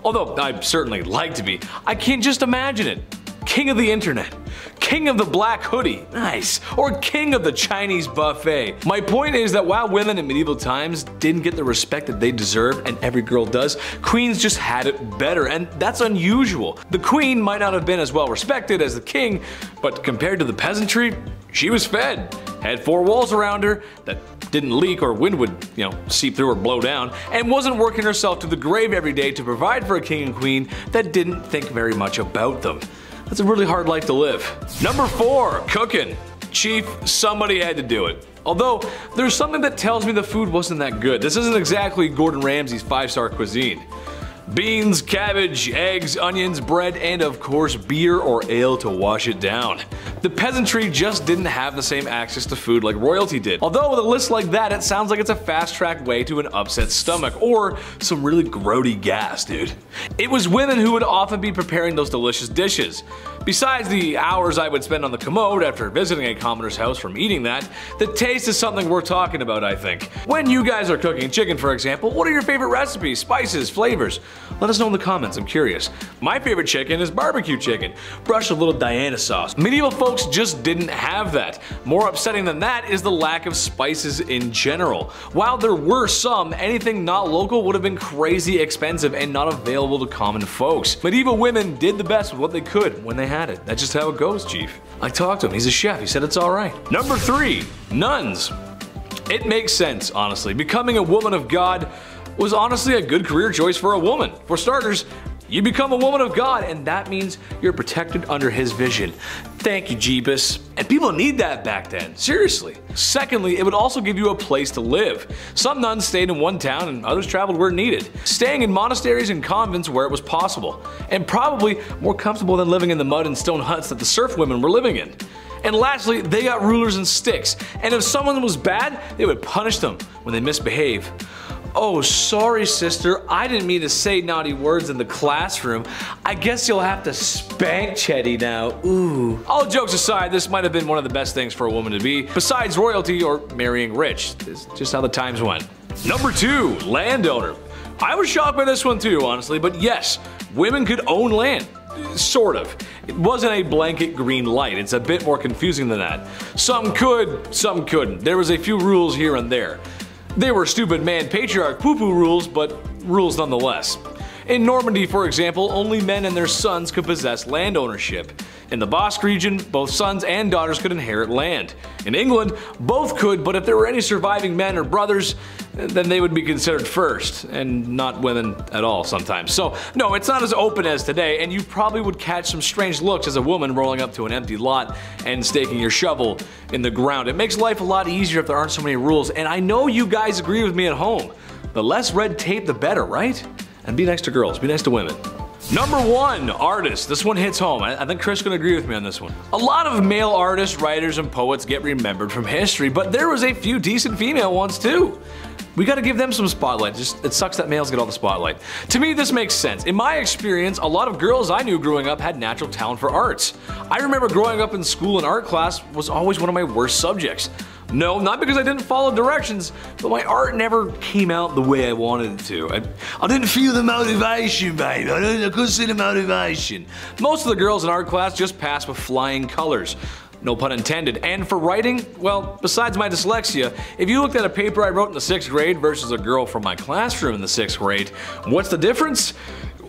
Although I'd certainly like to be, I can't just imagine it. King of the internet. King of the black hoodie, nice, or king of the Chinese buffet. My point is that while women in medieval times didn't get the respect that they deserve, and every girl does, queens just had it better, and that's unusual. The queen might not have been as well respected as the king, but compared to the peasantry, she was fed, had four walls around her that didn't leak or wind would, you know, seep through or blow down, and wasn't working herself to the grave every day to provide for a king and queen that didn't think very much about them. That's a really hard life to live. Number 4. Cooking. Chief, somebody had to do it. Although, there's something that tells me the food wasn't that good. This isn't exactly Gordon Ramsay's 5-star cuisine. Beans, cabbage, eggs, onions, bread, and of course beer or ale to wash it down. The peasantry just didn't have the same access to food like royalty did. Although with a list like that, it sounds like it's a fast track way to an upset stomach or some really grody gas, dude. It was women who would often be preparing those delicious dishes. Besides the hours I would spend on the commode after visiting a commoner's house from eating that, the taste is something worth talking about I think. When you guys are cooking chicken for example, what are your favorite recipes, spices, flavors? Let us know in the comments, I'm curious. My favorite chicken is barbecue chicken, brush a little Diana sauce. Medieval folks just didn't have that. More upsetting than that is the lack of spices in general. While there were some, anything not local would have been crazy expensive and not available to common folks. Medieval women did the best with what they could when they had it. That's just how it goes, Chief. I talked to him, he's a chef, he said it's alright. Number 3. Nuns. It makes sense, honestly. Becoming a woman of God was honestly a good career choice for a woman. For starters, you become a woman of God, and that means you're protected under His vision. Thank you, Jeebus. And people need that back then, seriously. Secondly, it would also give you a place to live. Some nuns stayed in one town and others traveled where needed, staying in monasteries and convents where it was possible, and probably more comfortable than living in the mud and stone huts that the serf women were living in. And lastly, they got rulers and sticks, and if someone was bad, they would punish them when they misbehave. Oh, sorry, sister. I didn't mean to say naughty words in the classroom. I guess you'll have to spank Chetty now. Ooh. All jokes aside, this might have been one of the best things for a woman to be, besides royalty or marrying rich. It's just how the times went. Number two, landowner. I was shocked by this one too, honestly, but yes, women could own land. Sort of. It wasn't a blanket green light, it's a bit more confusing than that. Some could, some couldn't. There was a few rules here and there. They were stupid man patriarch poo poo rules, but rules nonetheless. In Normandy, for example, only men and their sons could possess land ownership. In the Basque region, both sons and daughters could inherit land. In England, both could, but if there were any surviving men or brothers, then they would be considered first, and not women at all sometimes. So, no, it's not as open as today, and you probably would catch some strange looks as a woman rolling up to an empty lot and staking your shovel in the ground. It makes life a lot easier if there aren't so many rules, and I know you guys agree with me at home. The less red tape, the better, right? And be nice to girls, be nice to women. Number one, artists. This one hits home. I, I think Chris can agree with me on this one. A lot of male artists, writers, and poets get remembered from history, but there was a few decent female ones too. We gotta give them some spotlight. Just it sucks that males get all the spotlight. To me, this makes sense. In my experience, a lot of girls I knew growing up had natural talent for arts. I remember growing up in school and art class was always one of my worst subjects. No, not because I didn't follow directions, but my art never came out the way I wanted it to. I, I didn't feel the motivation, babe. I, didn't, I couldn't see the motivation. Most of the girls in art class just passed with flying colors. No pun intended. And for writing, well, besides my dyslexia, if you looked at a paper I wrote in the sixth grade versus a girl from my classroom in the sixth grade, what's the difference?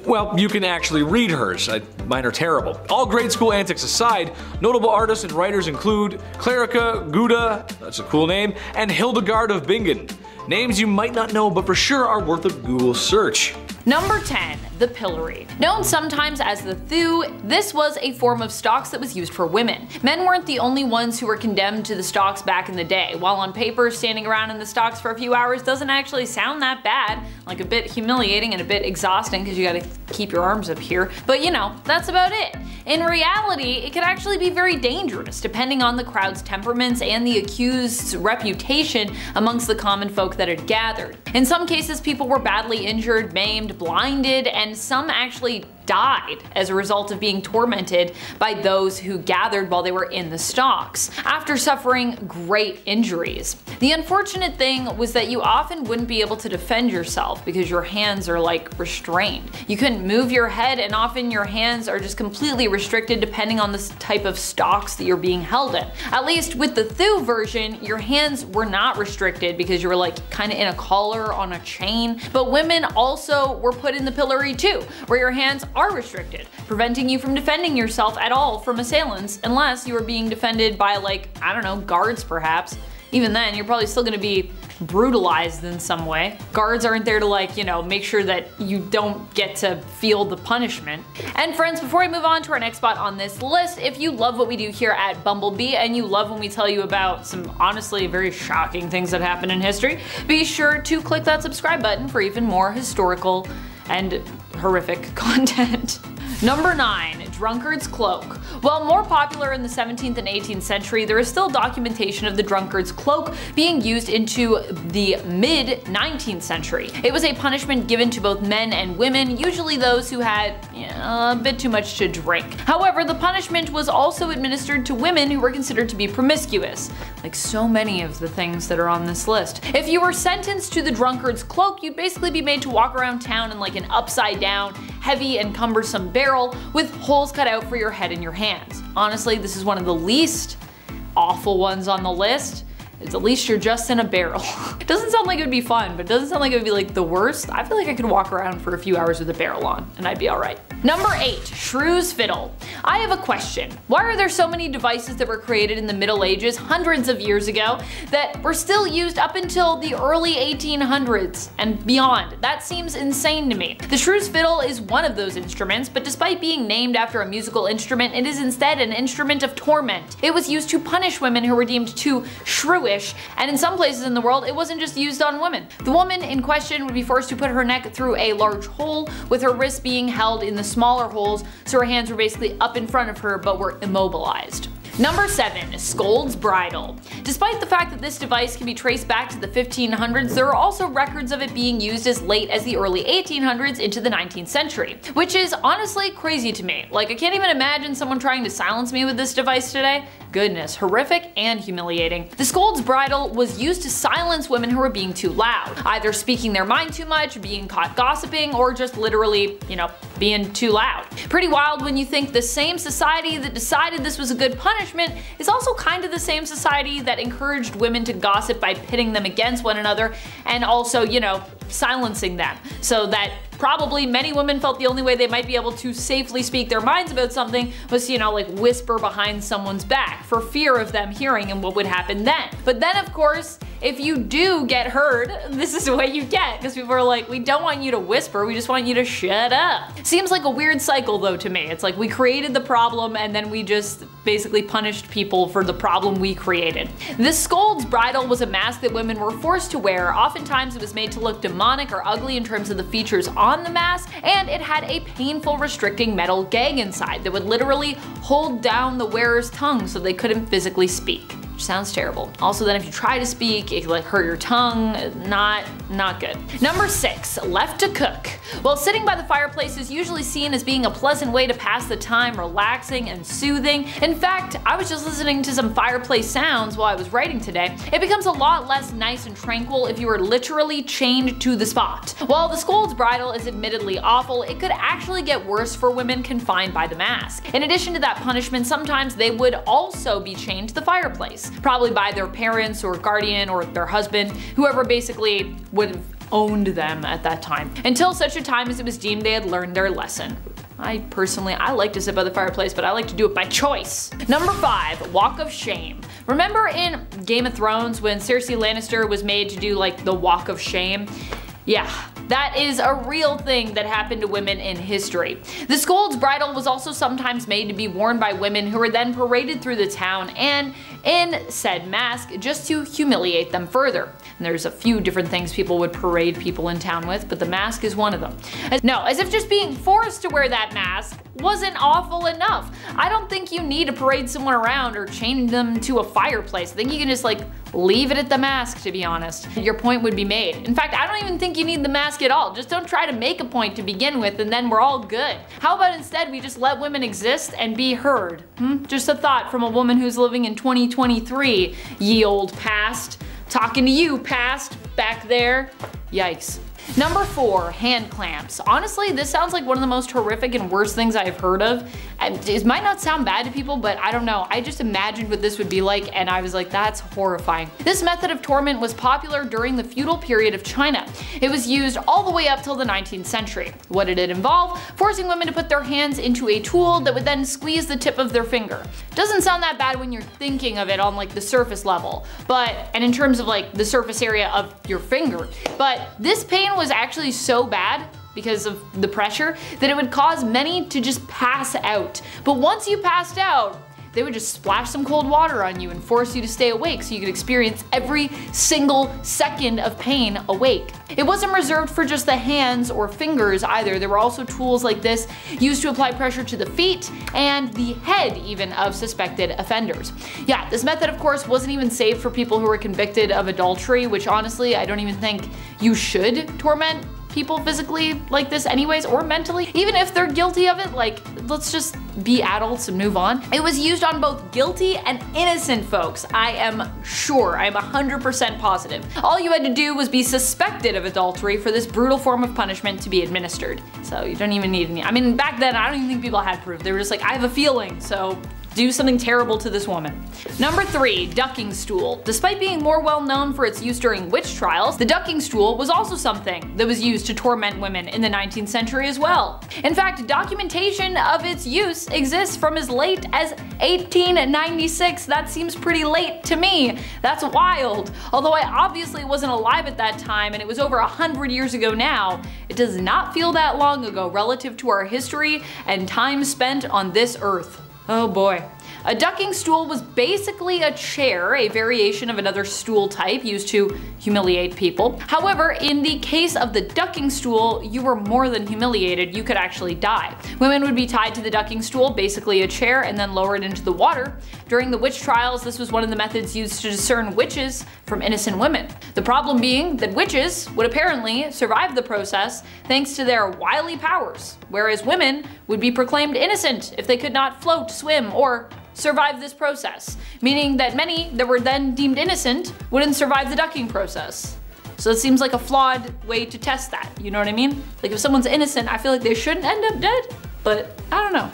Well, you can actually read hers. I, mine are terrible. All grade school antics aside, notable artists and writers include Clarica Guda, that's a cool name, and Hildegard of Bingen. Names you might not know, but for sure are worth a Google search. Number 10. The pillory. Known sometimes as the thew, this was a form of stocks that was used for women. Men weren't the only ones who were condemned to the stocks back in the day. While on paper, standing around in the stocks for a few hours doesn't actually sound that bad, like a bit humiliating and a bit exhausting because you gotta keep your arms up here, but you know, that's about it. In reality, it could actually be very dangerous depending on the crowd's temperaments and the accused's reputation amongst the common folk that had gathered. In some cases, people were badly injured, maimed, blinded, and some actually died as a result of being tormented by those who gathered while they were in the stocks, after suffering great injuries. The unfortunate thing was that you often wouldn't be able to defend yourself because your hands are like restrained. You couldn't move your head and often your hands are just completely restricted depending on the type of stocks that you're being held in. At least with the Thew version, your hands were not restricted because you were like kind of in a collar on a chain, but women also were put in the pillory too, where your hands are restricted, preventing you from defending yourself at all from assailants unless you are being defended by like, I don't know, guards perhaps. Even then, you're probably still gonna be brutalized in some way. Guards aren't there to like, you know, make sure that you don't get to feel the punishment. And friends, before I move on to our next spot on this list, if you love what we do here at Bumblebee and you love when we tell you about some honestly very shocking things that happen in history, be sure to click that subscribe button for even more historical and horrific content. Number 9. Drunkard's Cloak. While more popular in the 17th and 18th century, there is still documentation of the drunkard's cloak being used into the mid 19th century. It was a punishment given to both men and women, usually those who had you know, a bit too much to drink. However, the punishment was also administered to women who were considered to be promiscuous, like so many of the things that are on this list. If you were sentenced to the drunkard's cloak, you'd basically be made to walk around town in like an upside down, heavy and cumbersome barrel with holes cut out for your head and your hands. Honestly, this is one of the least awful ones on the list. At least you're just in a barrel. it doesn't sound like it would be fun, but it doesn't sound like it would be like the worst. I feel like I could walk around for a few hours with a barrel on and I'd be alright. Number 8. Shrew's Fiddle. I have a question. Why are there so many devices that were created in the Middle Ages hundreds of years ago that were still used up until the early 1800s and beyond? That seems insane to me. The Shrew's Fiddle is one of those instruments, but despite being named after a musical instrument, it is instead an instrument of torment. It was used to punish women who were deemed too shrewish, and in some places in the world, it wasn't just used on women. The woman in question would be forced to put her neck through a large hole, with her wrists being held in the smaller holes so her hands were basically up in front of her but were immobilized. Number 7. Scold's Bridle. Despite the fact that this device can be traced back to the 1500s, there are also records of it being used as late as the early 1800s into the 19th century, which is honestly crazy to me. Like I can't even imagine someone trying to silence me with this device today. Goodness, horrific and humiliating. The Scold's Bridle was used to silence women who were being too loud, either speaking their mind too much, being caught gossiping, or just literally, you know, being too loud. Pretty wild when you think the same society that decided this was a good punishment punishment is also kind of the same society that encouraged women to gossip by pitting them against one another and also, you know, silencing them. So that Probably many women felt the only way they might be able to safely speak their minds about something was, you know, like whisper behind someone's back for fear of them hearing and what would happen then. But then, of course, if you do get heard, this is what you get because people are like, we don't want you to whisper, we just want you to shut up. Seems like a weird cycle though to me. It's like we created the problem and then we just basically punished people for the problem we created. The Scold's bridle was a mask that women were forced to wear. Oftentimes it was made to look demonic or ugly in terms of the features the mask, and it had a painful restricting metal gag inside that would literally hold down the wearer's tongue so they couldn't physically speak sounds terrible. Also then if you try to speak, it like hurt your tongue, not, not good. Number six, left to cook. Well, sitting by the fireplace is usually seen as being a pleasant way to pass the time, relaxing and soothing. In fact, I was just listening to some fireplace sounds while I was writing today. It becomes a lot less nice and tranquil if you are literally chained to the spot. While the Scold's bridle is admittedly awful, it could actually get worse for women confined by the mask. In addition to that punishment, sometimes they would also be chained to the fireplace probably by their parents or guardian or their husband, whoever basically would have owned them at that time, until such a time as it was deemed they had learned their lesson. I personally, I like to sit by the fireplace, but I like to do it by choice. Number five, Walk of Shame. Remember in Game of Thrones when Cersei Lannister was made to do like the Walk of Shame? Yeah, that is a real thing that happened to women in history. The Scold's bridle was also sometimes made to be worn by women who were then paraded through the town and in said mask just to humiliate them further. And there's a few different things people would parade people in town with, but the mask is one of them. No, as if just being forced to wear that mask wasn't awful enough. I don't think you need to parade someone around or chain them to a fireplace. I think you can just like leave it at the mask to be honest. Your point would be made. In fact, I don't even think you need the mask at all. Just don't try to make a point to begin with and then we're all good. How about instead we just let women exist and be heard? Hmm? Just a thought from a woman who's living in 2023, ye old past. Talking to you, past, back there. Yikes. Number four, hand clamps. Honestly, this sounds like one of the most horrific and worst things I've heard of. It might not sound bad to people, but I don't know. I just imagined what this would be like and I was like, that's horrifying. This method of torment was popular during the feudal period of China. It was used all the way up till the 19th century. What did it involve? Forcing women to put their hands into a tool that would then squeeze the tip of their finger. Doesn't sound that bad when you're thinking of it on like the surface level, but, and in terms of like the surface area of your finger. But this pain was actually so bad because of the pressure that it would cause many to just pass out. But once you passed out, they would just splash some cold water on you and force you to stay awake so you could experience every single second of pain awake. It wasn't reserved for just the hands or fingers either. There were also tools like this used to apply pressure to the feet and the head even of suspected offenders. Yeah, this method of course wasn't even safe for people who were convicted of adultery, which honestly I don't even think you should torment people physically like this anyways or mentally even if they're guilty of it like let's just be adults and move on. It was used on both guilty and innocent folks. I am sure I'm 100% positive. All you had to do was be suspected of adultery for this brutal form of punishment to be administered. So you don't even need any I mean back then I don't even think people had proof. They were just like I have a feeling so do something terrible to this woman. Number 3. Ducking Stool. Despite being more well known for its use during witch trials, the ducking stool was also something that was used to torment women in the 19th century as well. In fact, documentation of its use exists from as late as 1896. That seems pretty late to me. That's wild. Although I obviously wasn't alive at that time and it was over a hundred years ago now, it does not feel that long ago relative to our history and time spent on this earth. Oh boy. A ducking stool was basically a chair, a variation of another stool type used to humiliate people. However, in the case of the ducking stool, you were more than humiliated, you could actually die. Women would be tied to the ducking stool, basically a chair, and then lowered into the water. During the witch trials, this was one of the methods used to discern witches from innocent women. The problem being that witches would apparently survive the process thanks to their wily powers, whereas women would be proclaimed innocent if they could not float, swim, or survive this process, meaning that many that were then deemed innocent wouldn't survive the ducking process. So it seems like a flawed way to test that, you know what I mean? Like if someone's innocent, I feel like they shouldn't end up dead, but I don't know.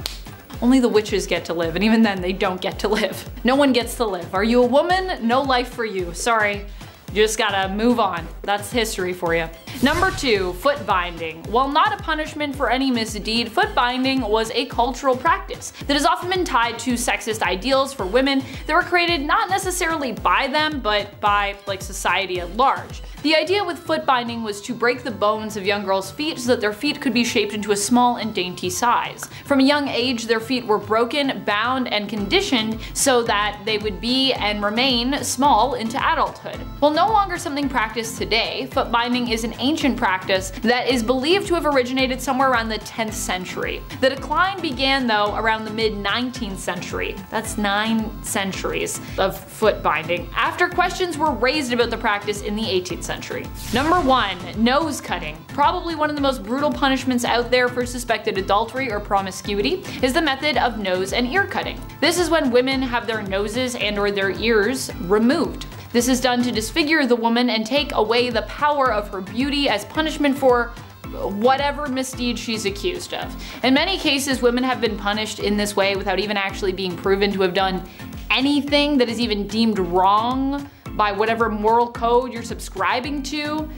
Only the witches get to live, and even then they don't get to live. No one gets to live. Are you a woman? No life for you. Sorry. Just gotta move on. That's history for you. Number 2. Foot binding. While not a punishment for any misdeed, foot binding was a cultural practice that has often been tied to sexist ideals for women that were created not necessarily by them, but by like society at large. The idea with foot binding was to break the bones of young girls' feet so that their feet could be shaped into a small and dainty size. From a young age, their feet were broken, bound, and conditioned so that they would be and remain small into adulthood. While no longer something practiced today, foot binding is an ancient practice that is believed to have originated somewhere around the 10th century. The decline began though around the mid 19th century. That's nine centuries of foot binding, after questions were raised about the practice in the 18th century. Number 1. Nose cutting. Probably one of the most brutal punishments out there for suspected adultery or promiscuity is the method of nose and ear cutting. This is when women have their noses and or their ears removed. This is done to disfigure the woman and take away the power of her beauty as punishment for whatever misdeed she's accused of. In many cases, women have been punished in this way without even actually being proven to have done anything that is even deemed wrong by whatever moral code you're subscribing to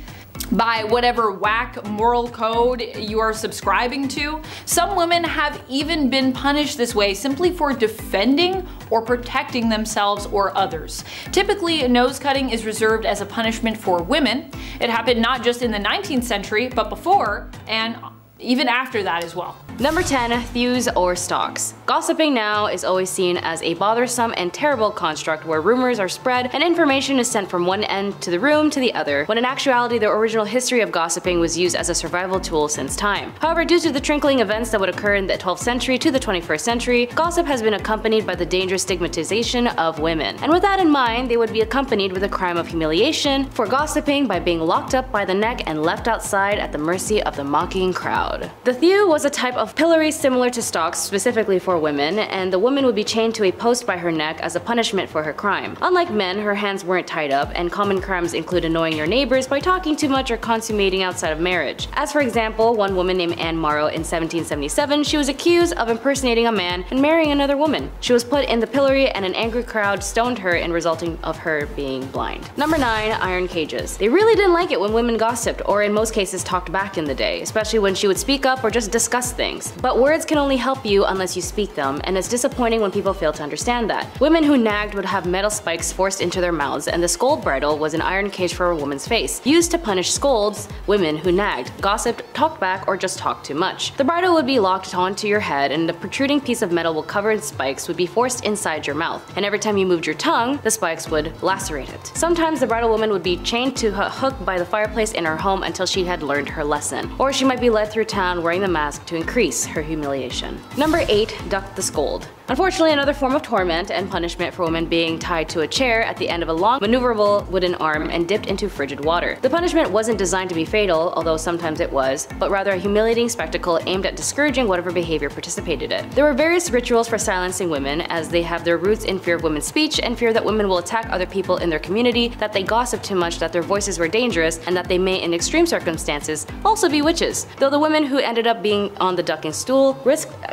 by whatever whack moral code you are subscribing to. Some women have even been punished this way simply for defending or protecting themselves or others. Typically, nose cutting is reserved as a punishment for women. It happened not just in the 19th century, but before and even after that as well. Number 10. Thews or stocks. Gossiping now is always seen as a bothersome and terrible construct where rumors are spread and information is sent from one end to the room to the other, when in actuality the original history of gossiping was used as a survival tool since time. However, due to the trickling events that would occur in the 12th century to the 21st century, gossip has been accompanied by the dangerous stigmatization of women. And with that in mind, they would be accompanied with a crime of humiliation for gossiping by being locked up by the neck and left outside at the mercy of the mocking crowd. The thew was a type of pillory similar to stocks specifically for women, and the woman would be chained to a post by her neck as a punishment for her crime. Unlike men, her hands weren't tied up, and common crimes include annoying your neighbors by talking too much or consummating outside of marriage. As for example, one woman named Anne Morrow in 1777, she was accused of impersonating a man and marrying another woman. She was put in the pillory and an angry crowd stoned her in resulting of her being blind. Number 9. Iron cages. They really didn't like it when women gossiped, or in most cases talked back in the day, especially when she would speak up or just discuss things. But words can only help you unless you speak them, and it's disappointing when people fail to understand that. Women who nagged would have metal spikes forced into their mouths, and the scold bridle was an iron cage for a woman's face, used to punish scolds, women who nagged, gossiped, talked back, or just talked too much. The bridle would be locked onto your head, and the protruding piece of metal will cover in spikes would be forced inside your mouth, and every time you moved your tongue, the spikes would lacerate it. Sometimes the bridal woman would be chained to a hook by the fireplace in her home until she had learned her lesson, or she might be led through town wearing the mask to increase her humiliation. Number 8. Duck the Scold. Unfortunately, another form of torment and punishment for women being tied to a chair at the end of a long, maneuverable wooden arm and dipped into frigid water. The punishment wasn't designed to be fatal, although sometimes it was, but rather a humiliating spectacle aimed at discouraging whatever behavior participated in. There were various rituals for silencing women, as they have their roots in fear of women's speech and fear that women will attack other people in their community, that they gossip too much, that their voices were dangerous, and that they may, in extreme circumstances, also be witches. Though the women who ended up being on the ducking stool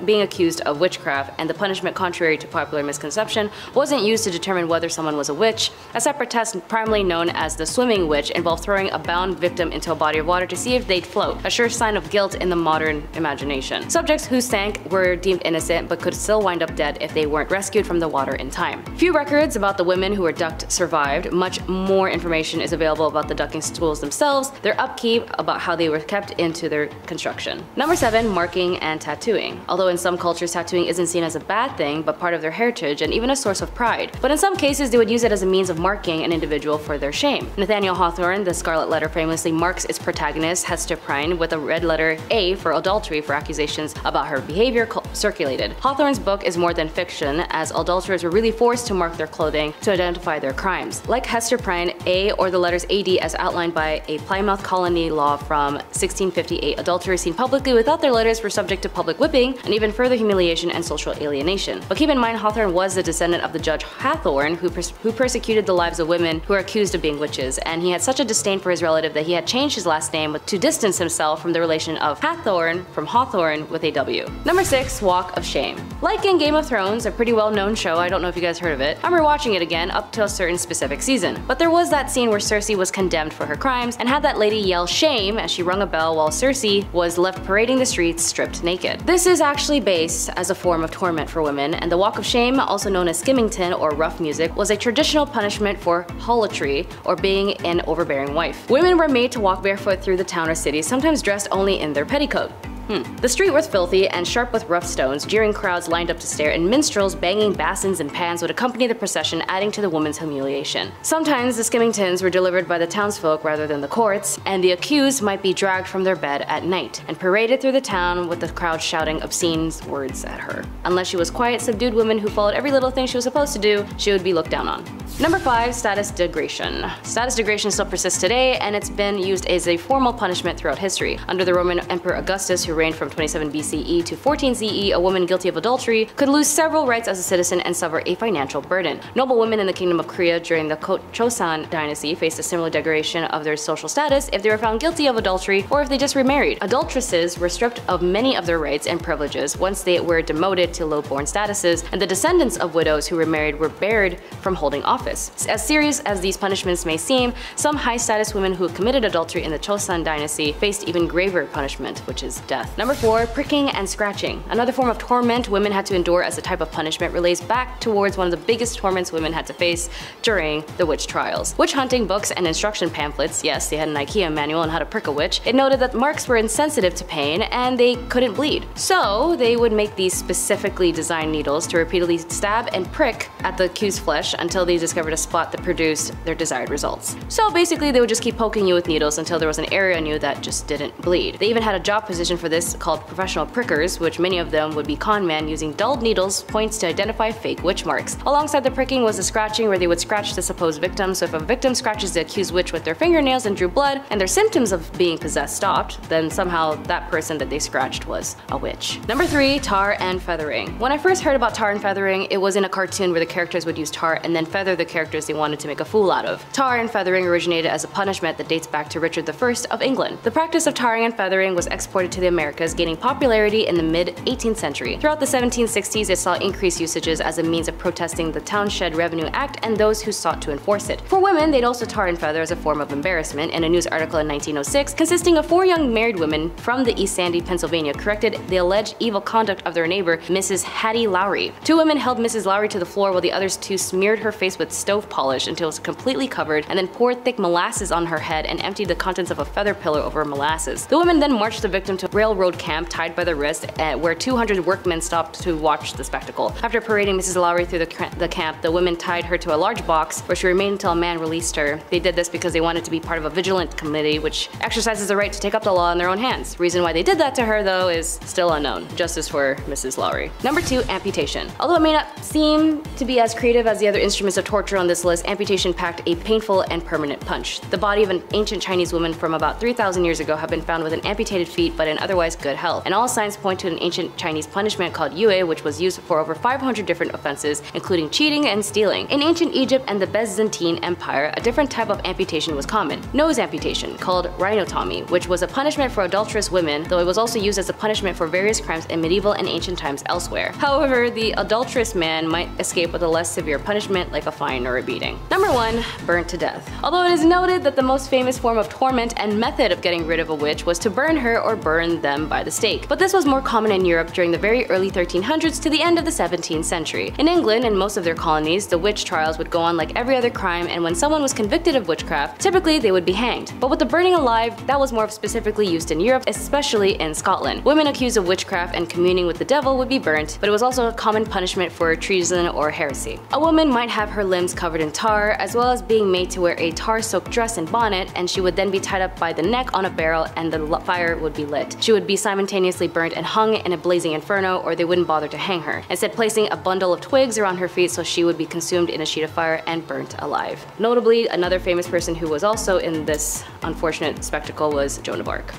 being accused of witchcraft, and the punishment, contrary to popular misconception, wasn't used to determine whether someone was a witch. A separate test, primarily known as the swimming witch, involved throwing a bound victim into a body of water to see if they'd float, a sure sign of guilt in the modern imagination. Subjects who sank were deemed innocent but could still wind up dead if they weren't rescued from the water in time. Few records about the women who were ducked survived. Much more information is available about the ducking stools themselves, their upkeep, about how they were kept into their construction. Number 7. Marking and tattooing. Although in some cultures tattooing isn't seen as a bad thing, but part of their heritage and even a source of pride. But in some cases they would use it as a means of marking an individual for their shame. Nathaniel Hawthorne, the Scarlet Letter famously marks its protagonist Hester Prynne with a red letter A for adultery for accusations about her behavior circulated. Hawthorne's book is more than fiction, as adulterers were really forced to mark their clothing to identify their crimes. Like Hester Prynne, A or the letters AD as outlined by a Plymouth colony law from 1658, adulterers seen publicly without their letters were subject to public whipping and even further humiliation and social alienation. But keep in mind, Hawthorne was the descendant of the judge Hathorne, who, pers who persecuted the lives of women who are accused of being witches, and he had such a disdain for his relative that he had changed his last name to distance himself from the relation of Hathorne from Hawthorne with a W. Number 6. Walk of Shame. Like in Game of Thrones, a pretty well known show, I don't know if you guys heard of it, I'm rewatching it again up to a certain specific season. But there was that scene where Cersei was condemned for her crimes and had that lady yell shame as she rung a bell while Cersei was left parading the streets stripped naked. This is actually based as a form of torment for women, and the Walk of Shame, also known as skimmington or rough music, was a traditional punishment for harlotry or being an overbearing wife. Women were made to walk barefoot through the town or city, sometimes dressed only in their petticoat. Hmm. The street was filthy and sharp with rough stones, jeering crowds lined up to stare, and minstrels banging basins and pans would accompany the procession, adding to the woman's humiliation. Sometimes the skimmingtons were delivered by the townsfolk rather than the courts, and the accused might be dragged from their bed at night and paraded through the town with the crowd shouting obscene words at her. Unless she was quiet, subdued woman who followed every little thing she was supposed to do, she would be looked down on. Number 5. Status degradation. Status degradation still persists today, and it's been used as a formal punishment throughout history. Under the Roman Emperor Augustus, who reigned from 27 BCE to 14 CE, a woman guilty of adultery could lose several rights as a citizen and suffer a financial burden. Noble women in the Kingdom of Korea during the Choson dynasty faced a similar degradation of their social status if they were found guilty of adultery or if they just remarried. Adulteresses were stripped of many of their rights and privileges once they were demoted to low-born statuses, and the descendants of widows who remarried were barred from holding office. As serious as these punishments may seem, some high-status women who committed adultery in the Choson dynasty faced even graver punishment, which is death. Number 4 pricking and scratching. Another form of torment women had to endure as a type of punishment relates back towards one of the biggest torments women had to face during the witch trials. Witch hunting books and instruction pamphlets, yes, they had an IKEA manual on how to prick a witch, it noted that marks were insensitive to pain and they couldn't bleed. So they would make these specifically designed needles to repeatedly stab and prick at the accused flesh until they discovered a spot that produced their desired results. So basically they would just keep poking you with needles until there was an area on you that just didn't bleed. They even had a job position for this called professional prickers, which many of them would be con men using dulled needles points to identify fake witch marks. Alongside the pricking was the scratching where they would scratch the supposed victim, so if a victim scratches the accused witch with their fingernails and drew blood, and their symptoms of being possessed stopped, then somehow that person that they scratched was a witch. Number 3. Tar and Feathering. When I first heard about tar and feathering, it was in a cartoon where the characters would use tar and then feather the characters they wanted to make a fool out of. Tar and feathering originated as a punishment that dates back to Richard I of England. The practice of tarring and feathering was exported to the Americas, gaining popularity in the mid-18th century. Throughout the 1760s, it saw increased usages as a means of protesting the Townshend Revenue Act and those who sought to enforce it. For women, they'd also tar and feather as a form of embarrassment. In a news article in 1906, consisting of four young married women from the East Sandy, Pennsylvania, corrected the alleged evil conduct of their neighbor, Mrs. Hattie Lowry. Two women held Mrs. Lowry to the floor while the others two smeared her face with stove polish until it was completely covered and then poured thick molasses on her head and emptied the contents of a feather pillow over molasses. The women then marched the victim to a railroad camp tied by the wrist uh, where 200 workmen stopped to watch the spectacle. After parading Mrs. Lowry through the, the camp, the women tied her to a large box where she remained until a man released her. They did this because they wanted to be part of a vigilant committee which exercises the right to take up the law in their own hands. Reason why they did that to her though is still unknown. Justice for Mrs. Lowry. Number 2. Amputation. Although it may not seem to be as creative as the other instruments of torture on this list, amputation packed a painful and permanent punch. The body of an ancient Chinese woman from about 3,000 years ago have been found with an amputated feet but in otherwise good health, and all signs point to an ancient Chinese punishment called yue, which was used for over 500 different offenses, including cheating and stealing. In ancient Egypt and the Byzantine Empire, a different type of amputation was common, nose amputation, called rhinotomy, which was a punishment for adulterous women, though it was also used as a punishment for various crimes in medieval and ancient times elsewhere. However, the adulterous man might escape with a less severe punishment like a fine or a beating. Number 1. Burnt to death. Although it is noted that the most famous form of torment and method of getting rid of a witch was to burn her or burn them by the stake, but this was more common in Europe during the very early 1300s to the end of the 17th century. In England and most of their colonies, the witch trials would go on like every other crime and when someone was convicted of witchcraft, typically they would be hanged. But with the burning alive, that was more specifically used in Europe, especially in Scotland. Women accused of witchcraft and communing with the devil would be burnt, but it was also a common punishment for treason or heresy. A woman might have her limbs covered in tar, as well as being made to wear a tar-soaked dress and bonnet, and she would then be tied up by the neck on a barrel and the fire would be lit. She would be simultaneously burnt and hung in a blazing inferno or they wouldn't bother to hang her, instead placing a bundle of twigs around her feet so she would be consumed in a sheet of fire and burnt alive. Notably, another famous person who was also in this unfortunate spectacle was Joan of Arc.